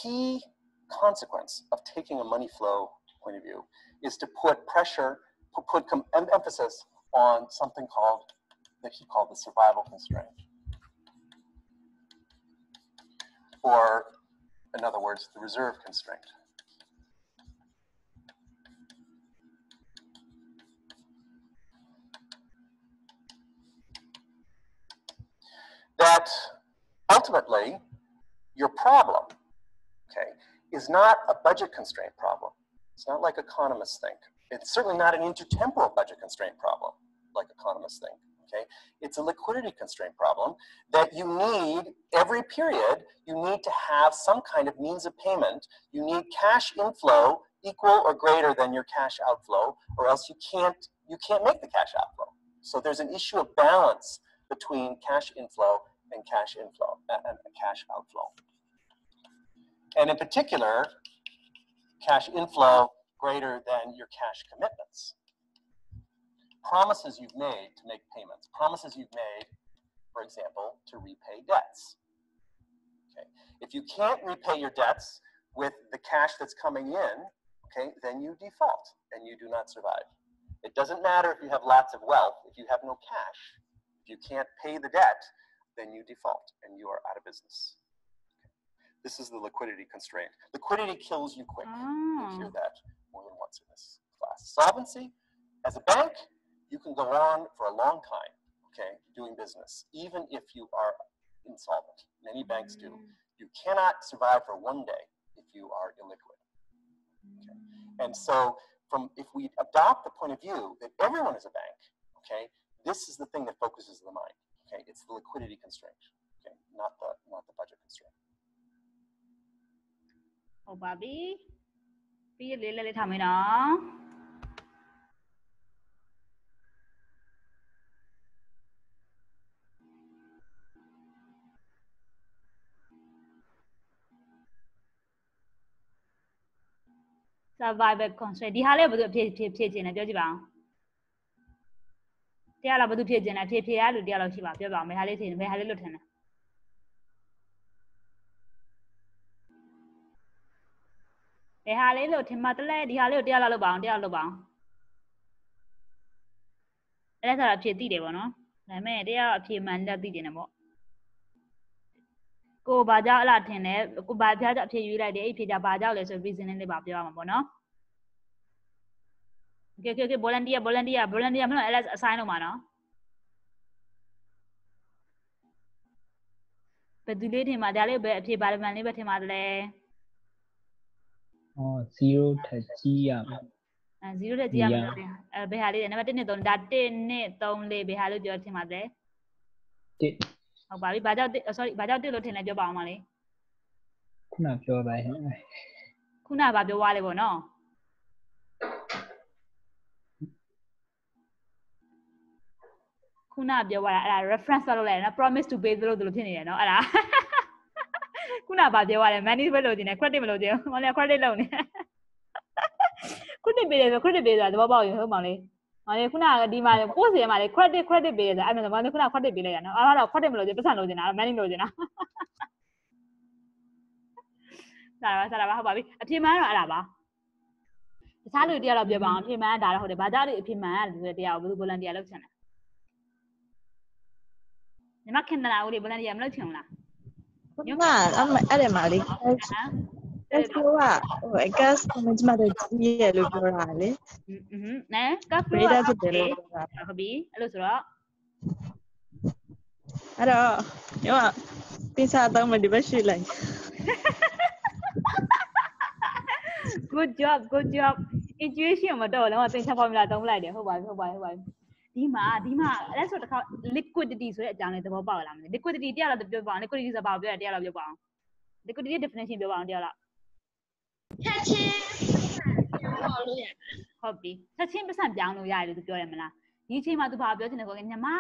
key consequence of taking a money flow point of view is to put pressure, pu- put em- emphasis on something called that he called the survival constraint, or in other words, the reserve constraint. That ultimately, your problem, okay, is not a budget constraint problem. It's not like economists think. It's certainly not an intertemporal budget constraint problem, like economists think. Okay, it's a liquidity constraint problem that you need every period. You need to have some kind of means of payment. You need cash inflow equal or greater than your cash outflow, or else you can't you can't make the cash outflow. So there's an issue of balance between cash inflow and cash inflow and and cash outflow. And in particular, cash inflow greater than your cash commitments. Promises you've made to make payments, promises you've made, for example, to repay debts. Okay. If you can't repay your debts with the cash that's coming in, okay, then you default and you do not survive. It doesn't matter if you have lots of wealth, if you have no cash, if you can't pay the debt, then you default and you are out of business. This is the liquidity constraint. Liquidity kills you quick. You'll hear Ah. that more than once in this class. Solvency, as a bank, you can go on for a long time, okay, doing business, even if you are insolvent. Many banks do. You cannot survive for one day if you are illiquid. Okay. And so, from if we adopt the point of view that everyone is a bank, okay, this is the thing that focuses the mind. Okay, it's the liquidity constraint, okay, not the not the budget constraint. ဟုတ်ပါပြီပြီးရလေးလေးလေးထားမယ်နော် survival constraint ဒီဟာလေးကဘယ်သူအဖြစ်ဖြစ်ဖြစ်ခြင်းလဲပြောကြည့်ပါအောင် တရားလားဘယ်သူဖြစ်ခြင်းလဲဖြစ်ဖြစ်ရလူတရားလောက်ရှိပါပြောပါအောင်ဘယ်ဟာလေးထင်ဘယ်ဟာလေးလွတ်ထင်လဲဘယ်ဟာလေးလို့ထင်မှတလဲဒီဟာလေးကိုတရားလောက်လုပ်ပါအောင်တရားလောက်လုပ်ပါအောင်အဲ့ဒါဆိုတော့အဖြစ်သိတယ်ပေါ့နော်ဒါပေမဲ့တရားအဖြစ်မှန်လက်သိတယ်ပေါ့ကိုဘာကြောင့်အလားထင်လဲကိုဘာကြောင့်အဖြစ်ရွေးလိုက်တယ်အဲ့ဖြစ်ကြဘာကြောင့်လဲဆို reason လေးပါပြောရမှာပေါ့နော် Okay, okay, okay, volunteer, volunteer, volunteer မလို့ LS assign လုပ်မှာနော်ဘယ်သူလေးထင်မှာဒါလေးပဲအဖြေပါလမန်လေးပဲထင်ပါသလဲဟော0ထက်ကြီးရမယ်အဲ0တက်ကြည့်ရမှာလို့တင်အဲဘယ်ဟာလေးလဲနံပါတ်1နဲ့3ဒါ1နဲ့3လေးဘယ်ဟာလို့ပြောထင်ပါသလဲတစ်ဟုတ်ပါပြီဘာကြောင့်တစ် sorry ဘာကြောင့်တစ်လို့ထင်လဲပြောပါအောင်ပါလေခုနပြောပါဟဲ့ခုနကဘာပြောသွားလဲပေါ့နော် ခုနကပြောသွားတာအဲ့ဒါ reference လုပ်လိုက်ရနော် promise to pay လို့တို့လို့ဖြစ်နေတယ်နော်အဲ့ဒါခုနကဘာပြောသွားလဲ money ပဲလို့ကျင်တယ် credit မလို့ကျင်ဘူးမလေး credit လုပ်နေ credit ပေးတယ်ဆို credit ပေးဆိုတာသဘောပေါက်ရင်ဟုတ်ပါလေမလေးခုနကဒီမှာပို့စီရမှာလေ credit credit ပေးတယ်ဆိုအဲ့မှာမလေးခုန credit ပေးလိုက်ရနော်အဲ့တော့ credit မလို့ကျင်ပတ်စံလို့ကျင်တာ money လို့ကျင်တာစားပါစားပါဟုတ်ပါပြီအပြင်မှန်းတော့အဲ့ဒါပါတခြားလူတရားတော့ပြောပါအောင်အပြင်မှန်းကဒါတော့ဟုတ်တယ်ဘာကြောင့်ဒီအပြင်မှန်းကလူတွေတရားကိုဘယ်လို volunteer လုပ်ချင်လဲ ညီမခင်လာဦးလေ volunteer မလုပ်ချင်ဘူးလားညီမအဲ့ဒီမှာလေအဲ့ဒီကဟို gas management တဲ့ကြီးရလို့ပြောတာလေอืมနဲ gas ဖြစ်တယ်လို့ပြောတာဟုတ်ပြီအဲ့လိုဆိုတော့အဲ့တော့ညီမပင်စာတော့မဒီဘက်ရှိလိုက် good job good job intuition မတော့လည်းမသင်ချက် formula သုံးလိုက်တယ်ဟုတ်ပါပြီဟုတ်ပါပြီဟုတ်ပါပြီ ဒီမှာဒီမှာအဲ့ဆိုတစ်ခါ liquidity ဆိုတဲ့အကြောင်းလေးသဘောပေါက်လာမလဲ liquidity တရားလောက်ပြောပါအောင် liquidity ဆိုတာဘာကိုပြောရတရားလောက်ပြောပါအောင် liquidity definition ပြောပါအောင်တရားလောက်ချက်ချင်းပြောလို့ရတယ်ဟုတ်ပြီချက်ချင်းပတ်စံပြောင်းလို့ရတယ်လို့သူပြောရမလားဒီအချိန်မှာသူဘာပြောချင်လဲကိုညီမက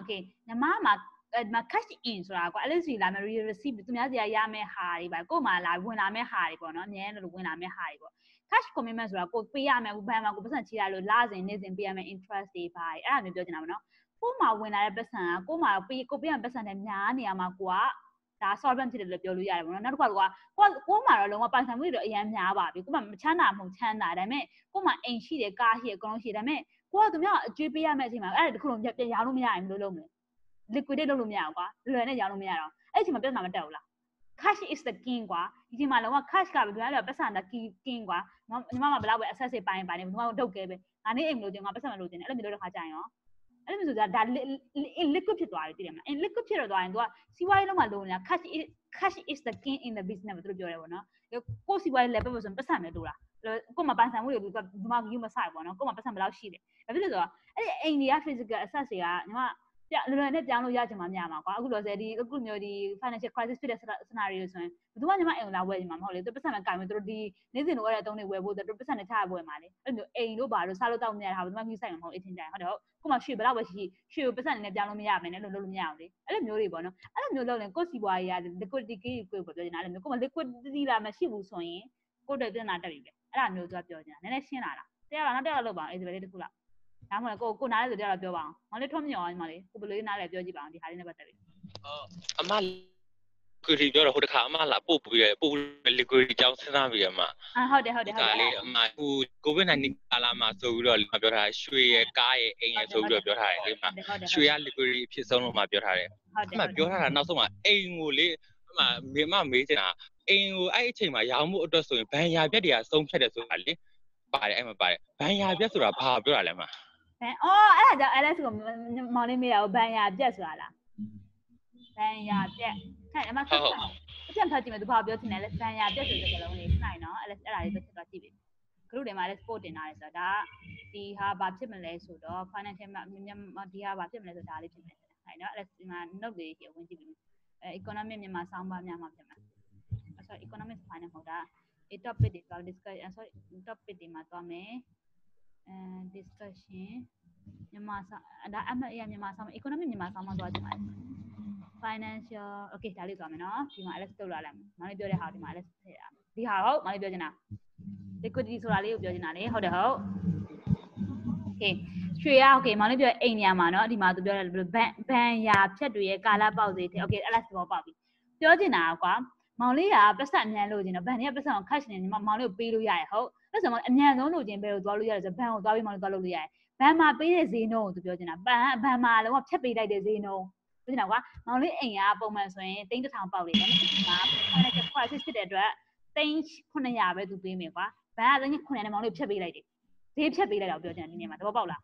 okay ညီမမှာအဲ့ဒီမှာ cash in ဆိုတာကွာ LSC လာမယ် receipt သူများစီရရမယ်ဟာတွေပါကို့မှာလာဝင်လာမယ်ဟာတွေပေါ့နော်အများကြီးလို့ဝင်လာမယ်ဟာတွေပေါ့ cash commitment ဆိုတာကိုပေးရမယ်ဘဏ်မှာကိုပတ်စံချီရလို့လစဉ်နေ့စဉ်ပေးရမယ် interest တွေပါအဲ့ဒါမျိုးပြောချင်တာပေါ့နော်ကို့မှာဝင်လာတဲ့ပတ်စံကကို့မှာပေးကိုပေးရမယ့်ပတ်စံနဲ့များနေရမှာကိုကဒါ solvent ဖြစ်တယ်လို့ပြောလို့ရတယ်ပေါ့နော်နောက်တစ်ခါကကိုကို့မှာတော့လုံးဝပိုင်ဆိုင်မှုတွေတော့အများများပါပြီကို့မှာမချမ်းသာမဟုတ်ချမ်းသာဒါပေမဲ့ကို့မှာအိမ်ရှိတယ်ကားရှိတယ်အကုန်လုံးရှိတယ်ဒါပေမဲ့ကိုကသူများအကျွေးပေးရမယ့်အချိန်မှာအဲ့ဒါတခုလုံးပြန်ရောင်းလို့မရရင်ဘယ်လိုလုပ်မလဲ liquidate လုပ်လို့မရဘူးကွာလွယ်နဲ့ရောင်းလို့မရတော့အဲ့ဒီအချိန်မှာပြဿနာမတက်ဘူးလား cash is the king ကွာဒီချိန်မှာလုံးဝ cash ကဘယ်လိုလဲပတ်စံတာ king king ကွာညီမညီမဘယ်လောက်ပဲ access တွေပိုင်းပိုင်းနေဘယ်မှာဒုတ်ခဲပဲငါနေအိမ်မလို့တင်ငါပတ်စံမလို့တင်တယ်အဲ့လိုမျိုးလုပ်တဲ့ခါကျရင်ရောအဲ့လိုမျိုးဆိုတာဒါ liquid ဖြစ်သွားတယ်သိတယ်မလား in liquid ဖြစ်တော့သွားရင် तू ကစီးပွားရေးလုံးမှာလိုနေတာ cash is cash is the king in the business ပဲသူတို့ပြောတယ်ပေါ့နော်ကိုစီးပွားရေး level ဆိုရင်ပတ်စံပဲလိုတာကိုမှပန်ဆန်မှုတွေ तू ဒီမှာယူမဆိုင်ပေါ့နော်ကိုမှပတ်စံဘယ်လောက်ရှိတယ်ဘာဖြစ်လို့လဲဆိုတော့အဲ့ဒီအိမ်တွေက physical access တွေကညီမ ပြလွယ်လွယ်နဲ့ပြောင်းလို့ရချင်မှမရမှာကွာအခုလောဆယ်ဒီအခုမျိုးဒီ financial crisis ဖြစ်တဲ့ scenario ဆိုရင်ဘယ်သူမှညီမအိမ်ကိုလာဝယ်ချင်မှာမဟုတ်လေသူပတ်စံမဲ့ကင်ပြီးသူတို့ဒီနေ့စဉ်လိုရတဲ့အသုံးတွေဝယ်ဖို့သူတို့ပတ်စံနဲ့ချရဝယ်မှာလေအဲ့လိုမျိုးအိမ်တို့ဘာလို့စားလို့တောက်မရတာဘယ်သူမှမြူးဆိုင်မှာမဟုတ်အချင်းကြိုင်ဟုတ်တယ်ဟုတ်ခုမှရွှေဘယ်တော့ပဲရှိရွှေကိုပတ်စံနဲ့ပြောင်းလို့မရမယ်နဲ့လို့လုပ်လို့မရအောင်လေအဲ့လိုမျိုးတွေပေါ့နော်အဲ့လိုမျိုးလုပ်ရင်ကိုယ့်စီပွားရေးရ liquidity ကိုပြောချင်တာအဲ့လိုမျိုးကိုယ်မ liquidity လာမရှိဘူးဆိုရင်ကိုယ့်အတွက်ပြန်လာတက်ပြီပဲအဲ့ဒါမျိုးသူကပြောချင်တာနည်းနည်းရှင်းလာတာတရားလားနောက်တရားလောက်ပါအောင်အေးစပယ်လေးတစ်ခုလား ဒါမှမဟုတ်ကိုကိုနားလဲဆိုတရားတော့ပြောပါအောင်မောင်လေးထွန်းမြော်အောင်ညီမလေးကိုဘယ်လိုလေးနားလဲပြောကြည့်ပါအောင်ဒီဟာလေးနဲ့ပတ်သက်ပြီးအမ liquidity ပြောတော့ဟိုတခါအမလာပို့ပြီးရပို့ liquidity ကြောင်းစဉ်းစားပြီးရမှာအာဟုတ်တယ်ဟုတ်တယ်ဟုတ်ဒါတယ်လေးအမဟို covid-19 ကာလမှာဆိုပြီးတော့ပြောထားရွှေရကားရအိမ်ရဆိုပြီးတော့ပြောထားတယ်လေမဟုတ်တယ်ဟုတ်တယ်ရွှေရ liquidity အဖြစ်ဆုံးလို့မှပြောထားတယ်ဟုတ်တယ်အမပြောထားတာနောက်ဆုံးမှအိမ်ကိုလေအမမေမမေးချင်တာအိမ်ကိုအဲ့အချိန်မှာရောင်းမှုအတွက်ဆိုရင်ဘန်ရာပြက်တွေကဆုံးဖြတ်တယ်ဆိုတာလေပါတယ်အဲ့မှာပါတယ်ဘန်ရာပြက်ဆိုတာဘာပြောတာလဲမ ဘန်အော်အဲ့ဒါကြောင့် Alex ကိုမောင်လေးမေးတာကိုဘန်ယာပြက်ဆိုတာလားဘန်ယာပြက်ဟဲ့အမဆက်အပြန်ဖတ်ကြည့်မယ်သူဘာပြောချင်လဲလဲဘန်ယာပြက်ဆိုတဲ့စကားလုံးလေးနိုင်နော် Alex အဲ့ဒါလေးတစ်ချက်တော့ကြည့်ပြီ group တွေမှာလည်း sport တင်ထားတယ်ဆိုတော့ဒါဒီဟာဘာဖြစ်မလဲဆိုတော့ financial မှာမြန်မာဒီဟာဘာဖြစ်မလဲဆိုတော့ဒါလေးဖြစ်မယ်ဟုတ်နော် Alex ဒီမှာ note လေးရေဝင်ကြည့်ပြီအဲ economic မြန်မာဆောင်းပါးများမှာဖြစ်မှာ sorry economic finance မဟုတ်တာ a topic တွေတော့ discussion sorry topic တွေမှာသွားမယ် အဲ discussion မြန်မာစာဒါအမအရာမြန်မာစာမ economic မြန်မာစာမှာသွားကြည့်ပါ financial okay ဒါလေးသွားမယ်နော်ဒီမှာ Alex တုတ်လာလိုက်မောင်လေးပြောတဲ့ဟာဒီမှာ Alex ထည့်တာဒီဟာဟုတ်မောင်လေးပြောချင်တာ liquidity ဆိုတာလေးကိုပြောချင်တာလေဟုတ်တယ်ဟုတ် okay ရွှေရ okay မောင်လေးပြောအိမ်နေရာမှာနော်ဒီမှာသူပြောတယ်ဘယ်လိုဘန်ဘန်ရာဖြတ်တွေရဲ့ကာလပေါက်စေတဲ့ okay Alex သဘောပေါက်ပြီပြောချင်တာကွာမောင်လေးကပတ်စံအမြန်လို့ခြင်းတော့ဘန်တွေကပတ်စံကို cash နေညီမမောင်လေးကိုပေးလို့ရတယ်ဟုတ် အဲ့ဆိုမောင်အမြန်ဆုံးလို့ခြင်းဘယ်လိုသွားလို့ရတယ်ဆိုဘန်ကိုသွားပြီးမောင်လေးသွားလို့ရတယ်ဘန်မှာပေးတဲ့ဈေးနှုန်းကိုသူပြောချင်တာဘန်ဘန်မှာလုံးဝဖြတ်ပေးလိုက်တဲ့ဈေးနှုန်းပြောချင်တာကွာမောင်လေးအိမ်ကပုံမှန်ဆိုရင်တိန်းတစ်ထောင်ပေါက်လေနော်ဒီမှာ financial crisis ဖြစ်တဲ့အတွက်တိန်း900ပဲသူပေးမယ်ကွာဘန်ကတိန်း900နဲ့မောင်လေးဖြတ်ပေးလိုက်တယ်ဈေးဖြတ်ပေးလိုက်တော့ပြောချင်တာဒီနေ့မှာသဘောပေါက်လား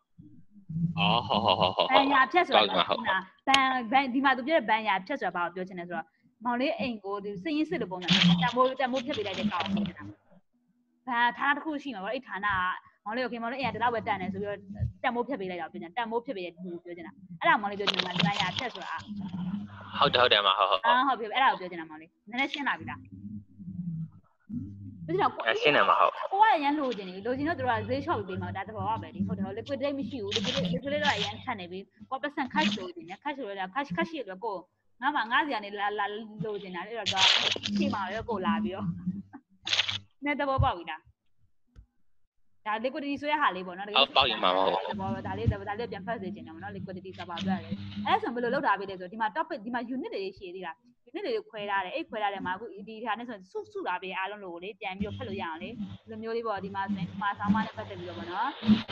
အော်ဟုတ်ဟုတ်ဟုတ်ဟုတ်ဘန်ယာဖြတ်ဆိုတာဟုတ်ကဲ့ဟုတ်ကဘန်ဘန်ဒီမှာသူပြောတဲ့ဘန်ယာဖြတ်ဆိုတာဘာကိုပြောချင်လဲဆိုတော့မောင်လေးအိမ်ကိုဒီစရင်စစ်လိုပုံစံမျိုးတံမိုးတံမိုးဖြတ်ပေးလိုက်တဲ့ကောင်ကိုပြောချင်တာ ဘန်ဌာနတစ်ခုရှိမှာပေါ့အဲ့ဌာနကမောင်လေးကိုခင်မောင်လေးအိမ်ကတလောက်ပဲတန်တယ်ဆိုပြီးတော့တံမိုးဖြတ်ပေးလိုက်တာပြောချင်တာတံမိုးဖြတ်ပေးတဲ့ဒီကိုပြောချင်တာအဲ့ဒါမောင်လေးပြောချင်တာဘန်ယာဖြတ်ဆိုတာဟုတ်တယ်ဟုတ်တယ်မဟုတ်ဟုတ်အာဟုတ်ပြီအဲ့ဒါကိုပြောချင်တာမောင်လေးနည်းနည်းရှင်းလာပြီလားပြောချင်တာကိုရှင်းတယ်မဟုတ်ကိုကရန်လိုချင်နေလိုချင်တော့သူတို့ကဈေးချော့ပြီးပေးမှာဒါသဘောပါပဲဒီဟုတ်တယ်ဟုတ် liquidate မရှိဘူး liquidate liquidate တော့အရန်ခတ်နေပြီကိုပတ်စံ cash လိုချင်တယ် cash လိုတာ cash cash ရတော့ကိုငါမှငါးစီကနေလာလာလိုချင်တာလေတော့တော့ချိန်မှာရောကိုလာပြီးတော့ နဲ့သဘောပေါက်ပြီလားဒါ liquidity ဆိုရဟာလေးပေါ့နော်ဟုတ်ပေါက်ရင်မှာမဟုတ်သဘောဒါလေးဒါလေးပြန်ဖတ်စေချင်တယ်ပေါ့နော် liquidity ဆိုတာပါပြရတယ်အဲ့ဒါဆိုဘယ်လိုလုပ်တာပဲလဲဆိုဒီမှာ topic ဒီမှာ unit တွေရှိသေးလား unit တွေခွဲထားတယ်အဲ့ခွဲထားတယ်မှာအခုဒီဟာနဲ့ဆိုစုစုတာပဲအားလုံးလို့လေပြန်ပြီးတော့ဖတ်လို့ရအောင်လေဒီလိုမျိုးလေးပေါ့ဒီမှာဆိုရင်ဒီမှာဆောင်းမနဲ့ပတ်သက်ပြီးတော့ပေါ့နော်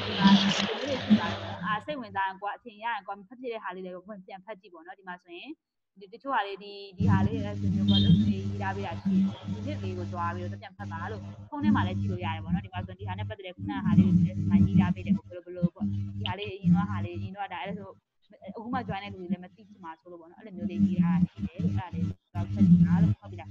ဒီမှာဒီလိုလေးဆိုတာအာစိတ်ဝင်စားရင်ကွာအချိန်ရရင်ကွာဖတ်ပြတဲ့ဟာလေးတွေကိုပြန်ဖတ်ကြည့်ပေါ့နော်ဒီမှာဆိုရင်ဒီတချို့ဟာလေးဒီဒီဟာလေးလည်းဆိုမျိုးပေါ့လို့ ရေးထားပေးတာရှိတယ်ဒီနှစ်လေးကိုသွားပြီးတော့ပြန်ဖတ်ပါလို့ဖုန်းထဲမှာလည်းကြည့်လို့ရတယ်ပေါ့နော်ဒီမှာဆိုရင်ဒီဟာနဲ့ပတ်သက်တဲ့ခုနဟာလေးတွေလည်းဒီမှာရေးထားပေးတယ်ပေါ့ဘယ်လိုဘယ်လိုပေါ့ဒီဟာလေးအရင်တော့ဟာလေးအရင်တော့ဒါအဲ့ဒါဆိုအခုမှ join တဲ့လူတွေလည်းမသိချင်ပါဆိုလို့ပေါ့နော်အဲ့လိုမျိုးလေးရေးထားရှိတယ်လို့အဲ့ဒါလေးတော့ဖတ်ကြည့်ပါလို့ဟုတ်ပြီလား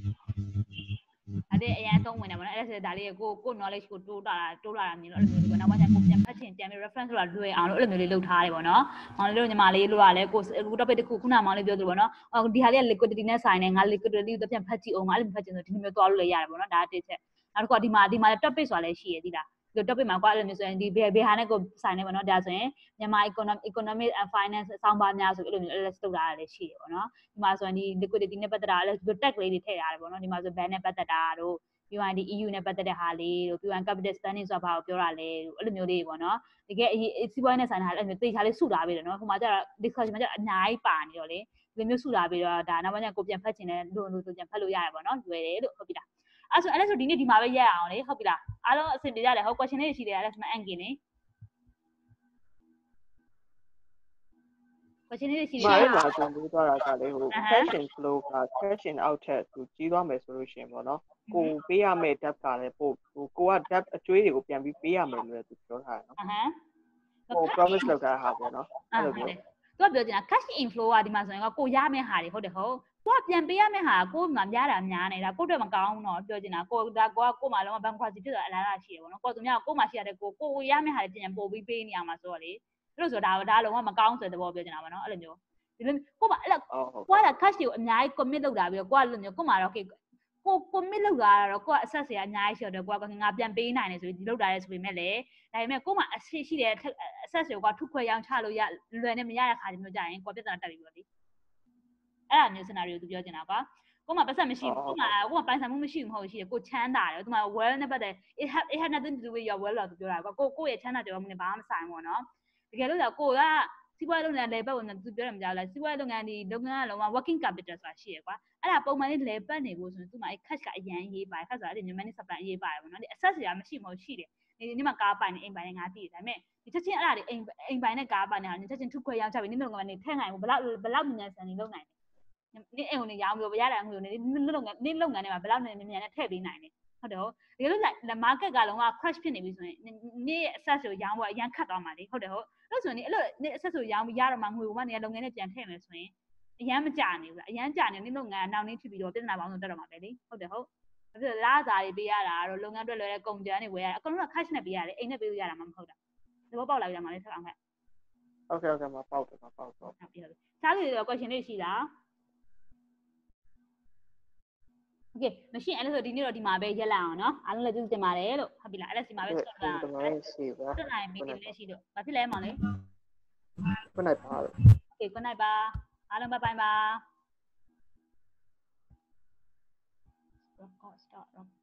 အဲ့ဒါအရင်အသုံးဝင်တယ်ပေါ့နော်အဲ့ဒါဆိုဒါလေးကိုကို knowledge ကိုတိုးတာတိုးလာတာမျိုးလို့အဲ့လိုမျိုးလေးပေါ့နောက်မှကျကိုပြန်ဖတ်ချင်ပြန်ပြီး reference ဆိုတာလွယ်အောင်လို့အဲ့လိုမျိုးလေးလုပ်ထားတယ်ပေါ့နော်မောင်လေးတို့ညီမလေးလို့ကလည်းကိုအခု topic တစ်ခုခုနမောင်လေးပြောသလိုပေါ့နော်အော်ဒီဟာလေးက liquidity နဲ့ဆိုင်နေငါ liquidity ကိုပြန်ဖတ်ကြည့်အောင်ငါအဲ့လိုဖတ်ချင်ဆိုဒီလိုမျိုးသွားလို့လည်းရတယ်ပေါ့နော်ဒါတစ်ချက်နောက်တစ်ခုကဒီမှာဒီမှာ topic ဆိုတာလည်းရှိရသေးလား ဒီ topic မှာကွာအဲ့လိုမျိုးဆိုရင်ဒီဘယ်ဘယ်ဟာနဲ့ကိုဆိုင်နေပေါ့နော်ဒါဆိုရင်မြန်မာ economic economic and finance အဆောင်ပါများဆိုအဲ့လိုမျိုး LS လုပ်တာလည်းရှိတယ်ပေါ့နော်ဒီမှာဆိုရင်ဒီ liquidity နဲ့ပတ်သက်တာလည်းဒီ tag လေးတွေထည့်ရတယ်ပေါ့နော်ဒီမှာဆို ban နဲ့ပတ်သက်တာတို့ပြီးရင်ဒီ EU နဲ့ပတ်သက်တဲ့ဟာလေးတို့ပြီးရင် capital spending ဆိုတာဘာကိုပြောတာလဲတို့အဲ့လိုမျိုးလေးပေါ့နော်တကယ်အရေးစီးပွားရေးနဲ့ဆိုင်တာအဲ့လိုမျိုးတေချာလေးစုထားပေးတယ်နော်ဟိုမှာကျတော့ discussion မှာကျတော့အများကြီးပါနေတော့လေဒီလိုမျိုးစုထားပြီးတော့ဒါနောက်ပိုင်းကျကိုပြန်ဖတ်ချင်တဲ့လို့လို့ပြန်ဖတ်လို့ရတယ်ပေါ့နော်လွယ်တယ်လို့ဟုတ်ပြီလား အဲ့ဆိုအဲ့ဒါဆိုဒီနေ့ဒီမှာပဲရက်အောင်လေဟုတ်ပြီလားအားလုံးအဆင်ပြေကြတယ်ဟုတ် question လေးရှိတယ်အဲ့ဒါဆိုမှအန်ကင်နေ question လေးရှိတမာယ်ရမှာကျွန်တော်ပြောတာကလေဟိုအဟမ်း cash in flow က cash in out ထက်သူကြီးသွားမယ်ဆိုလို့ရှိရင်ပေါ့နော်ကိုပေးရမယ့် debt ကလည်းပို့ဟိုကိုက debt အကျွေးတွေကိုပြန်ပြီးပေးရမယ်လို့လည်းသူပြောထားတယ်နော်အဟမ်းဟို promise လုပ်ထားတာဟာပေါ့နော်အဲ့လိုဟုမျိုးတ်တယ်သူကပြောချင်တာ cash inflow ကဒီမှာဆိုရင်ကကိုရမယ့်ဟာတွေဟုတ်တယ်ဟုတ် သူကပြန်ပေးရမယ့်ဟာကိုမှများတာများနေတာကိုအတွက်မကောင်းဘူးတော့ပြောချင်တာကိုဒါကိုကကိုမှလုံးဝ bank crisis ဖြစ်သွားအလားလားရှိရပေါ့နော်ကိုသူများကိုမှရှိရတဲ့ကိုကိုရမယ့်ဟာတွေပြန်ပို့ပြီးပေးနေရမှာဆိုတော့လေအဲ့လိုဆိုဒါဒါလုံးဝမကောင်းဆိုတဲ့သဘောပြောချင်တာပေါ့နော်အဲ့လိုမျိုးဒီလိုကိုမအဲ့လိုအော်ဟုတ်ကိုက cash တွေကိုအများကြီး commit လုပ်တာပြီးတော့ကိုကလို့မျိုးကိုမှတော့ okay ကို commit လုပ်တာကတော့ကိုကအဆက်စရာအများကြီးရှိတော့ကိုကငါပြန်ပေးနိုင်တယ်ဆိုပြီးဒီလုပ်တာလေဆိုပေမဲ့လေဒါပေမဲ့ကိုမှအရှိရှိတယ်အဆက်တွေကိုကထုခွဲရောင်းချလို့ရလွယ်နဲ့မရတဲ့ခါတမျိုးကြရင်ကိုပြဿနာတက်ပြီပေါ့လေ အဲ့ဒါမျိုး scenario သူပြောချင်တာကွာကိုမှပတ်သက်မရှိဘူးကိုမှကိုမှပိုင်ဆိုင်မှုမရှိဘူးမဟုတ်ရှိတယ်ကိုချမ်းသာတယ်သူမှ well နဲ့ပတ်သက် it have it had nothing to do with your well လို့သူပြောတာကွာကိုကိုရဲ့ချမ်းသာကြွယ်ဝမှုနဲ့ဘာမှမဆိုင်ဘူးနော်တကယ်လို့ဆိုကိုကစီးပွားရေးလုပ်ငန်းလေပတ်ဝင်သူပြောတယ်မကြောက်လားစီးပွားရေးလုပ်ငန်းဒီလုပ်ငန်းကလုံးဝ working capital ဆိုတာရှိရကွာအဲ့ဒါပုံမှန်လေးလေပတ်နေဖို့ဆိုရင်သူမှအဲ့ cash ကအရန်ရေးပါတယ် cash ဆိုတာအဲ့ဒီ money supply ရေးပါတယ်ပေါ့နော်ဒီ access တွေကမရှိမဟုတ်ရှိတယ်ဒီနေ့မှာကားပိုင်နေအိမ်ပိုင်နေငါသိတယ်ဒါပေမဲ့ဒီချက်ချင်းအဲ့ဒါတွေအိမ်အိမ်ပိုင်နဲ့ကားပိုင်နေတာချက်ချင်းထုခွဲရောင်းချပြီးနေ့လုပ်ငန်းနေထည့်နိုင်ဘူးဘလောက်ဘလောက်မြန်ဆန်နေလုပ်နိုင်တယ် နင်းအိမ်ကိုနေရောင်းပြီးတော့ရတာငွေကိုနေနင်းလုပ်ငန်းနင်းလုပ်ငန်းထဲမှာဘယ်လောက်နေမြန်မြန်နဲ့ထည့်ပေးနိုင်လဲဟုတ်တယ်ဟုတ်တကယ်လို့ဆို market ကလုံးဝ crash ဖြစ်နေပြီဆိုရင်နင်းရဲ့ access ကိုရောင်းဖို့အရန်ခတ်သွားမှာလေဟုတ်တယ်ဟုတ်လို့ဆိုရင်အဲ့လိုနင်း access ကိုရောင်းပြီးရတော့မှငွေကိုမှနေလုပ်ငန်းနဲ့ပြန်ထည့်မယ်ဆိုရင်အရန်မကြနေဘူးလားအရန်ကြနေနင်းလုပ်ငန်းကနောက်နေဖြစ်ပြီးတော့ပြဿနာပေါင်းစုံတက်တော့မှာပဲလေဟုတ်တယ်ဟုတ်ဘာဖြစ်လဲလာစာတွေပေးရတာတော့လုပ်ငန်းအတွက်လွယ်တဲ့ကုန်ကြမ်းတွေဝယ်ရတာအကုန်လုံးက cash နဲ့ပေးရတယ်အိမ်နဲ့ပေးလို့ရတာမှမဟုတ်တာသဘောပေါက်လာပြီလားမလဲဆက်အောင်ခက် Okay okay မပေါက်တယ်မပေါက်တော့ဟုတ်ပြီဟုတ်ပြီစားလို့ရတော့ question လေးရှိလား โอเคမရှိရင်အဲ့လိုဆိုဒီနေ့တော့ဒီမှာပဲရက်လိုက်အောင်နော်အားလုံးလည်းကျေးဇူးတင်ပါတယ်လို့ဟုတ်ပြီလားအဲ့ဒါစီမှာပဲဆက်လာ ဒီမှာလည်းရှိပါ တက်နိုင်မီတင်လေးရှိလို့ဘာဖြစ်လဲမောင်လေး ခုနကပါလို့ โอเค good night ပါအားလုံးဘိုင်ဘိုင်ပါ record start record